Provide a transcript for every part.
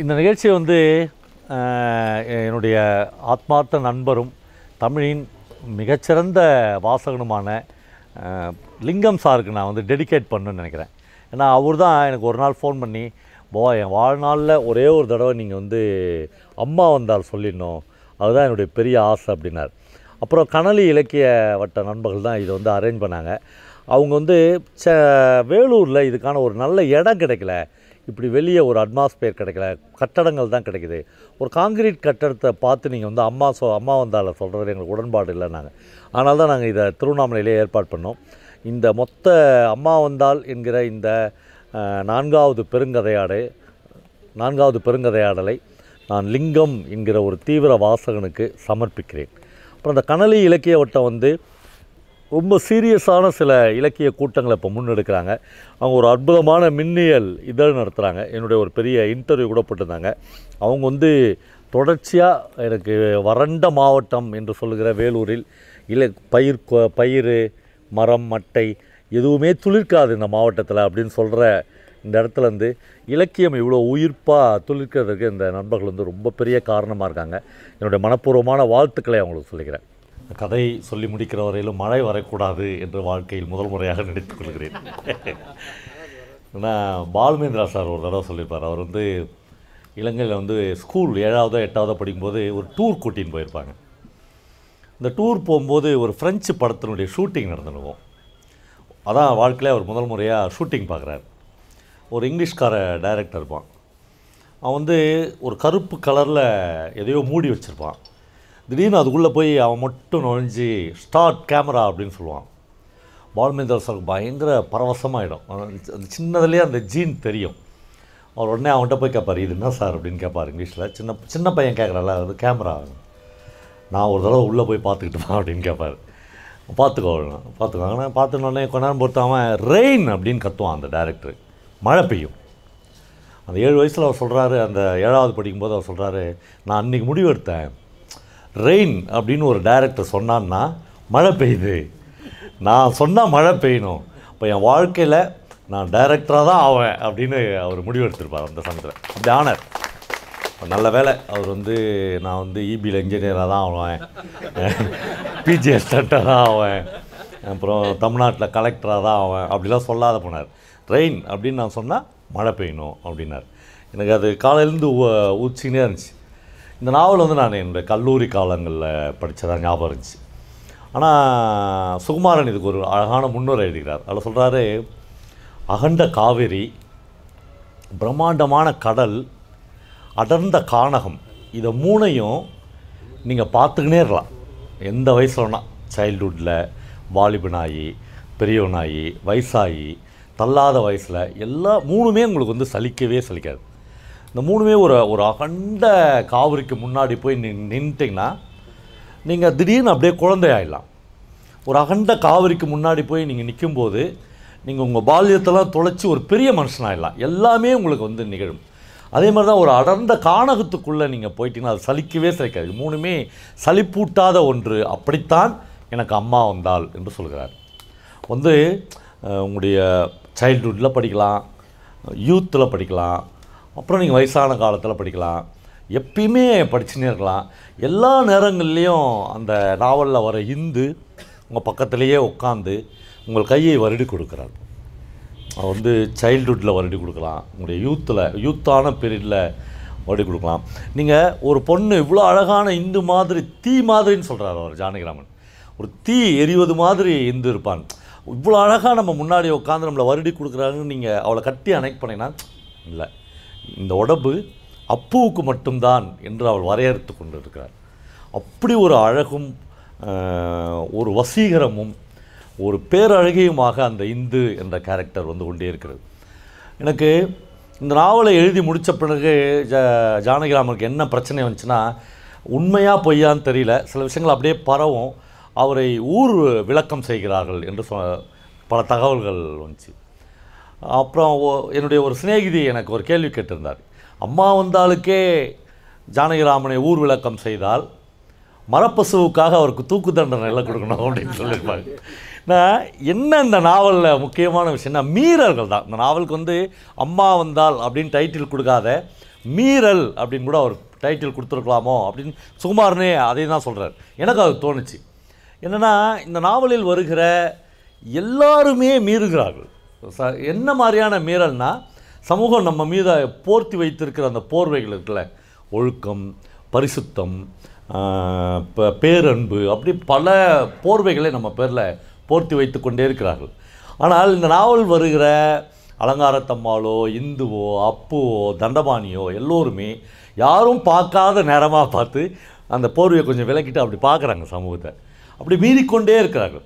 இந்த நிகழ்ச்சி வந்து என்னுடைய ஆத்மார்த்த நண்பரும் தமிழின் மிகச்சிறந்த வாசகனுமான லிங்கம் சாருக்கு நான் வந்து டெடிகேட் பண்ணுன்னு நினைக்கிறேன். ஏன்னா அவர் தான் எனக்கு ஒரு நாள் ஃபோன் பண்ணி போ என் வாழ்நாளில் ஒரே ஒரு தடவை நீங்கள் வந்து அம்மா வந்தால் சொல்லிடணும். அதுதான் என்னுடைய பெரிய ஆசை அப்படின்னார். அப்புறம் கனலி இலக்கிய வட்ட நண்பர்கள் தான் இதை வந்து அரேஞ்ச் பண்ணாங்க. அவங்க வந்து ச வேலூரில் இதுக்கான ஒரு நல்ல இடம் கிடைக்கல. இப்படி வெளியே ஒரு அட்மாஸ்பியர் கிடைக்கல கட்டடங்கள் தான் கிடைக்குது. ஒரு காங்கிரீட் கட்டடத்தை பார்த்து நீங்கள் வந்து அம்மா சொ அம்மா வந்தால சொல்கிறது எங்களுக்கு உடன்பாடு இல்லை நாங்கள் ஆனால் தான் நாங்கள் இதை திருவண்ணாமலையிலே ஏற்பாடு பண்ணோம். இந்த மொத்த அம்மா வந்தால் என்கிற இந்த நான்காவது பெருங்கதையாடை நான்காவது பெருங்கதையாடலை நான் லிங்கம் என்கிற ஒரு தீவிர வாசகனுக்கு சமர்ப்பிக்கிறேன். அப்புறம் அந்த கனலி இலக்கிய வட்டம் வந்து ரொம்ப சீரியஸான சில இலக்கிய கூட்டங்களை இப்போ முன்னெடுக்கிறாங்க. அவங்க ஒரு அற்புதமான மின்னியல் இதழ் நடத்துகிறாங்க என்னுடைய ஒரு பெரிய இன்டர்வியூ கூட போட்டிருந்தாங்க. அவங்க வந்து தொடர்ச்சியாக எனக்கு வறண்ட மாவட்டம் என்று சொல்லுகிற வேலூரில் இல பயிர் கொ- பயிர் மரம் மட்டை எதுவுமே துளிர்க்காது இந்த மாவட்டத்தில் அப்படின்னு சொல்கிற இந்த இடத்துலேருந்து இலக்கியம் இவ்வளோ உயிர்ப்பாக துளிர்க்கிறதுக்கு இந்த நண்பர்கள் வந்து ரொம்ப பெரிய காரணமாக இருக்காங்க. என்னுடைய மனப்பூர்வமான வாழ்த்துக்களை அவங்களுக்கு சொல்லிக்கிறேன். கதை சொல்லி முடிக்கிற வரையிலும் மழை வரக்கூடாது என்று வாழ்க்கையில் முதல் முறையாக நினைத்துக் கொள்கிறேன். ஏன்னா பால்மேந்திரா சார் ஒரு தடவை சொல்லியிருப்பார். அவர் வந்து இலங்கையில் வந்து ஸ்கூல் ஏழாவதோ எட்டாவதோ படிக்கும்போது ஒரு டூர் கூட்டின்னு போயிருப்பாங்க. இந்த டூர் போகும்போது ஒரு ஃப்ரெஞ்சு படத்தினுடைய ஷூட்டிங் நடந்துடுவோம் அதான் வாழ்க்கையில் அவர் முதல் முறையாக ஷூட்டிங் பார்க்குறாரு. ஒரு இங்கிலீஷ்கார டைரக்டர் இருப்பான். அவன் வந்து ஒரு கருப்பு கலரில் எதையோ மூடி வச்சுருப்பான். திடீர்னு அதுக்குள்ளே போய் அவன் மட்டும் நுழைஞ்சி ஸ்டார்ட் கேமரா அப்படின்னு சொல்லுவான். பால்மேந்தர் சாருக்கு பயங்கர பரவசமாகிடும் அந்த- சின்னதுலேயே அந்த ஜீன் தெரியும். அவர் உடனே அவன்கிட்ட போய் கேட்பார் இது என்ன சார்? அப்படின்னு கேட்பார் இங்கிலீஷில். சின்ன சின்ன பையன் கேட்குறல அது கேமரா. நான் ஒரு தடவை உள்ளே போய் பார்த்துக்கிட்டுமா அப்படின்னு கேட்பார் பார்த்துக்கோ பார்த்துக்கோங்க பார்த்துனோடனே கொஞ்ச நேரம் பொறுத்து அவன் ரெயின் அப்படின்னு கத்துவான் அந்த டேரக்டர். மழை பெய்யும். அந்த ஏழு வயசில் அவர் சொல்கிறாரு அந்த ஏழாவது படிக்கும்போது அவர் சொல்கிறாரு நான் அன்றைக்கி முடிவெடுத்தேன். ரெயின் அப்படின்னு ஒரு டைரக்டர் சொன்னான்னா மழை பெய்யுது. நான் சொன்னால் மழை பெய்யணும். இப்போ என் வாழ்க்கையில் நான் டைரக்டராக தான் ஆவேன் அப்படின்னு அவர் முடிவெடுத்திருப்பார் அந்த சமயத்தில். அப்படி ஆனார். நல்ல வேலை அவர் வந்து நான் வந்து இபியில் இன்ஜினியராக தான் ஆவேன். பிஜி அசிஸ்டண்ட்டாக தான் ஆவேன். அப்புறம் தமிழ்நாட்டில் கலெக்டராக தான் ஆவேன். அப்படிலாம் சொல்லாத போனார். ரெயின் அப்படின்னு நான் சொன்னால் மழை பெய்யணும் அப்படின்னார். எனக்கு அது காலையிலேருந்து ஊச்சினே இருந்துச்சு. இந்த நாவல் வந்து நான் என்னுடைய கல்லூரி காலங்களில் படித்ததாக ஞாபகம் இருந்துச்சு. ஆனால் சுகுமாரன் இதுக்கு ஒரு அழகான முன்னுரை எழுதுகிறார். அதில் சொல்கிறாரு அகண்ட காவிரி பிரம்மாண்டமான கடல் அடர்ந்த கானகம் இதை மூணையும் நீங்கள் பார்த்துக்கினே இருக்கலாம். எந்த வயசில் வேணால் சைல்டுஹுட்டில் வாலிபனாகி பெரியவனாகி வயசாகி தள்ளாத வயசில் எல்லா மூணுமே உங்களுக்கு வந்து சலிக்கவே சலிக்காது. இந்த மூணுமே ஒரு ஒரு அகண்ட காவிரிக்கு முன்னாடி போய் நின் நின்ட்டிங்கன்னா நீங்கள் திடீர்னு அப்படியே குழந்தையாயிடலாம். ஒரு அகண்ட காவிரிக்கு முன்னாடி போய் நீங்கள் நிற்கும்போது நீங்கள் உங்கள் பால்யத்தெல்லாம் தொலைச்சி ஒரு பெரிய மனுஷனாயிடலாம். எல்லாமே உங்களுக்கு வந்து நிகழும். அதே மாதிரி தான் ஒரு அடர்ந்த கானகத்துக்குள்ளே நீங்கள் போயிட்டீங்கன்னா அது சலிக்கவே சலிக்காது. மூணுமே சலிப்பூட்டாத ஒன்று. அப்படித்தான் எனக்கு அம்மா வந்தாள் என்று சொல்கிறார். வந்து உங்களுடைய சைல்டுஹுட்டில் படிக்கலாம் யூத்தில் படிக்கலாம் அப்புறம் நீங்கள் வயசான காலத்தில் படிக்கலாம். எப்பயுமே படிச்சுன்னே இருக்கலாம். எல்லா நேரங்கள்லேயும் அந்த நாவலில் வர இந்து உங்கள் பக்கத்துலேயே உட்காந்து உங்கள் கையை வருடி கொடுக்குறார். அவர் வந்து சைல்டுஹுட்டில் வருடி கொடுக்கலாம். உங்களுடைய யூத்தில் யூத்தான பீரியடில் வருடி கொடுக்கலாம். நீங்கள் ஒரு பொண்ணு இவ்வளோ அழகான இந்து மாதிரி தீ மாதிரின்னு சொல்கிறார் அவர் ஜானகிராமன். ஒரு தீ எரிவது மாதிரி இந்து இருப்பான். இவ்வளோ அழகாக நம்ம முன்னாடி உட்காந்து நம்மளை வருடி கொடுக்குறாங்கன்னு நீங்கள் அவளை கட்டி அணைக்கு பண்ணினா இல்லை. இந்த உடம்பு அப்புவுக்கு மட்டும்தான் என்று அவள் வரையறுத்து கொண்டு இருக்கிறார் அப்படி ஒரு அழகும் ஒரு வசீகரமும் ஒரு பேரழகியுமாக அந்த இந்து என்ற கேரக்டர் வந்து கொண்டே இருக்கிறது. எனக்கு இந்த நாவலை எழுதி முடித்த பிறகு ஜ ஜானகிராமனுக்கு என்ன பிரச்சனை வந்துச்சுன்னா உண்மையாக பொய்யான்னு தெரியல. சில விஷயங்கள் அப்படியே பரவும். அவரை ஊர் விளக்கம் செய்கிறார்கள் என்று சொ பல தகவல்கள் வந்துச்சு. அப்புறம் என்னுடைய ஒரு சிநேகிதி எனக்கு ஒரு கேள்வி கேட்டிருந்தார். அம்மா வந்தாளுக்கே ஜானகிராமனை ஊர் விளக்கம் செய்தால் மரப்பசுவுக்காக அவருக்கு தூக்கு தண்டனை எல்லாம் கொடுக்கணும் அப்படின்னு சொல்லியிருப்பாங்க நான் என்ன இந்த நாவலில் முக்கியமான விஷயம்னா மீறல்கள் தான். இந்த நாவலுக்கு வந்து அம்மா வந்தால் அப்படின்னு டைட்டில் கொடுக்காத மீறல் அப்படின்னு கூட அவர் டைட்டில் கொடுத்துருக்கலாமோ அப்படின்னு சுகுமாரனே அதை தான் சொல்கிறார் எனக்கு அது தோணுச்சு. என்னென்னா இந்த நாவலில் வருகிற எல்லாருமே மீறுகிறார்கள். ச என்ன மாதிரியான மீறல்னா சமூகம் நம்ம மீத போர்த்தி வைத்திருக்கிற அந்த போர்வைகள் இருக்குல்ல ஒழுக்கம் பரிசுத்தம் பேரன்பு அப்படி பல போர்வைகளை நம்ம பேரில் போர்த்தி வைத்து கொண்டே இருக்கிறார்கள். ஆனால் இந்த நாவல் வருகிற அலங்காரத்தம்மாளோ இந்துவோ அப்புவோ தண்டபாணியோ எல்லோருமே யாரும் பார்க்காத நேரமாக பார்த்து அந்த போர்வையை கொஞ்சம் விலக்கிட்டு அப்படி பார்க்குறாங்க சமூகத்தை. அப்படி மீறிக்கொண்டே இருக்கிறார்கள்.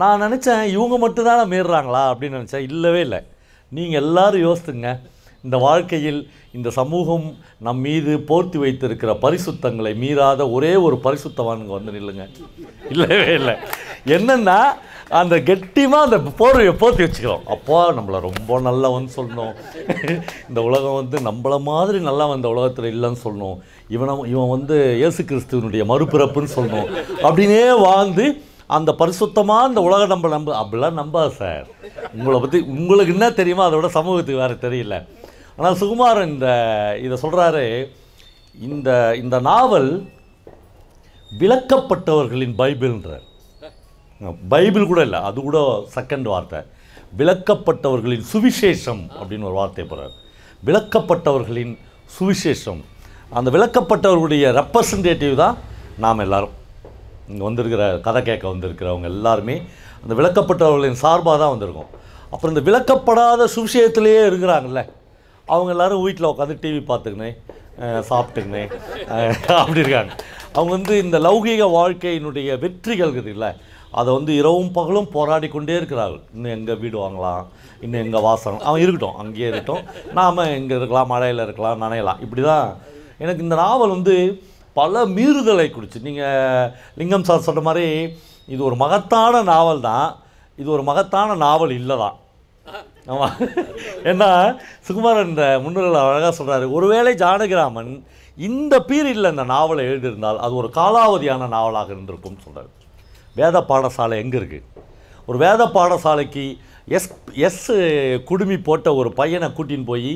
நான் நினச்சேன் இவங்க மட்டும்தானே மீறுறாங்களா அப்படின்னு நினச்சேன். இல்லவே இல்லை. நீங்கள் எல்லோரும் யோசித்துங்க. இந்த வாழ்க்கையில் இந்த சமூகம் நம் மீது போர்த்தி வைத்திருக்கிற பரிசுத்தங்களை மீறாத ஒரே ஒரு பரிசுத்தவானுங்க வந்து நில்லுங்க. இல்லவே இல்லை. என்னென்னா அந்த கெட்டியமாக அந்த போர்வையை போர்த்தி வச்சுக்கிறோம். அப்போ நம்மளை ரொம்ப நல்லவன் சொல்லணும் இந்த உலகம் வந்து நம்மள மாதிரி நல்லா வந்த உலகத்தில் இல்லைன்னு சொல்லணும் இவனை இவன் வந்து இயேசு கிறிஸ்துவனுடைய மறுபிறப்புன்னு சொல்லணும் அப்படின்னே வாழ்ந்து அந்த பரிசுத்தமாக இந்த உலகம் நம்ம நம்ப அப்படிலாம் நம்பாது சார். உங்களை பற்றி உங்களுக்கு என்ன தெரியுமோ அதை விட சமூகத்துக்கு வேறு தெரியல. ஆனால் சுகுமார் இந்த இதை சொல்கிறாரு இந்த இந்த நாவல் விளக்கப்பட்டவர்களின் பைபிள்ன்றார். பைபிள் கூட இல்லை அது கூட செகண்ட் வார்த்தை. விளக்கப்பட்டவர்களின் சுவிசேஷம் அப்படின்னு ஒரு வார்த்தை போகிறார் விளக்கப்பட்டவர்களின் சுவிசேஷம். அந்த விளக்கப்பட்டவர்களுடைய ரெப்ரசன்டேட்டிவ் தான் நாம் எல்லாரும். இங்கே வந்திருக்கிற கதை கேட்க வந்திருக்கிறவங்க எல்லாருமே அந்த விளக்கப்பட்டவர்களின் சார்பாக தான் வந்திருக்கோம். அப்புறம் இந்த விளக்கப்படாத சுவிஷயத்திலேயே இருக்கிறாங்கல்ல அவங்க எல்லாரும் வீட்டில் உட்காந்து டிவி பார்த்துக்கினே சாப்பிட்டுக்கினே அப்படி இருக்காங்க. அவங்க வந்து இந்த லௌகீக வாழ்க்கையினுடைய வெற்றிகள் இருக்குதுல்ல அதை வந்து இரவும் பகலும் போராடி கொண்டே இருக்கிறார்கள். இன்னும் எங்கே வீடு வாங்கலாம் இன்னும் எங்கே வாசனம் அவன் இருக்கட்டும் அங்கேயே இருக்கட்டும். நாம் இங்கே இருக்கலாம் மழையில் இருக்கலாம் நனையலாம். இப்படி தான் எனக்கு இந்த நாவல் வந்து பல மீறுதலை குறித்து நீங்கள் லிங்கம் சார் சொன்ன மாதிரி இது ஒரு மகத்தான நாவல் தான். இது ஒரு மகத்தான நாவல் இல்லை தான் ஆமாம் ஏன்னா சுகுமாரன் இந்த முன்னுரையில் அழகாக சொல்கிறாரு ஒருவேளை ஜானகிராமன் இந்த பீரியடில் இந்த நாவலை எழுதியிருந்தால் அது ஒரு காலாவதியான நாவலாக இருந்திருக்கும்னு சொல்கிறார் வேத பாடசாலை எங்கே இருக்குது ஒரு வேத பாடசாலைக்கு எஸ் எஸ் குடுமி போட்ட ஒரு பையனை கூட்டின்னு போய்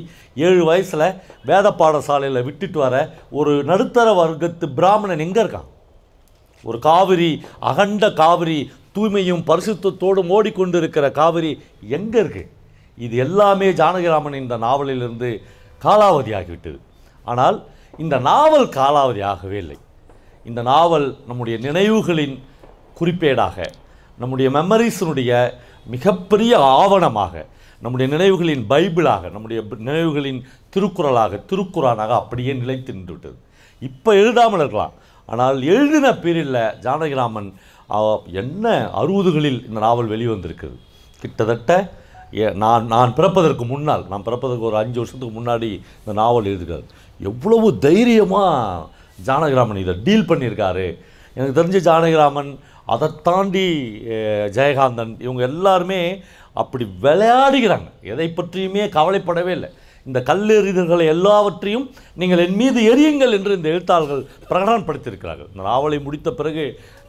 ஏழு வயசில் வேத பாடசாலையில் விட்டுட்டு வர ஒரு நடுத்தர வர்க்கத்து பிராமணன் எங்கே இருக்கான்? ஒரு காவிரி அகண்ட காவிரி தூய்மையும் பரிசுத்தத்தோடும் ஓடிக்கொண்டிருக்கிற காவிரி எங்கே இருக்கு? இது எல்லாமே ஜானகிராமன் இந்த நாவலிலிருந்து காலாவதியாகிவிட்டது. ஆனால் இந்த நாவல் காலாவதி ஆகவே இல்லை. இந்த நாவல் நம்முடைய நினைவுகளின் குறிப்பேடாக நம்முடைய மெமரிஸினுடைய மிகப்பெரிய ஆவணமாக நம்முடைய நினைவுகளின் பைபிளாக நம்முடைய நினைவுகளின் திருக்குறளாக திருக்குறானாக அப்படியே நிலைத்து நின்று விட்டது இப்போ எழுதாமல் இருக்கலாம். ஆனால் எழுதின பேரில் ஜானகிராமன் என்ன அறுபதுகளில் இந்த நாவல் வெளிவந்திருக்குது கிட்டத்தட்ட ஏ- நான் நான் பிறப்பதற்கு முன்னால் நான் பிறப்பதற்கு ஒரு அஞ்சு வருஷத்துக்கு முன்னாடி இந்த நாவல் எழுதுகிறார். எவ்வளவு தைரியமாக ஜானகிராமன் இதை டீல் பண்ணியிருக்காரு. எனக்கு தெரிஞ்ச ஜானகிராமன் அதை தாண்டி ஜெயகாந்தன் இவங்க எல்லாருமே அப்படி விளையாடுகிறாங்க. எதை பற்றியுமே கவலைப்படவே இல்லை. இந்த கல்லெறிதல்களை எல்லாவற்றையும் நீங்கள் என் மீது எரியுங்கள் என்று இந்த எழுத்தாளர்கள் பிரகடனப்படுத்தியிருக்கிறார்கள். இந்த நாவலை முடித்த பிறகு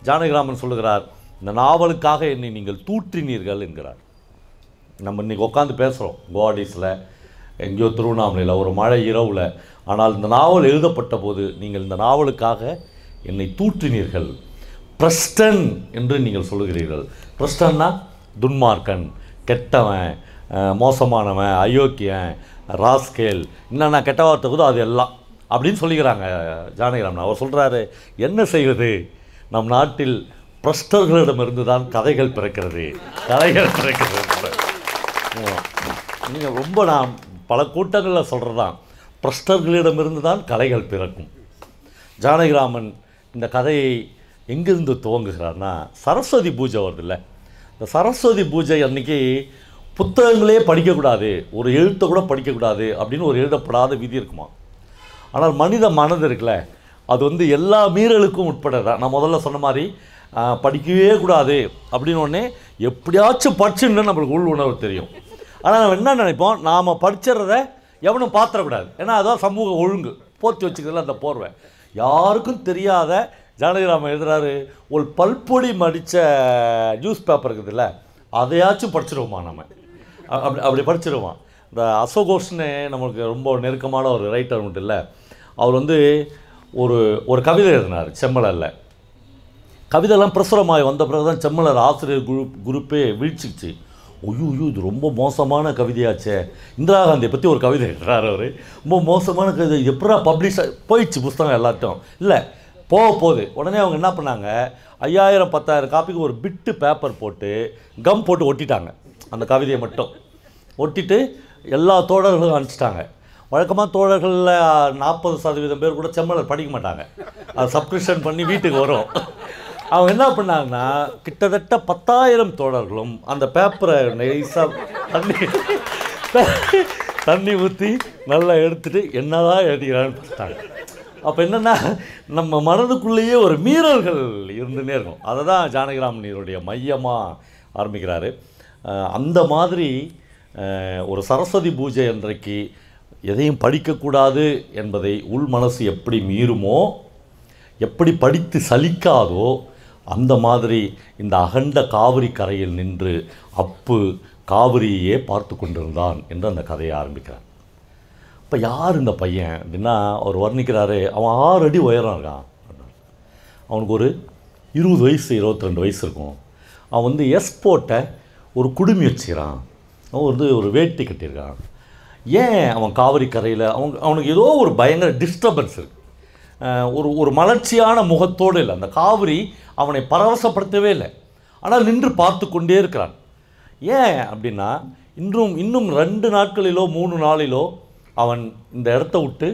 ஜானகிராமன் சொல்லுகிறார் இந்த நாவலுக்காக என்னை நீங்கள் தூற்றினீர்கள் என்கிறார். நம்ம இன்றைக்கி உட்காந்து பேசுகிறோம் குவாடிஸில் எங்கேயோ திருவண்ணாமலையில் ஒரு மழை இரவில். ஆனால் இந்த நாவல் எழுதப்பட்ட போது நீங்கள் இந்த நாவலுக்காக என்னை தூற்றினீர்கள். பிரஸ்டன் என்று நீங்கள் சொல்லுகிறீர்கள். பிரஸ்டன்னா துன்மார்க்கன் கெட்டவன் மோசமானவன் அயோக்கியன் ராஸ்கேல் என்னென்ன கெட்ட வார்த்தை இருக்குதோ அது எல்லாம் அப்படின்னு சொல்லிக்கிறாங்க ஜானகிராமன். அவர் சொல்கிறாரு என்ன செய்வது? நம் நாட்டில் பிரஸ்டர்களிடமிருந்து தான் கதைகள் பிறக்கிறது. கதைகள் பிறக்கிறது. நீங்கள் ரொம்ப நான் பல கூட்டங்களில் சொல்கிறதான் பிரஸ்டர்களிடமிருந்து தான் கலைகள் பிறக்கும். ஜானகிராமன் இந்த கதையை எங்கேருந்து துவங்குகிறார்னா சரஸ்வதி பூஜை வருதுல்ல. இந்த சரஸ்வதி பூஜை அன்னைக்கு புத்தகங்களே படிக்கக்கூடாது ஒரு எழுத்தை கூட படிக்கக்கூடாது அப்படின்னு ஒரு எழுதப்படாத விதி இருக்குமா? ஆனால் மனித மனது இருக்குல்ல அது வந்து எல்லா மீறலுக்கும் உட்பட்டதான் நான் முதல்ல சொன்ன மாதிரி படிக்கவே கூடாது அப்படின்னு ஒன்னே எப்படியாச்சும் படிச்சுன்னு நம்மளுக்கு உள் உணர்வு தெரியும். ஆனால் நம்ம என்ன நினைப்போம்? நாம் படிச்சிடுறத எவனும் பாத்திரக்கூடாது ஏன்னா அதான் சமூக ஒழுங்கு. போர்த்தி வச்சுக்கிறதுல அந்த போர்வை. யாருக்கும் தெரியாத ஜானகிராமன் எழுதுறாரு ஒரு பல்பொடி மடித்த நியூஸ் பேப்பர் இருக்குதுல்ல அதையாச்சும் படிச்சிருவோமா நம்ம அப்படி அப்படி படிச்சிருவான் இந்த அசோகோஷ்னு நம்மளுக்கு ரொம்ப நெருக்கமான ஒரு ரைட்டர் உண்டு இல்லை. அவர் வந்து ஒரு ஒரு கவிதை எழுதினார் செம்மலரில். கவிதைலாம் பிரசுரமாகி வந்த பிறகு தான் செம்மலர் ஆசிரியர் குரூப் குரூப்பே வீழ்ச்சிச்சு ஐயோ ஐயோ இது ரொம்ப மோசமான கவிதையாச்சே. இந்திரா காந்தியை பற்றி ஒரு கவிதை எழுதுறாரு அவர். ரொம்ப மோசமான கவிதை. எப்படா பப்ளிஷ் போயிடுச்சு புஸ்தகம் எல்லாத்தையும் இல்லை போக போகுது. உடனே அவங்க என்ன பண்ணாங்க? ஐயாயிரம் பத்தாயிரம் காப்பிக்கு ஒரு பிட்டு பேப்பர் போட்டு கம் போட்டு ஒட்டிட்டாங்க. அந்த கவிதையை மட்டும். ஒட்டிட்டு எல்லா தோழர்களும் அனுப்பிச்சிட்டாங்க. வழக்கமாக தோழர்களில் நாற்பது சதவீதம் பேர் கூட செம்மலர் படிக்க மாட்டாங்க. அது சப்ஸ்கிரிப்ஷன் பண்ணி வீட்டுக்கு வரும். அவங்க என்ன பண்ணாங்கன்னா கிட்டத்தட்ட பத்தாயிரம் தோழர்களும் அந்த பேப்பரை நைஸாக தண்ணி தண்ணி ஊற்றி நல்லா எடுத்துகிட்டு என்னதான் எழுதிக்கிறான்னு பார்த்தாங்க அப்போ என்னென்னா நம்ம மனதுக்குள்ளேயே ஒரு மீறல்கள் இருந்துனே இருக்கும். அதை தான் ஜானகிராமனருடைய மையமாக ஆரம்பிக்கிறாரு. அந்த மாதிரி ஒரு சரஸ்வதி பூஜை அன்றைக்கு எதையும் படிக்கக்கூடாது என்பதை உள் மனசு எப்படி மீறுமோ எப்படி படித்து சலிக்காதோ அந்த மாதிரி இந்த அகண்ட காவிரி கரையில் நின்று அப்பு காவிரியே பார்த்து கொண்டிருந்தான் என்று அந்த கதையை ஆரம்பிக்கிறார். இப்போ யார் இந்த பையன்? அப்படின்னா அவர் வர்ணிக்கிறாரு. அவன் ஆறு அடி உயரம் இருக்கான். அவனுக்கு ஒரு இருபது வயசு இருபத்தி ரெண்டு வயசு இருக்கும். அவன் வந்து எஸ்போர்ட்டை ஒரு குடுமி வச்சுக்கிறான். அவன் வந்து ஒரு வேட்டி கட்டியிருக்கான். ஏன் அவன் காவிரி கரையில்? அவன் அவனுக்கு ஏதோ ஒரு பயங்கர டிஸ்டர்பன்ஸ் இருக்குது ஒரு ஒரு மலர்ச்சியான முகத்தோடு இல்லை. அந்த காவிரி அவனை பரவசப்படுத்தவே இல்லை. ஆனால் நின்று பார்த்து கொண்டே இருக்கிறான். ஏன் அப்படின்னா இன்றும் இன்னும் ரெண்டு நாட்களிலோ மூணு நாளிலோ அவன் இந்த இடத்த விட்டு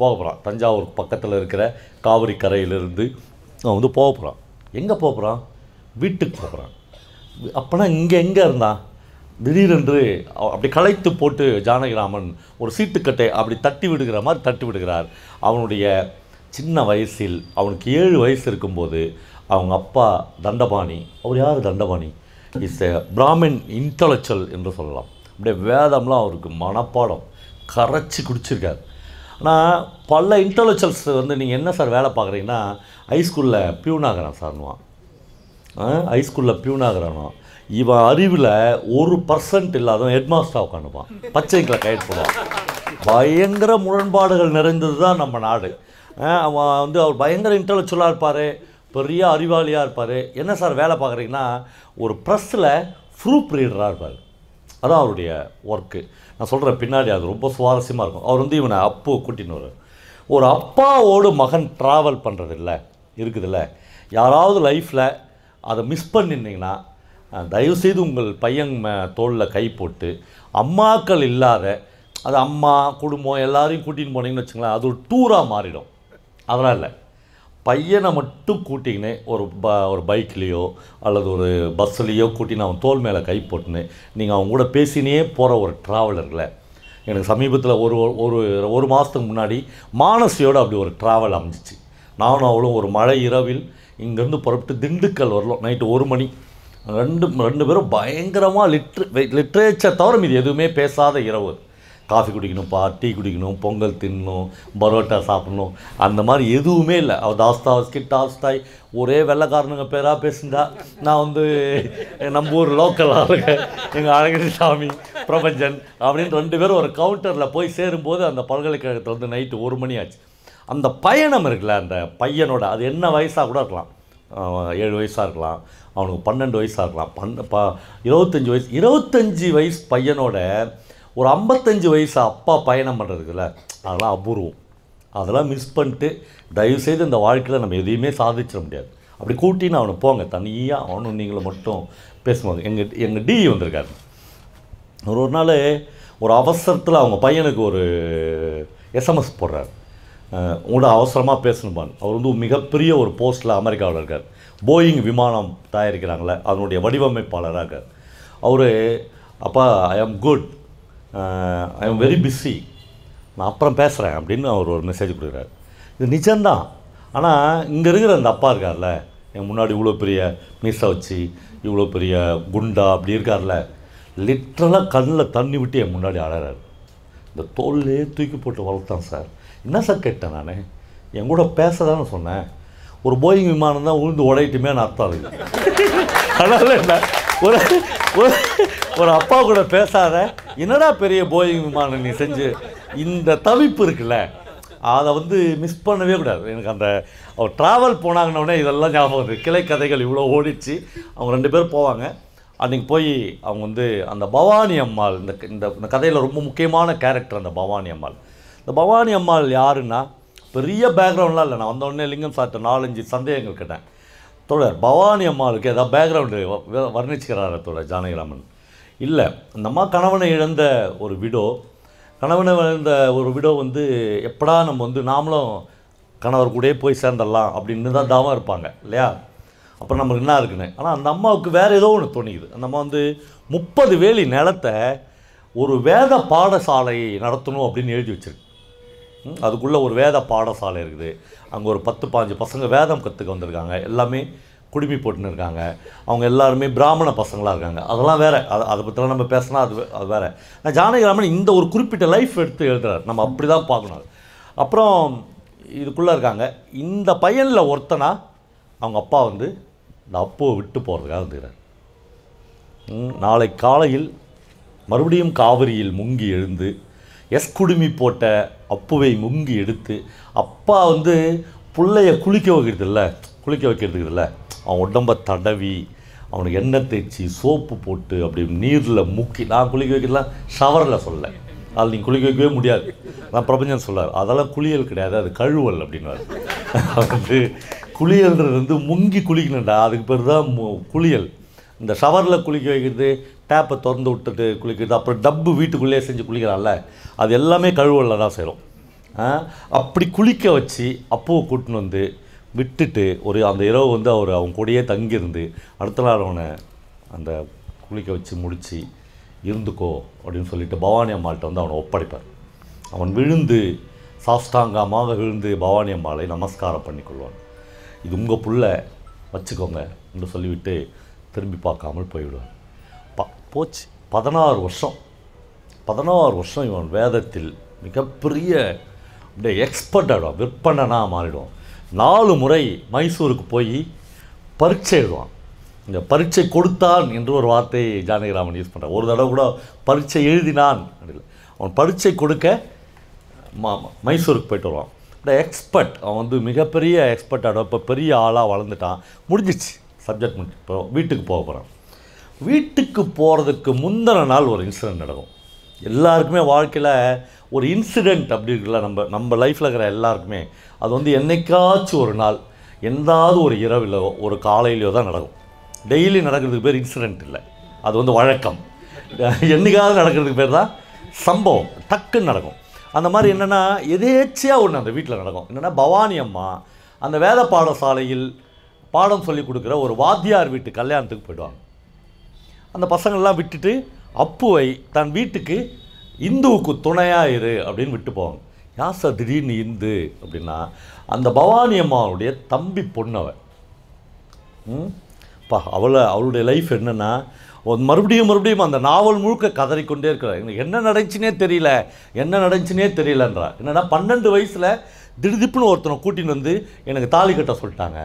போக போகிறான் தஞ்சாவூர் பக்கத்தில் இருக்கிற காவிரி கரையிலிருந்து அவன் வந்து போக போகிறான் எங்கே போக போகிறான் வீட்டுக்கு போக போகிறான் அப்போனா இங்கே எங்கே இருந்தான்? திடீரென்று அப்படி களைத்து போட்டு ஜானகிராமன் ஒரு சீட்டுக்கட்டை அப்படி தட்டி விடுகிற மாதிரி தட்டி விடுகிறார். அவனுடைய சின்ன வயசில் அவனுக்கு ஏழு வயசு இருக்கும்போது அவங்க அப்பா தண்டபாணி அவர் யார் Dandapani? Is a Brahmin intellectual என்று சொல்லலாம். அப்படியே வேதம்லாம் அவருக்கு மனப்பாடம். கரைச்சி குடிச்சிருக்காரு. ஆனால் பல இன்டலெக்சுவல்ஸ் வந்து நீங்கள் என்ன சார் வேலை பார்க்குறீங்கன்னா ஹைஸ்கூலில் பியூனாகிறேன் சார்னுவான் ஹைஸ்கூலில் பியூனாகிறானோ இவன் அறிவில் ஒரு பர்சன்ட் இல்லாதவன் ஹெட்மாஸ்டராக உட்காந்துப்பான் பச்சைங்களை கைட் போடுவான். பயங்கர முரண்பாடுகள் நிறைந்தது தான் நம்ம நாடு. அவன் வந்து அவர் பயங்கர இன்டலெக்சுவலாக இருப்பார் பெரிய அறிவாளியாக இருப்பார். என்ன சார் வேலை பார்க்குறீங்கன்னா ஒரு ப்ரெஸ்ஸில் ப்ரூப் ரீடராக இருப்பார். அதான் அவருடைய ஒர்க்கு நான் சொல்கிறேன் பின்னாடி அது ரொம்ப சுவாரஸ்யமாக இருக்கும். அவர் வந்து இவனை அப்போ கூட்டின்னு வரும் ஒரு அப்பாவோடு மகன் ட்ராவல் பண்ணுறது இல்லை இருக்குதுல்ல. யாராவது லைஃப்பில் அதை மிஸ் பண்ணிருந்தீங்கன்னா தயவுசெய்து உங்கள் பையன் தோளில் கை போட்டு அம்மாக்கள் இல்லாத அது அம்மா குடும்பம் எல்லாரையும் கூட்டின்னு போனீங்கன்னு வச்சுங்களேன் அது ஒரு டூராக மாறிடும். அதெல்லாம் இல்லை. பையனை மட்டும் கூட்டிக்கின்னு ஒரு ப ஒரு பைக்லேயோ அல்லது ஒரு பஸ்ஸுலேயோ கூட்டின்னு அவன் தோல் மேலே கை போட்டுன்னு நீங்கள் அவங்க கூட பேசினே போகிற ஒரு ட்ராவலரில் எனக்கு சமீபத்தில் ஒரு ஒரு ஒரு மாதத்துக்கு முன்னாடி மானசியோடு அப்படி ஒரு ட்ராவல் அமைஞ்சிச்சு. நானும் அவளும் ஒரு மழை இரவில் இங்கேருந்து புறப்பட்டு திண்டுக்கல் வரலாம் நைட்டு ஒரு மணி. ரெண்டு ரெண்டு பேரும் பயங்கரமாக லிட்ரு லிட்ரேச்சர் தவிர மீது எதுவுமே பேசாத இரவு. காஃபி குடிக்கணும்ப்பா டீ குடிக்கணும் பொங்கல் தின்னணும் பரோட்டா சாப்பிடணும். அந்த மாதிரி எதுவுமே இல்லை. அவள் தாஸ்தாவஸ்கி டால்ஸ்டாய் ஒரே வெள்ளைக்காரனுங்க பேராக பேசுந்தா நான் வந்து நம்ம ஊர் லோக்கல் ஆளுங்க எங்கள் அழகிரி சாமி பிரபஞ்சன் அப்படின்னு ரெண்டு பேரும் ஒரு கவுண்டரில் போய் சேரும்போது அந்த பல்கலைக்கழகத்தில் வந்து நைட்டு ஒரு மணி ஆச்சு. அந்த பயணம் இருக்குல்ல அந்த பையனோட அது என்ன வயசாக கூட இருக்கலாம். ஏழு வயசாக இருக்கலாம். அவனுக்கு பன்னெண்டு வயசாக இருக்கலாம். பன் ப இருபத்தஞ்சி வயசு இருபத்தஞ்சி வயசு பையனோட ஒரு ஐம்பத்தஞ்சு வயசு அப்பா பயணம் பண்ணுறதுக்குல்ல அதெல்லாம் அபூர்வம். அதெல்லாம் மிஸ் பண்ணிட்டு தயவுசெய்து இந்த வாழ்க்கையில் நம்ம எதையுமே சாதிச்சிட முடியாது. அப்படி கூட்டின்னு அவனை போங்க. தனியாக அவனும் நீங்களும் மட்டும் பேசும்போது எங்கள் எங்கள் டி வந்திருக்காரு. ஒரு ஒரு நாள் ஒரு அவசரத்தில் அவங்க பையனுக்கு ஒரு எஸ்எம்எஸ் போடுறாரு. உங்களோட அவசரமாக பேசணுமான் அவர் வந்து மிகப்பெரிய ஒரு போஸ்ட்டில் அமெரிக்காவில் இருக்கார். போயிங் விமானம் தயாரிக்கிறாங்களே அதனுடைய வடிவமைப்பாளராக இருக்கார். அவர் அப்பா I am good I am very busy நான் அப்புறம் பேசுகிறேன் அப்படின்னு அவர் ஒரு மெசேஜ் கொடுக்குறாரு. இது நிஜம்தான். ஆனால் இங்கே இருக்கிற அந்த அப்பா இருக்கார்ல என் முன்னாடி இவ்வளோ பெரிய மீசை வச்சு இவ்வளோ பெரிய குண்டா அப்படி இருக்கார்ல லிட்ரலாக கண்ணில் தண்ணி விட்டு என் முன்னாடி அழறாரு இந்த தோல்லே தூக்கி போட்டு வளர்த்தான் சார். என்ன சார் கேட்டேன் நான்? என் கூட பேச தானே சொன்னேன். ஒரு போயிங் விமானம் தான் உழுந்து உடையட்டுமே அர்த்தம் அதுக்கு அதனால் என்ன? ஒரு ஒரு ஒரு அப்பா கூட பேசாத என்னடா பெரிய போயிங் விமானம் நீ செஞ்சு? இந்த தவிப்பு இருக்குல்ல அதை வந்து மிஸ் பண்ணவே கூடாது. எனக்கு அந்த அவர் ட்ராவல் போனாங்கன்னொடனே இதெல்லாம் ஞாபகம் இருக்குது கிளை கதைகள் இவ்வளோ ஓடிச்சு அவங்க ரெண்டு பேரும் போவாங்க. அன்றைக்கி போய் அவங்க வந்து அந்த பவானி அம்மாள் இந்த இந்த இந்த கதையில் ரொம்ப முக்கியமான கேரக்டர் அந்த பவானி அம்மாள். இந்த பவானி அம்மாள் யாருன்னா பெரிய பேக்ரவுண்ட்லாம் இல்லை. நான் வந்தோடனே லிங்கம் சார்ட்ட நாலஞ்சு சந்தேகங்கள் கேட்டேன். தோழர் பவானி அம்மாளுக்கு ஏதாவது பேக்ரவுண்டு வர்ணிச்சுக்கிறாரு தோழர் ஜானகிராமன்? இல்லை அந்த அம்மா கணவனை இழந்த ஒரு விடோ கணவனை இழந்த ஒரு விடோ வந்து எப்படா நம்ம வந்து நாமளும் கணவர் கூடயே போய் சேர்ந்துடலாம் அப்படின்னு தான் தாவம் இருப்பாங்க இல்லையா? அப்புறம் நமக்கு என்ன இருக்குன்னு? ஆனால் அந்த அம்மாவுக்கு வேறு ஏதோ ஒன்று தோணிக்குது. அந்த அம்மா வந்து முப்பது வேலி நிலத்தை ஒரு வேத பாடசாலை நடத்தணும் அப்படின்னு எழுதி வச்சிருக்கு. அதுக்குள்ளே ஒரு வேத பாடசாலை இருக்குது. அங்கே ஒரு பத்து பாஞ்சு பசங்க வேதம் கற்றுக்க வந்திருக்காங்க. எல்லாமே குடுமி போட்டுன்னு இருக்காங்க. அவங்க எல்லாருமே பிராமண பசங்களாக இருக்காங்க. அதெல்லாம் வேறு. அது அதை பற்றிலாம் நம்ம பேசினா அது அது வேறு. நான் ஜானகிராமன் இந்த ஒரு குறிப்பிட்ட லைஃப் எடுத்து எழுதுறாரு. நம்ம அப்படி தான் பார்க்கணும் அப்புறம் இதுக்குள்ளே இருக்காங்க. இந்த பையனில் ஒருத்தனா அவங்க அப்பா வந்து இந்த அப்புவை விட்டு போகிறதுக்காக வந்துக்கிறார். நாளை காலையில் மறுபடியும் காவிரியில் முங்கி எழுந்து எஸ் குடுமி போட்ட அப்புவை முங்கி எடுத்து அப்பா வந்து பிள்ளைய குளிக்க வைக்கிறது இல்லை குளிக்க வைக்கிறதுக்கு இல்லை அவன் உடம்ப தடவி அவனுக்கு எண்ணெய் தேய்ச்சி சோப்பு போட்டு அப்படி நீரில் முக்கி நான் குளிக்க வைக்கலாம் ஷவரில் சொல்ல. அதில் நீங்கள் குளிக்க வைக்கவே முடியாது. நான் பிரபஞ்சம் சொல்லார் அதெல்லாம் குளியல் கிடையாது. அது கழுவல் அப்படின்னாரு வந்து குளியல்ன்றது வந்து முங்கி குளிக்கணும்டா. அதுக்கு பேர் தான் மு- குளியல். இந்த ஷவரில் குளிக்க வைக்கிறது டேப்பை திறந்து விட்டுட்டு குளிக்கிறது அப்புறம் டப்பு வீட்டுக்குள்ளேயே செஞ்சு குளிக்கிறான்ல அது எல்லாமே கழுவலில் தான் செய்கிறோம் அப்படி குளிக்க வச்சு அப்போவை கூட்டின்னு வந்து விட்டுட்டு ஒரு அந்த இரவு வந்து அவர் அவன் கூடயே தங்கியிருந்து அடுத்த நாள் அவனை அந்த குளிக்க வச்சு முடித்து இருந்துக்கோ அப்படின்னு சொல்லிட்டு பவானி அம்மாள்கிட்ட வந்து அவனை ஒப்படைப்பார். அவன் விழுந்து சாஷ்டாங்கமாக விழுந்து பவானி அம்மாளை நமஸ்காரம் பண்ணிக்கொள்வான். இது உங்கள் புள்ள வச்சுக்கோங்க என்று சொல்லிவிட்டு திரும்பி பார்க்காமல் போய்விடுவான். ப போச்சு. பதினாறு வருஷம். பதினாறு வருஷம் இவன் வேதத்தில் மிகப்பெரிய அப்படியே எக்ஸ்பர்ட் ஆகிடுவான் விற்பனனாக மாறிடுவான். நாலு முறை மைசூருக்கு போய் பரீட்சை எழுதுவான். இந்த பரீட்சை கொடுத்தான் என்று ஒரு வார்த்தையை ஜானகிராமன் யூஸ் பண்ணுறான் ஒரு தடவை கூட பரீட்சை எழுதினான் அப்படின்னு அவன் பரீட்சை கொடுக்க மா மைசூருக்கு போயிட்டு வருவான். இந்த எக்ஸ்பர்ட் அவன் வந்து மிகப்பெரிய எக்ஸ்பர்ட்டாக இப்போ பெரிய ஆளாக வளர்ந்துட்டான். முடிஞ்சிச்சு சப்ஜெக்ட் முடிஞ்சு. இப்போ வீட்டுக்கு போக போகிறான் வீட்டுக்கு போகிறதுக்கு முந்தின நாள் ஒரு இன்சிடென்ட் நடக்கும். எல்லாருக்குமே வாழ்க்கையில் ஒரு இன்சிடெண்ட் அப்படி இருக்குல்ல நம்ம நம்ம லைஃப்பில் இருக்கிற எல்லாருக்குமே அது வந்து என்றைக்காச்சும் ஒரு நாள் எந்தாவது ஒரு இரவிலோ ஒரு காலையிலையோ தான் நடக்கும். டெய்லி நடக்கிறதுக்கு பேர் இன்சிடெண்ட் இல்லை. அது வந்து வழக்கம். என்னைக்காவது நடக்கிறதுக்கு பேர் தான் சம்பவம். டக்குன்னு நடக்கும். அந்த மாதிரி என்னென்னா எதேச்சியாக ஒன்று அந்த வீட்டில் நடக்கும். என்னென்னா பவானி அம்மா அந்த வேத பாடசாலையில் பாடம் சொல்லி கொடுக்குற ஒரு வாத்தியார் வீட்டு கல்யாணத்துக்கு போயிடுவாங்க. அந்த பசங்கள்லாம் விட்டுட்டு அப்புவை தன் வீட்டுக்கு இந்துவுக்கு துணையாக இரு அப்படின்னு விட்டு போவாங்க. யார் சார் திடீர்னு இந்து அப்படின்னா அந்த பவானி அம்மாவுடைய தம்பி பொண்ணவ ம்? பா அவளை அவளுடைய லைஃப் என்னென்னா மறுபடியும் மறுபடியும் அந்த நாவல் முழுக்க கதறிக்கொண்டே இருக்கிறார். எனக்கு என்ன நடந்துச்சுனே தெரியல என்ன நடந்துச்சுனே தெரியலன்றா. என்னென்னா பன்னெண்டு வயசில் திடுதிப்புன்னு ஒருத்தனை கூட்டின்னு வந்து எனக்கு தாலி கட்ட சொல்லிட்டாங்க.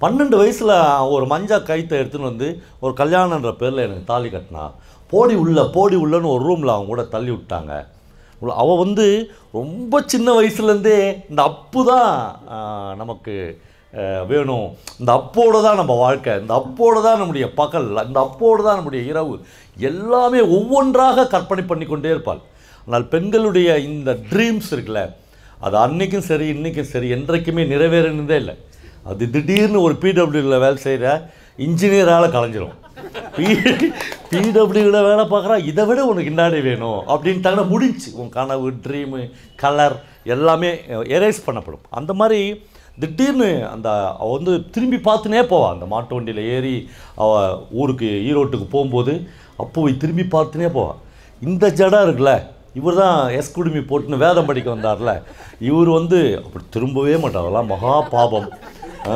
பன்னெண்டு வயசில் ஒரு மஞ்சா கைத்தை எடுத்துன்னு வந்து ஒரு கல்யாணன்ற பேரில் எனக்கு தாலி கட்டினா போடி உள்ள போடி உள்ளன்னு ஒரு ரூமில் அவங்க கூட தள்ளி விட்டாங்க. அவள் வந்து ரொம்ப சின்ன வயசுலேருந்தே இந்த அப்பு தான் நமக்கு வேணும். இந்த அப்போட தான் நம்ம வாழ்க்கை இந்த அப்போடு தான் நம்முடைய பகல் இந்த அப்போடு தான் நம்முடைய இரவு. எல்லாமே ஒவ்வொன்றாக கற்பனை பண்ணி கொண்டே இருப்பாள். ஆனால் பெண்களுடைய இந்த ட்ரீம்ஸ் இருக்குல்ல அது அன்றைக்கும் சரி இன்றைக்கும் சரி என்றைக்குமே நிறைவேறினதே இல்லை. அது திடீர்னு ஒரு பிடபிள்யூவில் வேலை செய்கிற இன்ஜினியரால் கலைஞ்சிரும். பிடபிள்யூவில் வேலை பார்க்குறா இதை விட உனக்கு இன்னாடி வேணும்? அப்படின்ட்டாங்கன்னா முடிஞ்சு உன் கனவு ட்ரீமு கலர் எல்லாமே எரேஸ் பண்ணப்படும். அந்த மாதிரி திடீர்னு அந்த அவள் வந்து திரும்பி பார்த்துனே போவாள் அந்த மாட்டு வண்டியில் ஏறி அவள் ஊருக்கு ஈரோட்டுக்கு போகும்போது அப்போவை திரும்பி பார்த்துனே போவாள் இந்த ஜடம் இருக்குல்ல இவர் தான் எஸ் குடுமி போட்டுன்னு வேதம் படிக்க வந்தார்ல. இவர் வந்து அப்படி திரும்பவே மாட்டார். அதெல்லாம் மகா பாபம் ஆ,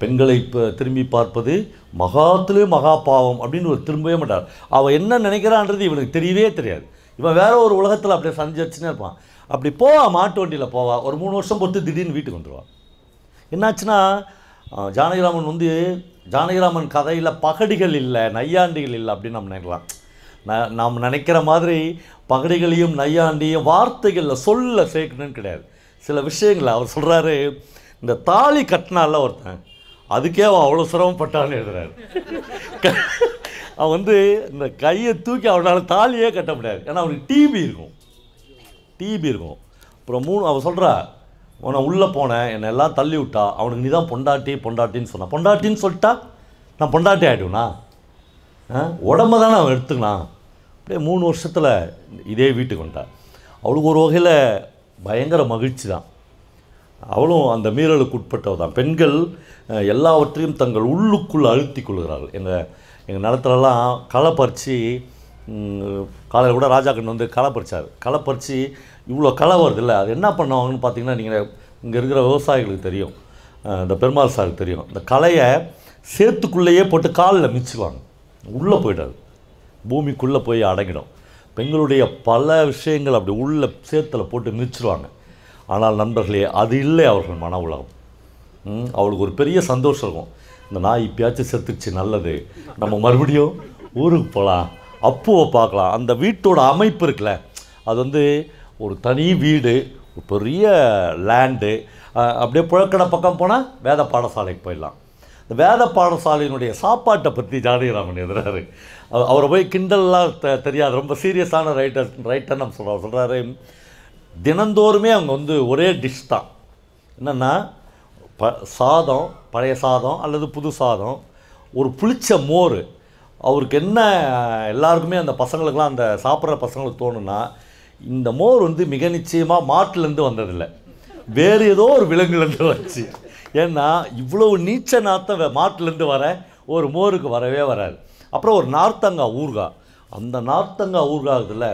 பெண்களை இப்போ திரும்பி பார்ப்பது மகாத்திலே மகா பாவம் அப்படின்னு ஒரு திரும்பவே மாட்டார். அவள் என்ன நினைக்கிறான்றது இவனுக்கு தெரியவே தெரியாது. இவன் வேற ஒரு உலகத்தில் அப்படியே சஞ்சரிச்சுனே இருப்பான். அப்படி போவா மாட்டு வண்டியில் போவா. ஒரு மூணு வருஷம் பொறுத்து திடீர்னு வீட்டுக்கு வந்துடுவான் என்னாச்சுன்னா ஜானகிராமன் வந்து ஜானகிராமன் கதையில் பகடிகள் இல்லை நையாண்டிகள் இல்லை அப்படின்னு நம்ம நினைக்கலாம். ந- நாம் நினைக்கிற மாதிரி பகடிகளையும் நையாண்டியும் வார்த்தைகளில் சொல்ல சேர்க்கணும்னு கிடையாது. சில விஷயங்களை அவர் சொல்கிறாரு இந்த தாலி கட்டினால ஒருத்தன் அதுக்கே அவன் அவ்வளோ சிரமப்பட்டான்னு எழுதுறாரு. அவன் வந்து இந்த கையை தூக்கி அவனால் தாலியே கட்ட முடியாது. ஏன்னா அவனுக்கு டிபி இருக்கும். டிபி இருக்கும். அப்புறம் மூணு அவன் சொல்கிறா உன்னை உள்ளே போனேன். என்னை எல்லாம் தள்ளி விட்டா. அவனுக்கு நீ தான் பொண்டாட்டி பொண்டாட்டின்னு சொன்னான் பொண்டாட்டின்னு சொல்லிட்டா? நான் பொண்டாட்டி ஆகிடுவேண்ணா உடம்ப தானே அவன் எடுத்துக்கினான். அப்படியே மூணு வருஷத்தில் இதே வீட்டுக்கு வந்துட்டான். அவளுக்கு ஒரு வகையில் பயங்கர மகிழ்ச்சி தான். அவளும் அந்த மீறலுக்கு உட்பட்டவ தான். பெண்கள் எல்லாவற்றையும் தங்கள் உள்ளுக்குள் அழுத்தி கொள்கிறார்கள். எங்கள் எங்கள் நிலத்துலலாம் களை பறித்து காலையில் கூட ராஜா வந்து களை பறிச்சார் களை பறித்து இவ்வளோ களை வருது இல்லை அது என்ன பண்ணுவாங்கன்னு பார்த்தீங்கன்னா நீங்கள் இங்கே இருக்கிற விவசாயிகளுக்கு தெரியும். இந்த பெருமாள் சாருக்கு தெரியும். இந்த களையை சேத்துக்குள்ளேயே போட்டு காலில் மிச்சுவாங்க உள்ளே போயிடாது. பூமிக்குள்ளே போய் அடங்கிடும். பெண்களுடைய பல விஷயங்கள் அப்படி உள்ள சேத்துல போட்டு மிதிச்சிருவாங்க ஆனால் நண்பர்களே அது இல்லை அவர்கள் மன உலகம். ம், அவளுக்கு ஒரு பெரிய சந்தோஷம் இருக்கும். இந்த நாய் இப்பயாச்சும் செத்துச்சு நல்லது. நம்ம மறுபடியும் ஊருக்கு போகலாம். அப்போவை பார்க்கலாம். அந்த வீட்டோட அமைப்பு இருக்குல்ல அது வந்து ஒரு தனி வீடு ஒரு பெரிய லேண்டு. அப்படியே புழக்கடை பக்கம் போனால் வேத பாடசாலைக்கு போயிடலாம். இந்த வேத பாடசாலையினுடைய சாப்பாட்டை பற்றி ஜானகிராமன் எழுதுறாரு. அவரை போய் கிண்டல்லாம் தெ தெரியாது. ரொம்ப சீரியஸான ரைட்டர் ரைட்டர் நம்ம சொல்கிறார் சொல்கிறாரு தினந்தோறுமே அவங்க வந்து ஒரே டிஷ் தான். என்னென்னா ப சாதம் பழைய சாதம் அல்லது புது சாதம் ஒரு புளிச்ச மோர். அவருக்கு என்ன எல்லாருக்குமே அந்த பசங்களுக்கெலாம் அந்த சாப்பிட்ற பசங்களுக்கு தோணுன்னா இந்த மோர் வந்து மிக நிச்சயமாக மாட்டுலேருந்து வந்ததில்லை. வேறு ஏதோ ஒரு விலங்குலேருந்து வந்துச்சு. ஏன்னா இவ்வளவு நீச்ச நாத்தம் மாட்டிலேருந்து வர ஒரு மோருக்கு வரவே வராது. அப்புறம் ஒரு நார்த்தங்காய் ஊறுகாய். அந்த நார்த்தங்காய் இருக்குதுல்ல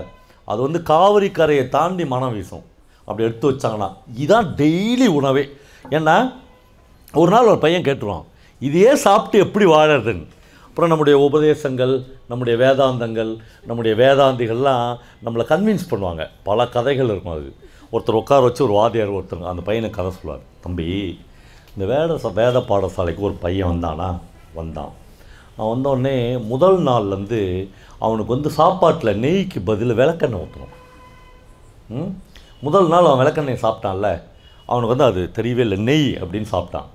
அது வந்து காவிரி கரையை தாண்டி மனம் வீசும். அப்படி எடுத்து வச்சாங்கன்னா இதுதான் டெய்லி உணவே. ஏன்னா ஒரு நாள் ஒரு பையன் கேட்டுருவான் இதையே சாப்பிட்டு எப்படி வாழறதுன்னு? அப்புறம் நம்முடைய உபதேசங்கள் நம்முடைய வேதாந்தங்கள் நம்முடைய வேதாந்திகள்லாம் நம்மளை கன்வின்ஸ் பண்ணுவாங்க. பல கதைகள் இருக்கும் அது. ஒருத்தர் உட்கார வச்சு ஒரு வாதியார் ஒருத்தர் அந்த பையனை கதை சொல்லுவார். தம்பி இந்த வேத வேத பாடசாலைக்கு ஒரு பையன் வந்தானா? வந்தான். அவன் வந்தோடனே முதல் நாள்லேருந்து அவனுக்கு வந்து சாப்பாட்டில் நெய்க்கு பதில் விளக்கெண்ணெய் ஊற்றணும் ம்? முதல் நாள் அவன் விளக்கெண்ணெய் சாப்பிட்டான்ல அவனுக்கு வந்து அது தெரியவே இல்லை நெய் அப்படின்னு சாப்பிட்டான்.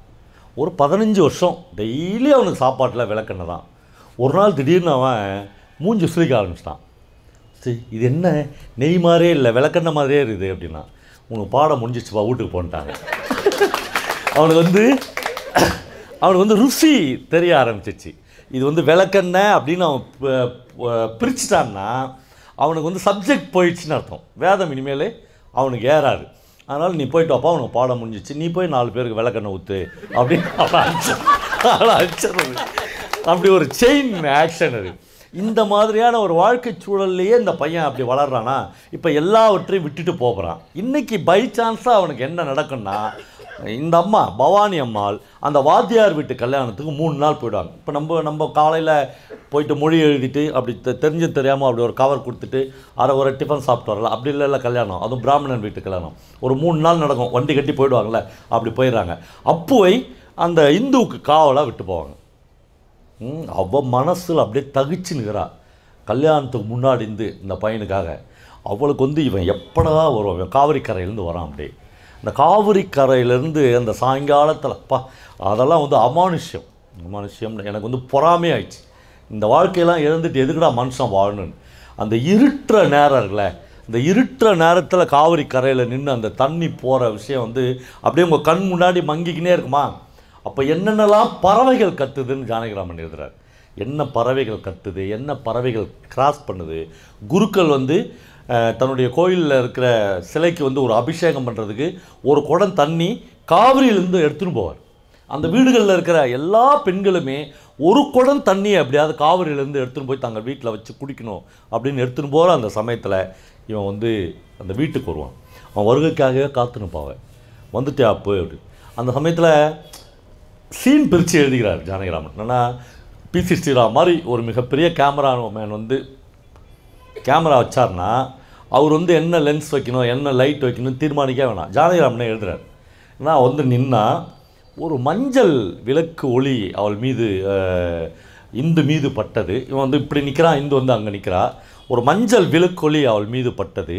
ஒரு பதினஞ்சு வருஷம் டெய்லி அவனுக்கு சாப்பாட்டில் விளக்கெண்ணெய் தான். ஒரு நாள் திடீர்னு அவன் மூஞ்சி சுழிக்க ஆரம்பிச்சிட்டான். சரி இது என்ன? நெய் மாதிரியே இல்லை விளக்கெண்ணெய் மாதிரியே இருக்குது அப்படின்னா உனக்கு பாடம் முடிஞ்சிச்சுப்பா வீட்டுக்கு போன்ட்டாங்க. அவனுக்கு வந்து அவனுக்கு வந்து ருசி தெரிய ஆரம்பிச்சிச்சு. இது வந்து விளக்கெண்ணெய் அப்படின்னு அவன் பிரிச்சுட்டான்னா அவனுக்கு வந்து சப்ஜெக்ட் போயிடுச்சுன்னு அர்த்தம். வேதம் இனிமேலே அவனுக்கு ஏறாது. அதனால் நீ போயிட்டு அப்பா அவனுக்கு பாடம் முடிஞ்சிச்சு. நீ போய் நாலு பேருக்கு விளக்கண்ணை ஊற்று அப்படின்னு அவனை அடிச்சிடுறது. அப்படி ஒரு செயின் ஆக்ஷன் அது. இந்த மாதிரியான ஒரு வாழ்க்கை சூழல்லையே இந்த பையன் அப்படி வளர்றானா? இப்போ எல்லாவற்றையும் விட்டுட்டு போகிறான் இன்றைக்கி பை சான்ஸாக அவனுக்கு என்ன நடக்கும்னா இந்த அம்மா பவானி அம்மாள் அந்த வாத்தியார் வீட்டு கல்யாணத்துக்கு மூணு நாள் போயிடுவாங்க. இப்போ நம்ம நம்ம காலையில் போயிட்டு மொழி எழுதிட்டு அப்படி தெ- தெரிஞ்சு தெரியாமல் அப்படி ஒரு கவர் கொடுத்துட்டு அரை ஒரு டிஃபன் சாப்பிட்டு வரலாம் அப்படி இல்லை கல்யாணம். அதுவும் பிராமணன் வீட்டு கல்யாணம். ஒரு மூணு நாள் நடக்கும். வண்டி கட்டி போயிடுவாங்கல்ல அப்படி போயிடுறாங்க. அப்போவை அந்த இந்துவுக்கு காவலாக விட்டு போவாங்க. ம், மனசில் அப்படியே தகிச்சு நிற்கிறா கல்யாணத்துக்கு முன்னாடி இருந்து இந்த பையனுக்காக. அவளுக்கு வந்து இவன் எப்படா வருவான்? இவன் காவிரி கரையிலேருந்து வரான் அப்படியே. இந்த காவிரி கரையிலேருந்து அந்த சாயங்காலத்தில் அப்பா அதெல்லாம் வந்து அமானுஷ்யம். அமானுஷ்யம் எனக்கு வந்து பொறாமே ஆயிடுச்சு இந்த வாழ்க்கையெல்லாம் இழந்துட்டு எதுக்குடா மனுஷன் வாழணும்னு. அந்த இருட்டுற நேரம் இருக்குல்ல இந்த இருட்டுற நேரத்தில் காவிரி கரையில் நின்று அந்த தண்ணி போகிற விஷயம் வந்து அப்படியே உங்கள் கண் முன்னாடி மங்கிக்கினே இருக்குமா? அப்போ என்னென்னலாம் பறவைகள் கத்துதுன்னு ஜானகிராமன் எழுதுகிறார் என்ன பறவைகள் கத்துது என்ன பறவைகள் கிராஸ் பண்ணுது? குருக்கள் வந்து தன்னுடைய கோயிலில் இருக்கிற சிலைக்கு வந்து ஒரு அபிஷேகம் பண்ணுறதுக்கு ஒரு குடம் தண்ணி காவிரியிலேருந்து எடுத்துன்னு போவார். அந்த வீடுகளில் இருக்கிற எல்லா பெண்களுமே ஒரு குடம் தண்ணியை அப்படியாவது காவிரியிலேருந்து எடுத்துன்னு போய் தங்கள் வீட்டில் வச்சு குடிக்கணும் அப்படின்னு எடுத்துன்னு போகிற அந்த சமயத்தில் இவன் வந்து அந்த வீட்டுக்கு வருவான். அவன் வருகைக்காகவே காத்துன்னு போவேன் வந்துட்டே அப்போ அப்படி. அந்த சமயத்தில் சீன் பிரித்து எழுதுகிறார் ஜானகிராமன். என்னன்னா பிசி ஸ்ரீராம் மாதிரி ஒரு மிகப்பெரிய கேமராமேன் வந்து கேமரா வச்சார்னா அவர் வந்து என்ன லென்ஸ் வைக்கணும் என்ன லைட் வைக்கணும் தீர்மானிக்க வேணாம். ஜானகிராமனே எழுதுறார். ஏன்னா வந்து நின்னா ஒரு மஞ்சள் விளக்கு ஒளி அவள் மீது இந்து மீது பட்டது. இவன் வந்து இப்படி நிற்கிறான் இந்து வந்து அங்கே நிற்கிறா ஒரு மஞ்சள் விழுக்கொலி அவள் மீது பட்டது.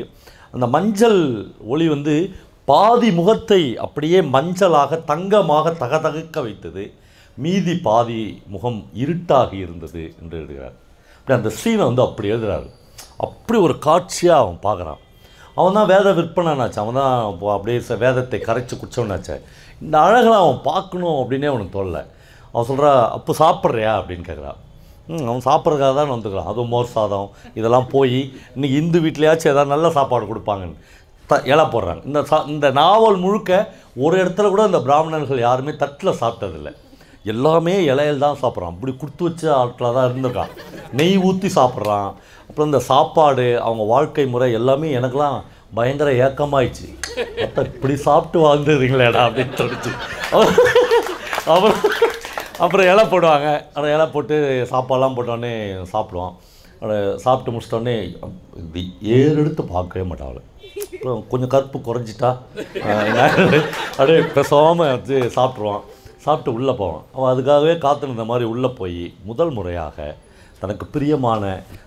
அந்த மஞ்சள் ஒளி வந்து பாதி முகத்தை அப்படியே மஞ்சளாக தங்கமாக தகதகக்க வைத்தது. மீதி பாதி முகம் இருட்டாகி இருந்தது என்று எழுதுகிறார். அப்படி அந்த சீனை வந்து அப்படி எழுதுகிறார் அப்படி ஒரு காட்சியாக அவன் பார்க்குறான். அவன் தான் வேத விற்பனாச்சு அவன் தான் இப்போ அப்படியே ச- வேதத்தை கரைச்சி குடிச்சவனாச்சே. இந்த அழகில் அவன் பார்க்கணும் அப்படின்னே அவனுக்கு தோல்லை அவன் சொல்கிறா அப்போ சாப்பிட்றியா? அப்படின்னு கேட்குறான். ம் அவன் சாப்பிட்றதுக்காக தான் வந்துக்கிறான். அதுவும் மோர் சாதம் இதெல்லாம் போய் இன்றைக்கி இந்து வீட்லையாச்சும் ஏதாவது நல்ல சாப்பாடு கொடுப்பாங்கன்னு. த இலை போடுறாங்க. இந்த சா இந்த நாவல் முழுக்க ஒரு இடத்துல கூட இந்த பிராமணர்கள் யாருமே தட்டில் சாப்பிட்டதில்லை. எல்லாமே இலையில் தான் சாப்பிட்றான். அப்படி கொடுத்து வச்ச ஆட்களாக தான் இருந்திருக்கான். நெய் ஊற்றி சாப்பிட்றான். அப்புறம் இந்த சாப்பாடு அவங்க வாழ்க்கை முறை எல்லாமே எனக்கெல்லாம் பயங்கர ஏக்கமாயிடுச்சு. அப்போ இப்படி சாப்பிட்டு வாழ்ந்துருங்களேடா அப்படின்னு தோணுச்சு. அப்புறம் அப்புறம் இலை போடுவாங்க. ஆனால் இலை போட்டு சாப்பாடெலாம் போட்டோடனே சாப்பிடுவான். அதை சாப்பிட்டு முடிச்சிட்டோடனே இது ஏறெடுத்து பார்க்கவே மாட்டாள் அப்புறம் கொஞ்சம் கருப்பு குறைஞ்சிட்டா அப்படியே பேசாமல் வச்சு சாப்பிட்ருவான் சாப்பிட்டு உள்ளே போவான். அவன் அதுக்காகவே காத்துருந்த மாதிரி உள்ளே போய் முதல் முறையாக தனக்கு பிரியமான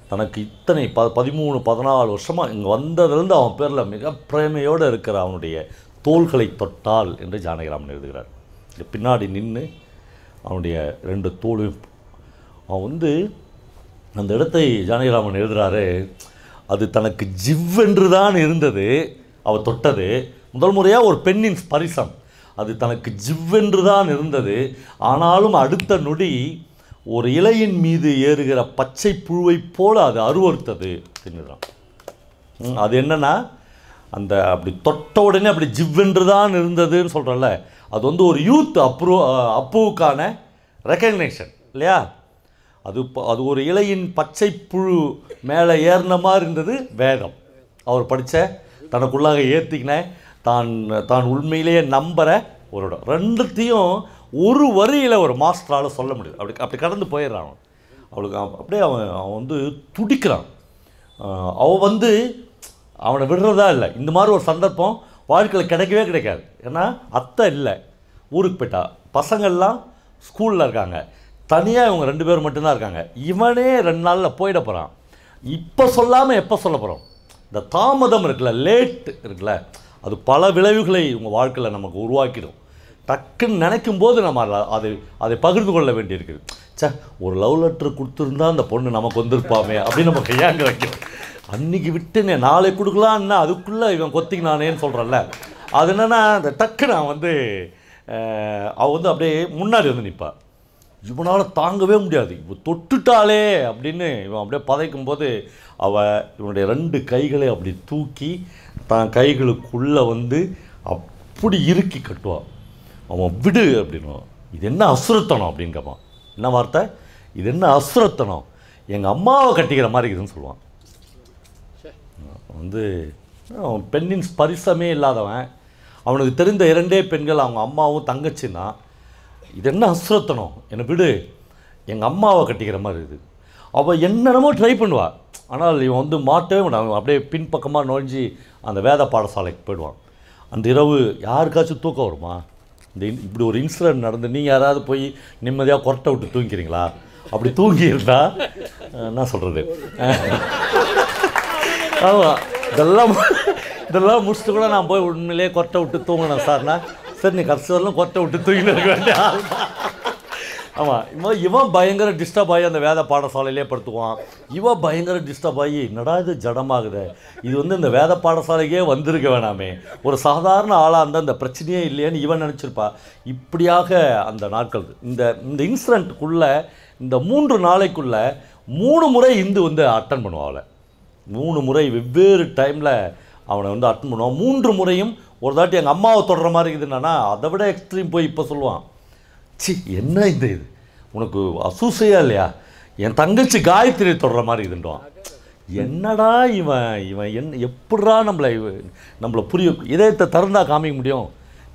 தனக்கு இத்தனை ப பதிமூணு பதினாலு வருஷமாக இங்கே வந்ததுலேருந்து அவன் பேரில் மிக பிரேமையோடு இருக்கிற அவனுடைய தோள்களை தொட்டால் என்று ஜானகிராமன் எழுதுகிறார். பின்னாடி நின்று அவனுடைய ரெண்டு தோளும் அவன் வந்து அந்த இடத்தை ஜானகிராமன் எழுதுகிறாரு அது தனக்கு ஜிவ்வென்று தான் இருந்தது அவள் தொட்டது. முதல் முறையாக ஒரு பெண்ணின் ஸ்பரிசம். அது தனக்கு ஜிவ்வென்று தான் இருந்தது. ஆனாலும் அடுத்த நொடி ஒரு இலையின் மீது ஏறுகிற பச்சை புழுவைப் போல அது அருவறுத்தது அப்படின்னுறான் அது என்னன்னா அந்த அப்படி தொட்ட உடனே அப்படி ஜிவ்வென்று தான் இருந்ததுன்னு சொல்கிறோம்ல அது வந்து ஒரு யூத் அப்ரூ அப்புவுக்கான ரெக்கக்னேஷன் இல்லையா? அது அது ஒரு இலையின் பச்சை புழு மேலே ஏறின மாதிரி இருந்தது வேதம். அவர் படித்த தனக்குள்ளாக ஏற்றிக்கினேன் தான் தான் உண்மையிலேயே நம்புகிற ஒரு இடம். ரெண்டுத்தையும் ஒரு வரியில் ஒரு மாஸ்டரால் சொல்ல முடியுது அப்படி அப்படி கடந்து போயிடுறான் அவன். அவளுக்கு அப்படியே அவன் அவன் வந்து துடிக்கிறான். அவன் வந்து அவனை விடுறதா இல்லை. இந்த மாதிரி ஒரு சந்தர்ப்பம் வாழ்க்கையில் கிடைக்கவே கிடைக்காது. ஏன்னா அத்தை இல்லை. ஊருக்கு போயிட்டா. பசங்கள்லாம் ஸ்கூலில் இருக்காங்க. தனியாக இவங்க ரெண்டு பேர் மட்டும்தான் இருக்காங்க. இவனே ரெண்டு நாளில் போயிட போகிறான் இப்போ சொல்லாமல் எப்போ சொல்ல போகிறோம் இந்த தாமதம் இருக்குல்ல லேட் இருக்குல்ல. அது பல விளைவுகளை உங்கள் வாழ்க்கையில் நமக்கு உருவாக்கிடும். டக்குன்னு நினைக்கும் போது நம்ம அதை அதை அதை பகிர்ந்து கொள்ள வேண்டியிருக்குது. ச்சே ஒரு லவ் லெட்டர் கொடுத்துருந்தா அந்த பொண்ணு நமக்கு வந்திருப்பாமே அப்படின்னு நம்ம கையாங்க வைக்கிறோம். அன்றைக்கி விட்டுனே நாளை கொடுக்கலான்னா அதுக்குள்ளே இவன் கொத்திக்கினானேன்னு சொல்கிறல்ல அது என்னென்னா அந்த டக்குன்னு அவன் வந்து அவள் வந்து அப்படியே முன்னாடி வந்து நிற்பாள் இவனால் தாங்கவே முடியாது. இவ தொட்டுட்டாளே அப்படின்னு இவன் அப்படியே பதைக்கும் போது அவள் இவனுடைய ரெண்டு கைகளை அப்படி தூக்கி தான் கைகளுக்குள்ளே வந்து அப்படி இறுக்கி கட்டுவான் அவன் விடு அப்படின்னுவான் இது என்ன அசுரத்தனம் அப்படின்னு கேட்பான் என்ன வார்த்தை? இது என்ன அசுரத்தனம்? எங்கள் அம்மாவை கட்டிக்கிற மாதிரி இருக்குதுன்னு சொல்லுவான். வந்து அவன் பெண்ணின் ஸ்பரிசமே இல்லாதவன். அவனுக்கு தெரிந்த இரண்டே பெண்கள் அவங்க அம்மாவும் தங்கச்சின்னா இது என்ன அசுரத்தனம்? என்னை விடு. எங்கள் அம்மாவை கட்டிக்கிற மாதிரி இருக்குது. அவள் என்னென்னமோ ட்ரை பண்ணுவாள் ஆனால் இவன் வந்து மாட்டவே மாட்டான். அப்படியே பின்பக்கமாக நுழைஞ்சி அந்த வேத பாடசாலைக்கு போயிடுவான். அந்த இரவு யாருக்காச்சும் தூக்கம் வருமா? இந்த இப்படி ஒரு இன்சிடென்ட் நடந்து நீங்கள் யாராவது போய் நிம்மதியாக கொரட்டை விட்டு தூங்கிக்கிறீங்களா? அப்படி தூங்கி என்ன சொல்கிறது ஆமாம் இதெல்லாம் இதெல்லாம் முடிச்சுட்டு கூட நான் போய் உண்மையிலேயே கொட்டை விட்டு தூங்கினேன் சார்னா சரி நீ கடைசி வரலாம் கொட்டை விட்டு தூங்கிட்டு இருக்க வேண்டிய ஆள் ஆமாம் இவன் இவன் பயங்கர டிஸ்டர்ப் ஆகி அந்த வேத பாடசாலையிலே படுத்துவான் இவன் பயங்கர டிஸ்டர்ப் ஆகி என்னடா இது ஜடமாகுது? இது வந்து இந்த வேத பாடசாலைக்கே வந்திருக்க வேணாமே. ஒரு சாதாரண ஆளாக இருந்தால் அந்த பிரச்சனையே இல்லையேன்னு இவன் நினச்சிருப்பா. இப்படியாக அந்த நாட்கள் இந்த இந்த இன்சிடெண்ட்டுக்குள்ளே இந்த மூன்று நாளைக்குள்ளே மூணு முறை இந்து வந்து அட்டன் பண்ணுவான் அவளை. மூணு முறை வெவ்வேறு டைமில் அவனை வந்து அட்டன் பண்ணுவான் மூன்று முறையும் ஒரு தாட்டி எங்கள் அம்மாவை தொடர மாதிரி இருக்குது என்னன்னா அதை விட எக்ஸ்ட்ரீம் போய் இப்போ சொல்லுவான். சி என்ன இந்த இது உனக்கு அசூசையா இல்லையா? என் தங்கச்சி காயத்ரி தொடர்ற மாதிரி இதுன்றான். என்னடா இவன் இவன் என் எப்படிடா நம்மளை நம்மளை புரிய இதயத்தை திறந்தா காமிக்க முடியும்?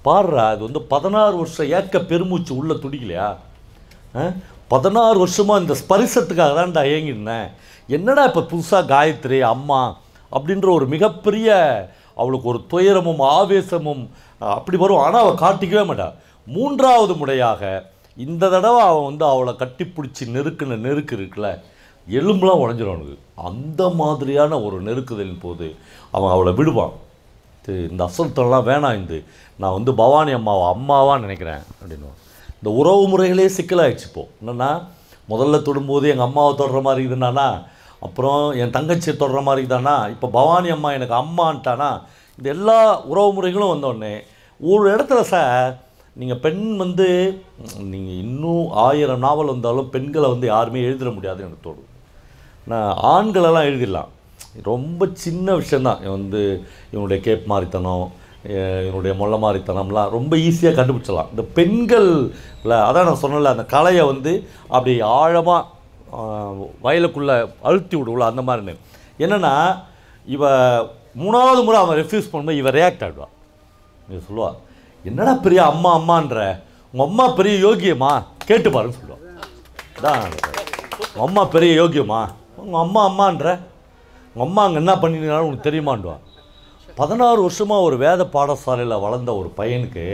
பாடுறா அது வந்து பதினாறு வருஷம் ஏக்க பெருமூச்சு உள்ள துடிக்கலையா? ஆ? பதினாறு வருஷமாக இந்த ஸ்பரிசத்துக்காக தான்டா ஏங்கியிருந்தேன் என்னடா இப்போ புதுசாக காயத்ரி அம்மா அப்படின்ற ஒரு மிகப்பெரிய அவளுக்கு ஒரு துயரமும் ஆவேசமும் அப்படி வரும். ஆனால் அவள் காட்டிக்கவே மாட்டாள் மூன்றாவது முறையாக இந்த தடவை அவன் வந்து அவளை கட்டிப்பிடிச்சி நெருக்குன நெருக்கு இருக்குல்ல எலும்புலாம் உடஞ்சிரும் அவனுக்கு. அந்த மாதிரியான ஒரு நெருக்குதலின் போது அவன் அவளை விடுவான். இது இந்த அசல்தெல்லாம் வேணாம் இந்த நான் வந்து பவானி அம்மாவை அம்மாவாக நினைக்கிறேன் அப்படின்னு இந்த உறவு முறைகளே சிக்கலாயிடுச்சு இப்போ. என்னென்னா முதல்ல தொடும்போது எங்கள் அம்மாவை தொடுற மாதிரி இருந்தானா அப்புறம் என் தங்கச்சியை தொடுற மாதிரி தானா இப்போ பவானி அம்மா எனக்கு அம்மான்ட்டானா இந்த எல்லா உறவு முறைகளும் வந்தோடனே ஒரு இடத்துல சார் நீங்கள் பெண் வந்து நீங்கள் இன்னும் ஆயிரம் நாவல் வந்தாலும் பெண்களை வந்து யாருமே எழுதிட முடியாதுன்னு எனக்கு தோணும் நான் ஆண்களெல்லாம் எழுதிடலாம். ரொம்ப சின்ன விஷயந்தான் வந்து இவனுடைய கேப் மாறித்தனம் இவனுடைய மொள்ள மாறித்தனம்லாம் ரொம்ப ஈஸியாக கண்டுபிடிச்சலாம் இந்த பெண்கள் அதான் நான் சொன்னல அந்த கலையை வந்து அப்படி ஆழமாக வயலுக்குள்ளே அழுத்தி விடுவோம்ல அந்த மாதிரின்னு. என்னென்னா இவ மூணாவது முறை அவன் ரெஃப்யூஸ் பண்ணும்போது இவன் ரியாக்ட் ஆகிடுவான் நீ சொல்லுவாள் என்னடா பெரிய அம்மா அம்மான்ற? உங்கள் அம்மா பெரிய யோகியமா கேட்டு பாருன்னு சொல்லுவான் அதான் உங்கள் அம்மா பெரிய யோகியமா உங்கள் அம்மா அம்மான்ற? உங்கள் அம்மா அங்கே என்ன பண்ணினாலும் உனக்கு தெரியுமாண்டுவான் பதினாறு வருஷமாக ஒரு வேத பாடசாலையில் வளர்ந்த ஒரு பையனுக்கு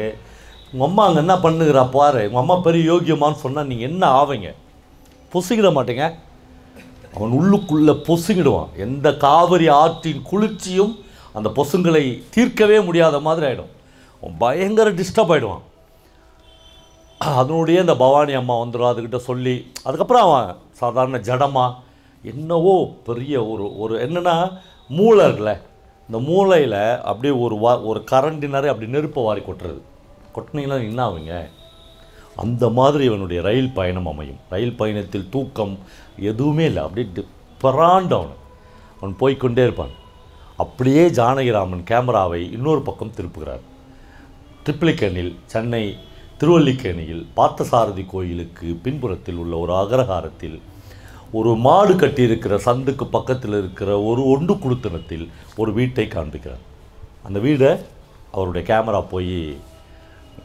உங்கள் அம்மா அங்கே என்ன பண்ணுகிறா பாரு? உங்கள் அம்மா பெரிய யோகியமான்னு சொன்னால் நீங்கள் என்ன ஆவீங்க? பொசுக்கிட மாட்டேங்க. அவன் உள்ளுக்குள்ளே பொசுங்கிடுவான் எந்த காவிரி ஆற்றின் குளிர்ச்சியும் அந்த பொசுங்களை தீர்க்கவே முடியாத மாதிரி ஆகிடும் பயங்கர டிஸ்டர்ப் ஆகிடுவான் அதனுடைய இந்த பவானி அம்மா வந்துடும் அதுக்கிட்ட சொல்லி அதுக்கப்புறம் அவன் சாதாரண ஜடமா என்னவோ பெரிய ஒரு ஒரு என்னென்னா மூளை இருக்குல்ல இந்த மூளையில் அப்படியே ஒரு வா ஒரு கரண்டினரே அப்படி நெருப்பை வாரி கொட்டுறது. கொட்டினீங்கன்னா என்ன ஆகுங்க? அந்த மாதிரி இவனுடைய ரயில் பயணம் அமையும். ரயில் பயணத்தில் தூக்கம் எதுவுமே இல்லை. அப்படியே பிறாண்டு அவன். அவன் போய்க்கொண்டே இருப்பான். அப்படியே ஜானகிராமன் கேமராவை இன்னொரு பக்கம் திருப்புகிறார். ட்ரிப்ளிகனில் சென்னை திருவல்லிக்கேணியில் பார்த்தசாரதி கோயிலுக்கு பின்புறத்தில் உள்ள ஒரு அகரஹாரத்தில் ஒரு மாடு கட்டியிருக்கிற சந்துக்கு பக்கத்தில் இருக்கிற ஒரு ஒண்டு குடுத்தனத்தில் ஒரு வீட்டை காண்பிக்கிறார். அந்த வீடை அவருடைய கேமரா போய்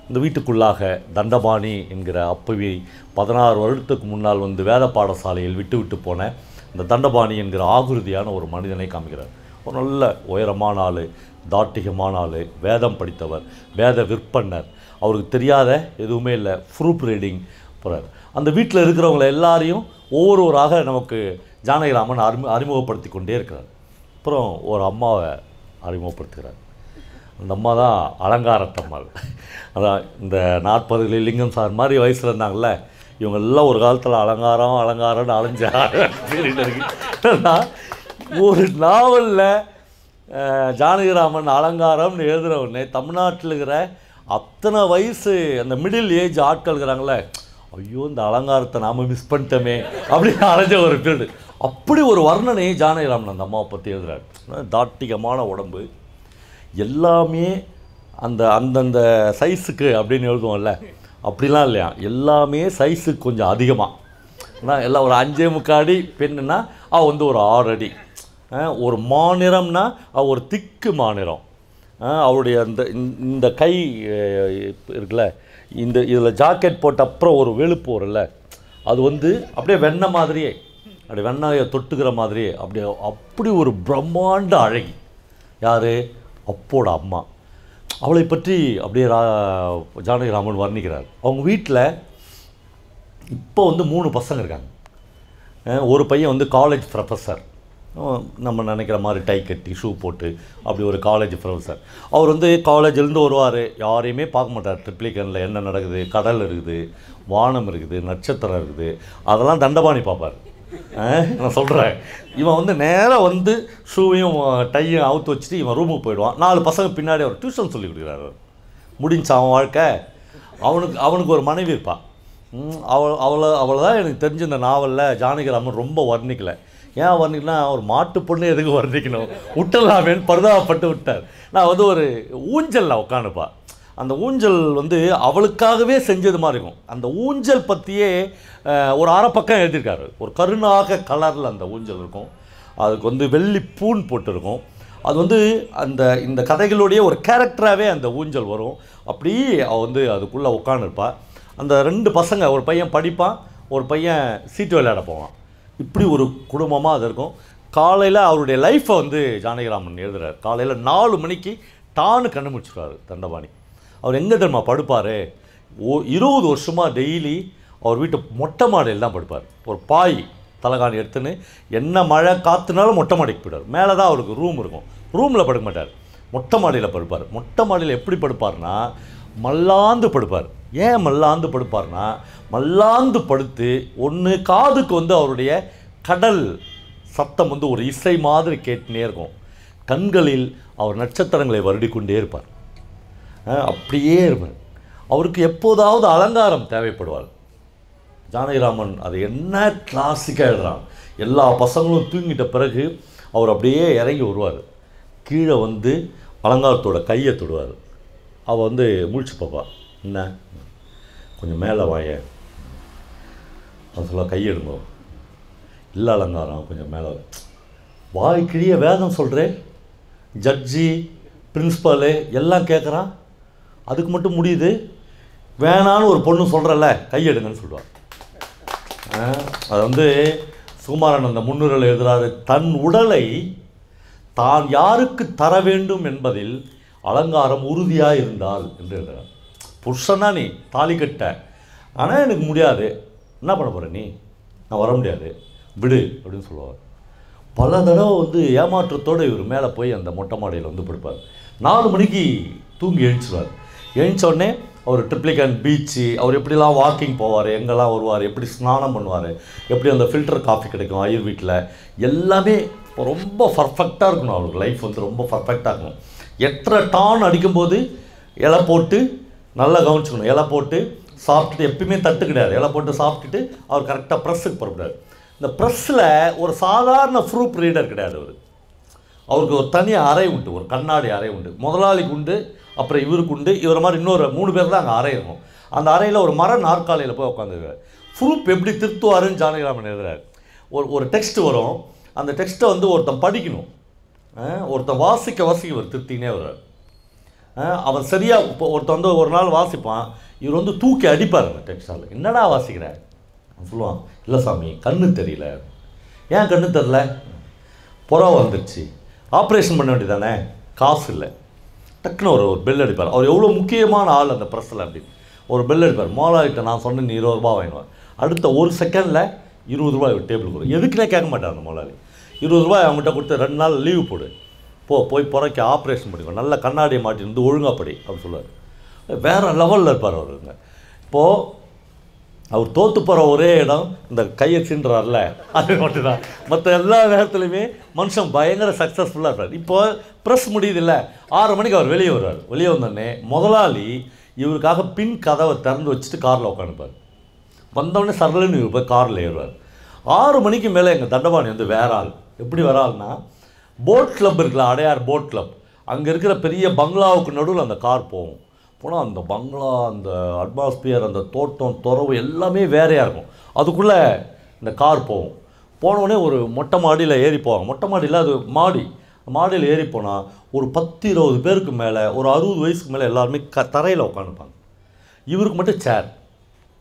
இந்த வீட்டுக்குள்ளாக தண்டபாணி என்கிற அப்பவி பதினாறு வருடத்துக்கு முன்னால் வந்து வேத பாடசாலையில் விட்டு விட்டு போன இந்த தண்டபாணி என்கிற ஆகுருதியான ஒரு மனிதனை காமிக்கிறார் ஒரு நல்ல உயரமான ஆள் தாட்டிகமான வேதம் படித்தவர் வேத விற்பன்னர். அவருக்கு தெரியாத எதுவுமே இல்லை. ப்ரூப் ரீடிங் போகிறார் அந்த வீட்டில் இருக்கிறவங்கள எல்லாரையும் ஒவ்வொருவராக நமக்கு ஜானகிராமன் அறிமு அறிமுகப்படுத்தி கொண்டே இருக்கிறார். அப்புறம் ஒரு அம்மாவை அறிமுகப்படுத்துகிறார். அந்த அம்மா தான் அலங்காரத்தம்மாள் அதான் இந்த நாற்பதுகளில் லிங்கம் சார் மாதிரி வயசில் இருந்தாங்கள்ல இவங்க எல்லாம் ஒரு காலத்தில் அலங்காரம் அலங்காரம்னு அலைஞ்சா ஒரு நாவலில் ஜானகிராமன் அலங்காரம்னு எழுதுகிற உடனே தமிழ்நாட்டில் இருக்கிற அத்தனை வயசு அந்த மிடில் ஏஜ் ஆட்கள் இருக்கிறாங்களே ஐயோ இந்த அலங்காரத்தை நாம் மிஸ் பண்ணிட்டோமே அப்படின்னு அலைஞ்ச ஒரு பீரியடு அப்படி ஒரு வர்ணனை ஜானகிராமன் அந்த அம்மாவை பற்றி எழுதுகிறார் தாட்டிகமான உடம்பு. எல்லாமே அந்த அந்தந்த சைஸுக்கு அப்படின்னு எழுதுவோம்ல அப்படிலாம் இல்லையா? எல்லாமே சைஸுக்கு கொஞ்சம் அதிகமாக ஏன்னா எல்லாம் ஒரு அஞ்சே முக்காடி பெண்ணுன்னா அவள் வந்து ஒரு ஆறு அடி ஒரு மாநிறம்னா ஒரு திக்கு மாநிறம் அவருடைய அவளுடைய அந்த இந்த- இந்த கை இருக்குல்ல இந்த இதில் ஜாக்கெட் போட்ட அப்புறம் ஒரு வெளுப்பு வரும்ல. அது வந்து அப்படியே வெண்ணெய் மாதிரியே அப்படி வெண்ணாயை தொட்டுக்கிற மாதிரியே அப்படியே அப்படி ஒரு பிரம்மாண்ட அழகி. யார்? அப்போட அம்மா. அவளை பற்றி அப்படியே ரா ஜானகிராமன் வர்ணிக்கிறார். அவங்க வீட்டில் இப்போ வந்து மூணு பசங்க இருக்காங்க. ஒரு பையன் வந்து காலேஜ் ப்ரொஃபஸர் நம்ம நினைக்கிற மாதிரி டை கட்டி ஷூ போட்டு அப்படி ஒரு காலேஜ் ப்ரொஃபஸர் அவர் வந்து காலேஜ்லேருந்து வருவார். யாரையுமே பார்க்க மாட்டார். ட்ரிப்ளிகனில் என்ன நடக்குது கடல் இருக்குது வானம் இருக்குது நட்சத்திரம் இருக்குது. அதெல்லாம் தண்டபாணி பார்ப்பார். நான் சொல்கிறேன் இவன் வந்து நேராக வந்து ஷூவையும் டையும் அவுத்து வச்சுட்டு இவன் ரூமுக்கு போயிடுவான். நாலு பசங்க பின்னாடி அவர் டியூஷன் சொல்லி கொடுக்குறாரு முடிஞ்ச அவன் வாழ்க்கை? அவனுக்கு அவனுக்கு ஒரு மனைவி இருப்பான் அவள் அவளை அவளை தான் எனக்கு தெரிஞ்ச இந்த நாவலில் ஜானகிராமன் ரொம்ப வர்ணிக்கலை. ஏன் வர்ணிக்கனா ஒரு மாட்டு பொண்ணு எதுக்கு வர்ணிக்கணும் விட்டலாமேன்னு பரிதாபப்பட்டு விட்டார். நான் வந்து ஒரு ஊஞ்சலில் உட்காந்துப்பா அந்த ஊஞ்சல் வந்து அவளுக்காகவே செஞ்சது மாதிரி இருக்கும். அந்த ஊஞ்சல் பற்றியே ஒரு அரை பக்கம் எழுதியிருக்காரு. ஒரு கருணாக கலரில் அந்த ஊஞ்சல் இருக்கும். அதுக்கு வந்து வெள்ளி பூன் போட்டிருக்கும். அது வந்து அந்த இந்த கதைகளுடைய ஒரு கேரக்டராகவே அந்த ஊஞ்சல் வரும். அப்படி அவள் வந்து அதுக்குள்ளே உட்காந்துருப்பாள் அந்த ரெண்டு பசங்க ஒரு பையன் படிப்பான் ஒரு பையன் சீட்டு விளையாட போவான். இப்படி ஒரு குடும்பமாக அது இருக்கும். காலையில் அவருடைய லைஃப்பை வந்து ஜானகிராமன் எழுதுறாரு. காலையில் நாலு மணிக்கு டான்னு கண்டுபிடிச்சிருவாரு தண்டபாணி. அவர் எங்கே தெரியுமா படுப்பார்? ஓ இருபது வருஷமாக டெய்லி அவர் வீட்டு மொட்டை மாடையில் தான் படுப்பார். ஒரு பாய் தலகாணி எடுத்துன்னு என்ன மழை காற்றுனாலும் மொட்டை மாடிக்கு போயிடுவார். மேலே தான் அவருக்கு ரூம் இருக்கும். ரூமில் படுக்க மாட்டார். மொட்டை மாடியில் படுப்பார். மொட்டை மாடியில் எப்படி படுப்பார்னா மல்லாந்து படுப்பார் ஏன் மல்லாந்து படுப்பார்னா மல்லாந்து படுத்து ஒன்று காதுக்கு வந்து அவருடைய கடல் சத்தம் வந்து ஒரு இசை மாதிரி கேட்டுனே இருக்கும். கண்களில் அவர் நட்சத்திரங்களை வருடிக்கொண்டே இருப்பார். அப்படியே இருப்பார். அவருக்கு எப்போதாவது அலங்காரம் தேவைப்படுவார். ஜானகிராமன் அது என்ன கிளாசிக்காக எழுதுறான். எல்லா பசங்களும் தூங்கிட்ட பிறகு அவர் அப்படியே இறங்கி வருவார். கீழே வந்து அலங்காரத்தோட கையை தொடுவார். அவள் வந்து முழிச்சு பார்ப்பா என்ன? கொஞ்சம் மேலே வாய அவன் சொல்ல கையெடுங்கோ இல்லை அலங்காரம் கொஞ்சம் மேலே வாய்க்கிழிய வேதம் சொல்கிறேன் ஜட்ஜி பிரின்ஸ்பாலு எல்லாம் கேட்குறான் அதுக்கு மட்டும் முடியுது? வேணான்னு ஒரு பொண்ணு சொல்கிறல்ல கையெடுங்கன்னு சொல்லுவாள் அது வந்து சுகுமாரன் அந்த முன்னுரையில் எழுதுறாரு தன் உடலை தான் யாருக்கு தர வேண்டும் என்பதில் அலங்காரம் உறுதியாக இருந்தால் என்று புருஷனா நீ? தாலி கட்ட. ஆனால் எனக்கு முடியாது. என்ன பண்ண போகிற நீ? நான் வர முடியாது. விடு அப்படின்னு சொல்லுவார். பல தடவை வந்து ஏமாற்றத்தோடு இவர் மேலே போய் அந்த மொட்டை மாடியில் வந்து படுப்பார். நாலு மணிக்கு தூங்கி எழுச்சிடுவார் எழுந்தோடனே அவர் ட்ரிப்ளிகன் பீச்சு அவர் எப்படிலாம் வாக்கிங் போவார் எங்கெல்லாம் வருவார் எப்படி ஸ்நானம் பண்ணுவார் எப்படி அந்த ஃபில்டர் காஃபி கிடைக்கும் ஆயுர் வீட்டில் எல்லாமே ரொம்ப பர்ஃபெக்டாக இருக்கணும் அவருக்கு. லைஃப் வந்து ரொம்ப பர்ஃபெக்டாக இருக்கணும். எத்தனை டான் அடிக்கும்போது இலை போட்டு நல்லா கவனிச்சுக்கணும். இலை போட்டு சாப்பிட்டுட்டு எப்பயுமே தட்டு கிடையாது இலை போட்டு சாப்பிட்டுட்டு அவர் கரெக்டாக ப்ரெஸ்ஸுக்கு புறப்படாரு இந்த ப்ரெஸ்ஸில் ஒரு சாதாரண ப்ரூப் ரீடர் கிடையாது அவர். அவருக்கு ஒரு தனி அறை உண்டு ஒரு கண்ணாடி அறை உண்டு. முதலாளிக்கு உண்டு அப்புறம் இவருக்கு உண்டு. இவரை மாதிரி இன்னொரு மூணு பேர் தான் அங்கே அறை இருக்கும். அந்த அறையில் ஒரு மர நாற்காலியில் போய் உட்காந்துருக்காரு ப்ரூப் எப்படி திருத்துவாருன்னு ஜானகிராமன் எழுதுறாரு. ஒரு ஒரு டெக்ஸ்ட் வரும். அந்த டெக்ஸ்ட்டை வந்து ஒருத்தன் படிக்கணும். ஒருத்தன் வாசிக்க வாசிக்க இவர் திருத்தினே வர்றார். அவர் சரியாக இப்போ ஒருத்தன் வந்து ஒரு நாள் வாசிப்பான் இவர் வந்து தூக்கி அடிப்பார் அந்த டெக்ஸ்டால் என்னடா வாசிக்கிறார் சொல்லுவான் இல்லை சாமி கண்ணு தெரியல. ஏன் கண்ணு தெரில புறா வந்துடுச்சு ஆப்ரேஷன் பண்ண வேண்டியதானே? காசு இல்லை. டக்குன்னு ஒரு ஒரு பெல் அடிப்பார். அவர் எவ்வளோ முக்கியமான ஆள் அந்த ப்ரெஸ்ஸில் அப்படின்னு. ஒரு பெல் அடிப்பார். மோலாகிட்ட நான் சொன்னேன் நீ இருபது ரூபா வாங்கிடுவேன் அடுத்த ஒரு செகண்டில் இருபது ரூபாய் டேபிளுக்கு கொடுக்கும் எதுக்குன்னே கேட்க மாட்டார் அந்த முதலாளி இருபது ரூபாய் அவங்ககிட்ட கொடுத்து ரெண்டு நாள் லீவு போடு. போ போய் பிறக்க ஆப்ரேஷன் பண்ணிக்கோ. நல்ல கண்ணாடியை மாட்டிருந்து ஒழுங்காக படி அப்படின்னு சொல்லுவார். வேறு லெவலில் இருப்பார் அவருங்க இப்போது அவர் தோத்து போகிற ஒரே இடம் இந்த கையை சீன்றார்ல அது மட்டும்தான். மற்ற எல்லா நேரத்துலையுமே மனுஷன் பயங்கர சக்ஸஸ்ஃபுல்லாக இருப்பார். இப்போ ப்ரெஸ் முடியுதில்ல ஆறு மணிக்கு அவர் வெளியே வருவார். வெளியே வந்தோடனே முதலாளி இவருக்காக பின் கதவை திறந்து வச்சுட்டு காரில் உட்காந்துப்பார். வந்தவொடனே சரளுன்னு இவர் போய் காரில் ஏறுவார். ஆறு மணிக்கு மேலே எங்கள் தண்டபாணி வந்து வேற ஆள். எப்படி வர போட் கிளப் இருக்குல்ல அடையார் போட் கிளப் அங்கே இருக்கிற பெரிய பங்களாவுக்கு நடுவில் அந்த கார் போகும். போனால் அந்த பங்களா அந்த அட்மாஸ்பியர் அந்த தோட்டம் துறவு எல்லாமே வேறையாக இருக்கும். அதுக்குள்ளே இந்த கார் போகும். போனவுடனே ஒரு மொட்டை மாடியில் ஏறி போவாங்க. மொட்டை மாடியில் அது மாடி. மாடியில் ஏறி போனால் ஒரு பத்து இருபது பேருக்கு மேலே ஒரு அறுபது வயசுக்கு மேலே எல்லாருமே க தரையில் உட்காந்துப்பாங்க இவருக்கு மட்டும் சேர்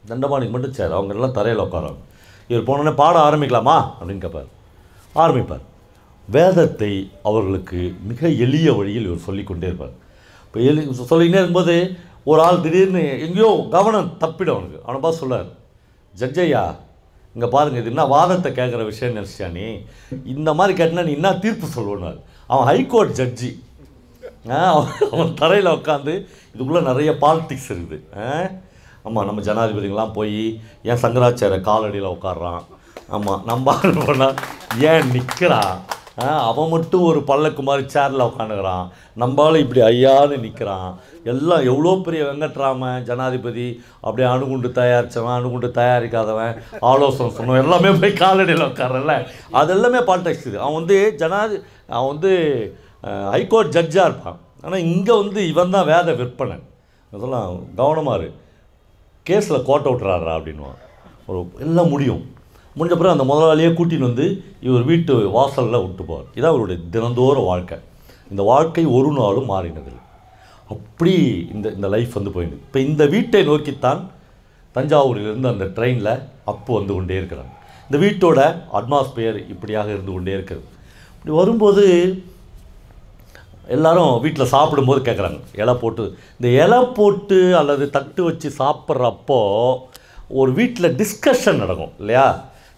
தண்டபாணிக்கு மட்டும் சேர் அவங்க எல்லாம் தரையில் உட்காருவாங்க. இவர் போனோடனே பாட ஆரம்பிக்கலாமா? அப்படின்னு கேட்பார் ஆரம்பிப்பார். வேதத்தை அவர்களுக்கு மிக எளிய வழியில் இவர் சொல்லிக்கொண்டே இருப்பார். இப்போ எளி சொல்லிக்கிட்டே இருக்கும்போது ஒரு ஆள் திடீர்னு எங்கேயோ கவனம் தப்பிடும் அவனுக்கு. அவனை பார்த்து சொல்லார் ஜட்ஜையா இங்கே பாருங்க இது என்ன வாதத்தை கேட்குற விஷயம் நினச்சியா நீ? இந்த மாதிரி கேட்டினா நீ என்ன தீர்ப்பு சொல்லுவார் அவன் ஹைகோர்ட் ஜட்ஜி ஆ, அவன் அவன் தரையில் உட்காந்து இதுக்குள்ளே நிறைய பாலிட்டிக்ஸ் இருக்குது. ஆமாம் நம்ம ஜனாதிபதிகள்லாம் போய் ஏன் சங்கராச்சாரிய காலடியில் உட்காடுறான் ஆமாம் நம்ம ஆள் போனால் ஏன் நிற்கிறான் அவன் மட்டும் ஒரு பல்லக்கு மாதிரி சேரில் உட்காந்துக்கிறான் நம்மளால இப்படி ஐயான்னு நிற்கிறான் எல்லாம் எவ்வளோ பெரிய வெங்கட்ராமன் ஜனாதிபதி அப்படியே அணுகுண்டு தயாரித்தவன் அணுகுண்டு தயாரிக்காதவன் ஆலோசனை சொன்னவன் எல்லாமே போய் காலடியில் உட்காரல அது எல்லாமே பாலிடிக்ஸ் இது. அவன் வந்து ஜனாதி அவன் வந்து ஹைகோர்ட் ஜட்ஜாக இருப்பான். ஆனால் இங்கே வந்து இவன் தான் வேத விற்பனை அதெல்லாம் கவனமாக இரு. கேஸில் கோட்டை விட்டுறாரா அப்படின்வான் ஒரு எல்லாம் முடியும். முடிஞ்ச பிறகு அந்த முதலாளியே கூட்டின்னு வந்து இவர் வீட்டு வாசலில் விட்டு போவார் இதான் அவருடைய தினந்தோற வாழ்க்கை. இந்த வாழ்க்கை ஒரு நாளும் மாறினதில்லை. அப்படி இந்த இந்த லைஃப் வந்து போயிடுது. இப்போ இந்த வீட்டை நோக்கித்தான் தஞ்சாவூரிலிருந்து அந்த ட்ரெயினில் அப்பு வந்து கொண்டே இருக்கிறாங்க இந்த வீட்டோட அட்மாஸ்பியர் இப்படியாக இருந்து கொண்டே இருக்கிறது. இப்படி வரும்போது எல்லாரும் வீட்டில் சாப்பிடும்போது கேட்குறாங்க இலை போட்டு இந்த இலை போட்டு அல்லது தட்டு வச்சு சாப்பிட்றப்போ ஒரு வீட்டில் டிஸ்கஷன் நடக்கும் இல்லையா?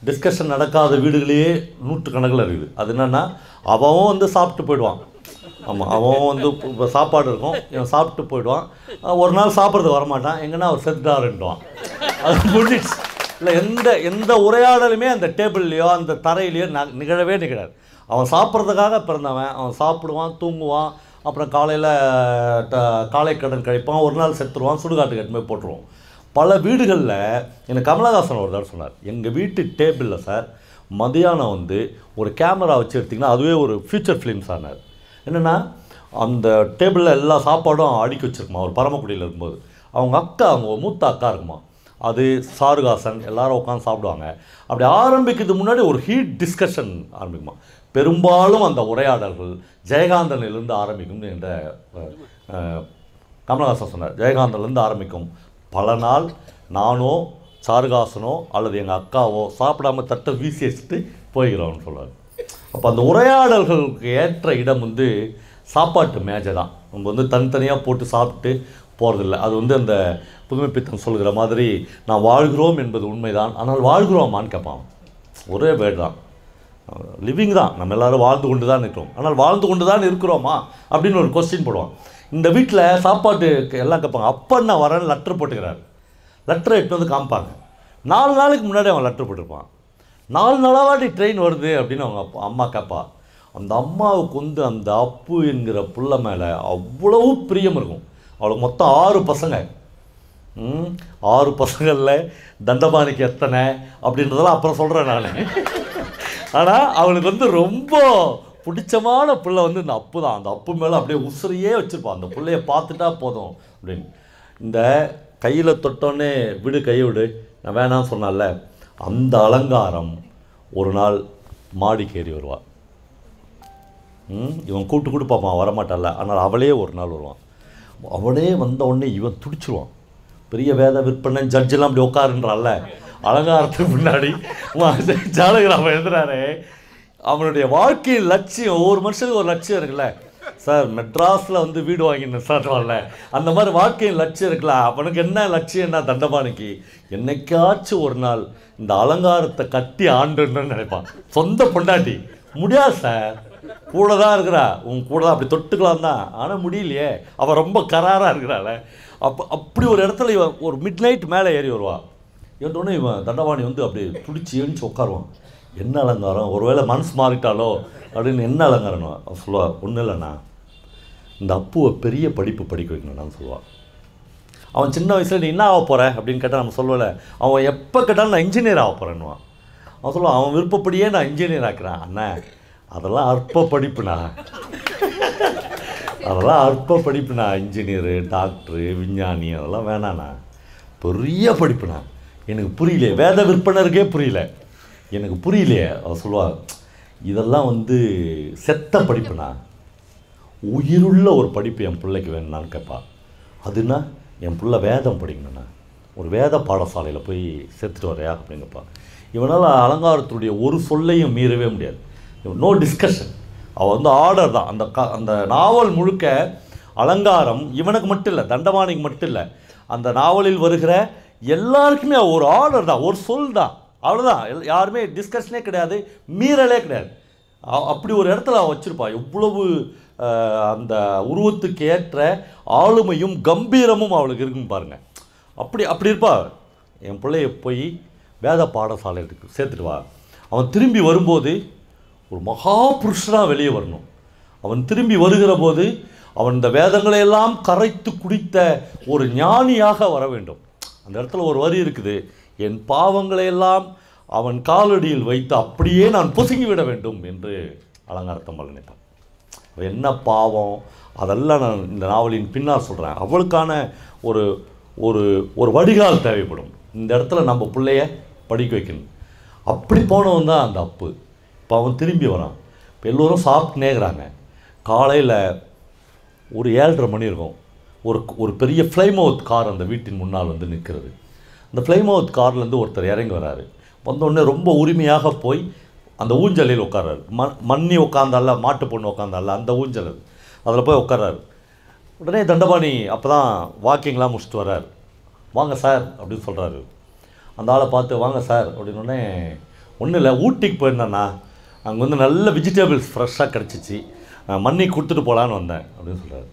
டிஸ்கஷன் நடக்காத வீடுகளையே நூற்றுக்கணக்கில் இருக்குது. அது என்னென்னா அவன் வந்து சாப்பிட்டு போயிடுவான். ஆமாம் அவன் வந்து இப்போ சாப்பாடு இருக்கும். இவன் சாப்பிட்டு போயிடுவான். ஒரு நாள் சாப்பிட்றதுக்கு வரமாட்டான். எங்கன்னா அவர் செத்துட்டாருன்ட்டுவான் அது முடிஞ்சிடுச்சு. இல்லை எந்த எந்த உரையாடலுமே அந்த டேபிள்லையோ அந்த தரையிலையோ ந நிகழவே நிகழாது. அவன் சாப்பிட்றதுக்காக பிறந்தவன். அவன் சாப்பிடுவான் தூங்குவான். அப்புறம் காலையில் ட காலை கடன் கழிப்பான். ஒரு நாள் செத்துருவான். சுடுகாட்டுக்கு எடுத்து போய் போட்டுருவான் பல வீடுகளில் எனக்கு கமலஹாசன் ஒரு தடவை சொன்னார் எங்கள் வீட்டு டேபிளில் சார் மதியானம் வந்து ஒரு கேமரா வச்சு எடுத்திங்கன்னா அதுவே ஒரு ஃபியூச்சர் ஃபிலிம்ஸ் ஆனார். என்னென்னா அந்த டேபிளில் எல்லா சாப்பாடும் அடுக்கி வச்சுருக்குமா ஒரு பரமக்குடியில் இருக்கும்போது. அவங்க அக்கா அவங்க மூத்த அக்கா இருக்குமா அது சாருகாசன் எல்லாரும் உட்காந்து சாப்பிடுவாங்க. அப்படி ஆரம்பிக்கிறதுக்கு முன்னாடி ஒரு ஹீட் டிஸ்கஷன் ஆரம்பிக்குமா. பெரும்பாலும் அந்த உரையாடல்கள் ஜெயகாந்தனிலிருந்து ஆரம்பிக்கும் என்ற கமலஹாசன் சொன்னார் ஜெயகாந்தன்லேருந்து ஆரம்பிக்கும் பல நாள் நானோ சாருகாசனோ அல்லது எங்கள் அக்காவோ சாப்பிடாம தட்டை வீசி வச்சுட்டு போய்கிறோம்னு சொல்லுவார் அப்போ அந்த உரையாடல்களுக்கு ஏற்ற இடம் வந்து சாப்பாட்டு மேஜை தான். நம்ம வந்து தனித்தனியாக போட்டு சாப்பிட்டு போகிறதில்ல அது வந்து அந்த புதுமைப்பித்தன் சொல்கிற மாதிரி நான் வாழ்கிறோம் என்பது உண்மைதான். ஆனால் வாழ்கிறோமான்னு கேட்பான். ஒரே வேர்டு தான். லிவிங் தான். நம்ம எல்லாரும் வாழ்ந்து கொண்டு தான் இருக்கிறோம். ஆனால் வாழ்ந்து கொண்டு தான் இருக்கிறோமா? அப்படின்னு ஒரு கொஸ்டின் போடுவான். இந்த வீட்டில் சாப்பாட்டு எல்லாம் கேட்பாங்க அப்போ நான் வரேன்னு லெட்டர் போட்டுக்கிறாரு. லெட்டரை எடுத்து வந்து காமிப்பாங்க. நாலு நாளுக்கு முன்னாடி அவன் லெட்டர் போட்டிருப்பான். நாலு நாளாவாட்டி ட்ரெயின் வருது அப்படின்னு அவங்க அப்பா அம்மா கேட்பா அந்த அம்மாவுக்கு வந்து அந்த அப்பு என்கிற புள்ள மேலே அவ்வளவு பிரியம் இருக்கும். அவளுக்கு மொத்தம் ஆறு பசங்க. ம், ஆறு பசங்களில் தண்டபாணிக்கு எத்தனை அப்படின்றதெல்லாம் அப்புறம் சொல்கிறேன் நான். ஆனால் அவளுக்கு வந்து ரொம்ப பிடிச்சமான பிள்ளை வந்து இந்த அப்பு தான் அந்த அப்பு மேலே அப்படியே உசுரையே வச்சுருப்பான் அந்த பிள்ளைய பார்த்துட்டா போதும். அப்படின்னு இந்த கையில் தொட்டோன்னே விடு கை விடு. நான் வேணாம் சொன்னால அந்த அலங்காரம் ஒரு நாள் மாடிக்கு ஏறி வருவாள் ம், இவன் கூட்டு கூட்டு பார்ப்பான். வரமாட்டான்ல. ஆனால் அவளே ஒரு நாள் வருவான். அவளே வந்த உடனே இவன் துடிச்சிருவான். பெரிய வேத விற்பனை ஜட்ஜெல்லாம் அப்படி உட்காருன்றான்ல. அலங்காரத்துக்கு முன்னாடி. ஜாலகிராமம் எழுதுறாரு. அவனுடைய வாழ்க்கையின் லட்சியம் ஒவ்வொரு மனுஷனுக்கு ஒரு லட்சியம் இருக்குல்ல? சார் மெட்ராஸில் வந்து வீடு வாங்கினேன் சார் வரல அந்த மாதிரி வாழ்க்கையின் லட்சியம் இருக்குல்ல? அவனுக்கு என்ன லட்சியம் என்ன தண்டபாணிக்கு என்னைக்காச்சும் ஒரு நாள் இந்த அலங்காரத்தை கட்டி ஆண்டுன்னு நினைப்பான். சொந்த பொண்டாட்டி. முடியாது சார். கூட தான் இருக்கிறா. உன் கூட தான் அப்படி தொட்டுக்கலாம் தான். ஆனால் முடியலையே. அவள் ரொம்ப கராராக இருக்கிறாள். அப்போ அப்படி ஒரு இடத்துல இவன் ஒரு மிட் நைட் மேலே ஏறி வருவான் ஏன்னொன்னே இவன் தண்டவாணி வந்து அப்படியே பிடிச்சி எழுந்து உட்காருவான். என்ன அலங்காரம்? ஒருவேளை மனசு மாறிட்டாலோ? அப்படின்னு என்ன அலங்காரம் அவன் சொல்லுவா? ஒன்றும் இல்லைண்ணா. இந்த அப்புவை பெரிய படிப்பு படிக்க வைக்கணும்னு சொல்லுவான் அவன் சின்ன வயசுல நீ என்ன ஆக போகிற அப்படின்னு கேட்டால் நம்ம சொல்லலை. அவன் எப்போ கேட்டாலும் நான் இன்ஜினியர் ஆக போகிறேன்னுவான் அவன் சொல்லுவான் அவன் விருப்பப்படியே நான் இன்ஜினியர் ஆக்குறான். அண்ணா அதெல்லாம் அற்ப படிப்புண்ணா. அதெல்லாம் அற்ப படிப்புண்ணா. இன்ஜினியரு டாக்டரு விஞ்ஞானி அதெல்லாம் வேணாண்ணா. பெரிய படிப்புண்ணா. எனக்கு புரியலையே வேத விற்பனருக்கே புரியல. எனக்கு புரியலையே. அவர் சொல்லுவார் இதெல்லாம் வந்து செத்த படிப்புண்ணா. உயிருள்ள ஒரு படிப்பு என் பிள்ளைக்கு வேணும்னான்னு கேட்பா அதுனா என் பிள்ளை வேதம் படிக்கணுண்ணா ஒரு வேத பாடசாலையில் போய் சேர்த்துட்டு வரையா அப்படிங்கப்பா. இவனால் அலங்காரத்துடைய ஒரு சொல்லையும் மீறவே முடியாது. நோ டிஸ்கஷன் அவள் வந்து ஆர்டர் தான். அந்த க அந்த நாவல் முழுக்க அலங்காரம் இவனுக்கு மட்டும் இல்லை தண்டவாணிக்கு மட்டும் இல்லை. அந்த நாவலில் வருகிற எல்லாருக்குமே ஒரு ஆர்டர் தான் ஒரு சொல் தான். அவ்வளோதான் எல்- யாருமே டிஸ்கஷனே கிடையாது மீறலே கிடையாது. அ- அப்படி ஒரு இடத்துல அவன் வச்சுருப்பான். எவ்வளவு அந்த உருவத்துக்கு ஏற்ற ஆளுமையும் கம்பீரமும் அவளுக்கு இருக்குன்னு பாருங்க. அப்படி அப்படி இருப்பா. என் பிள்ளைய போய் வேத பாடசாலைக்கு சேர்த்துட்டு வா. அவன் திரும்பி வரும்போது ஒரு மகா புருஷனாக வெளியே வரணும். அவன் திரும்பி வருகிற போது அவன் இந்த வேதங்களை எல்லாம் கரைத்து குடித்த ஒரு ஞானியாக வர வேண்டும். அந்த இடத்துல ஒரு வரி இருக்குது. என் பாவங்களை எல்லாம் அவன் காலடியில் வைத்து அப்படியே நான் பொசுங்கி விட வேண்டும் என்று அலங்காரத்தம்மல் நினைத்தான். என்ன பாவம்? அதெல்லாம் நான் இந்த நாவலின் பின்னால் சொல்கிறேன் அவளுக்கான ஒரு ஒரு ஒரு வடிகால் தேவைப்படும். இந்த இடத்துல நம்ம பிள்ளைய படிக்க வைக்கணும். அப்படி போனவன் தான் அந்த அப்பு. இப்போ அவன் திரும்பி வரான். இப்போ எல்லோரும் சாப்பிட்டுனேங்கிறாங்க காலையில் ஒரு ஏழரை மணி இருக்கும். ஒரு ஒரு பெரிய ஃப்ளைமவுத் கார் அந்த வீட்டின் முன்னால் வந்து நிற்கிறது. அந்த ஃப்ளைமவுத் கார்லேருந்து ஒருத்தர் இறங்கி வராரு. வந்தோடனே ரொம்ப உரிமையாக போய் அந்த ஊஞ்சலில் உட்கார்றாரு. ம மண்ணி உட்காந்தால மாட்டு பொண்ணு உட்காந்தால அந்த ஊஞ்சல் அது. அதில் போய் உட்கார்றாரு. உடனே தண்டபாணி அப்போ தான் வாக்கிங்லாம் முடிச்சுட்டு வர்றார். வாங்க சார் அப்படின்னு சொல்கிறாரு அந்த ஆளை பார்த்து வாங்க சார் அப்படின்னு ஒன்றும் இல்லை ஊட்டிக்கு போயிருந்தேண்ணா. அங்கே வந்து நல்ல வெஜிடபிள்ஸ் ஃப்ரெஷ்ஷாக கிடச்சிச்சு. மண்ணி கொடுத்துட்டு போகலான்னு வந்தேன் அப்படின்னு சொல்கிறாரு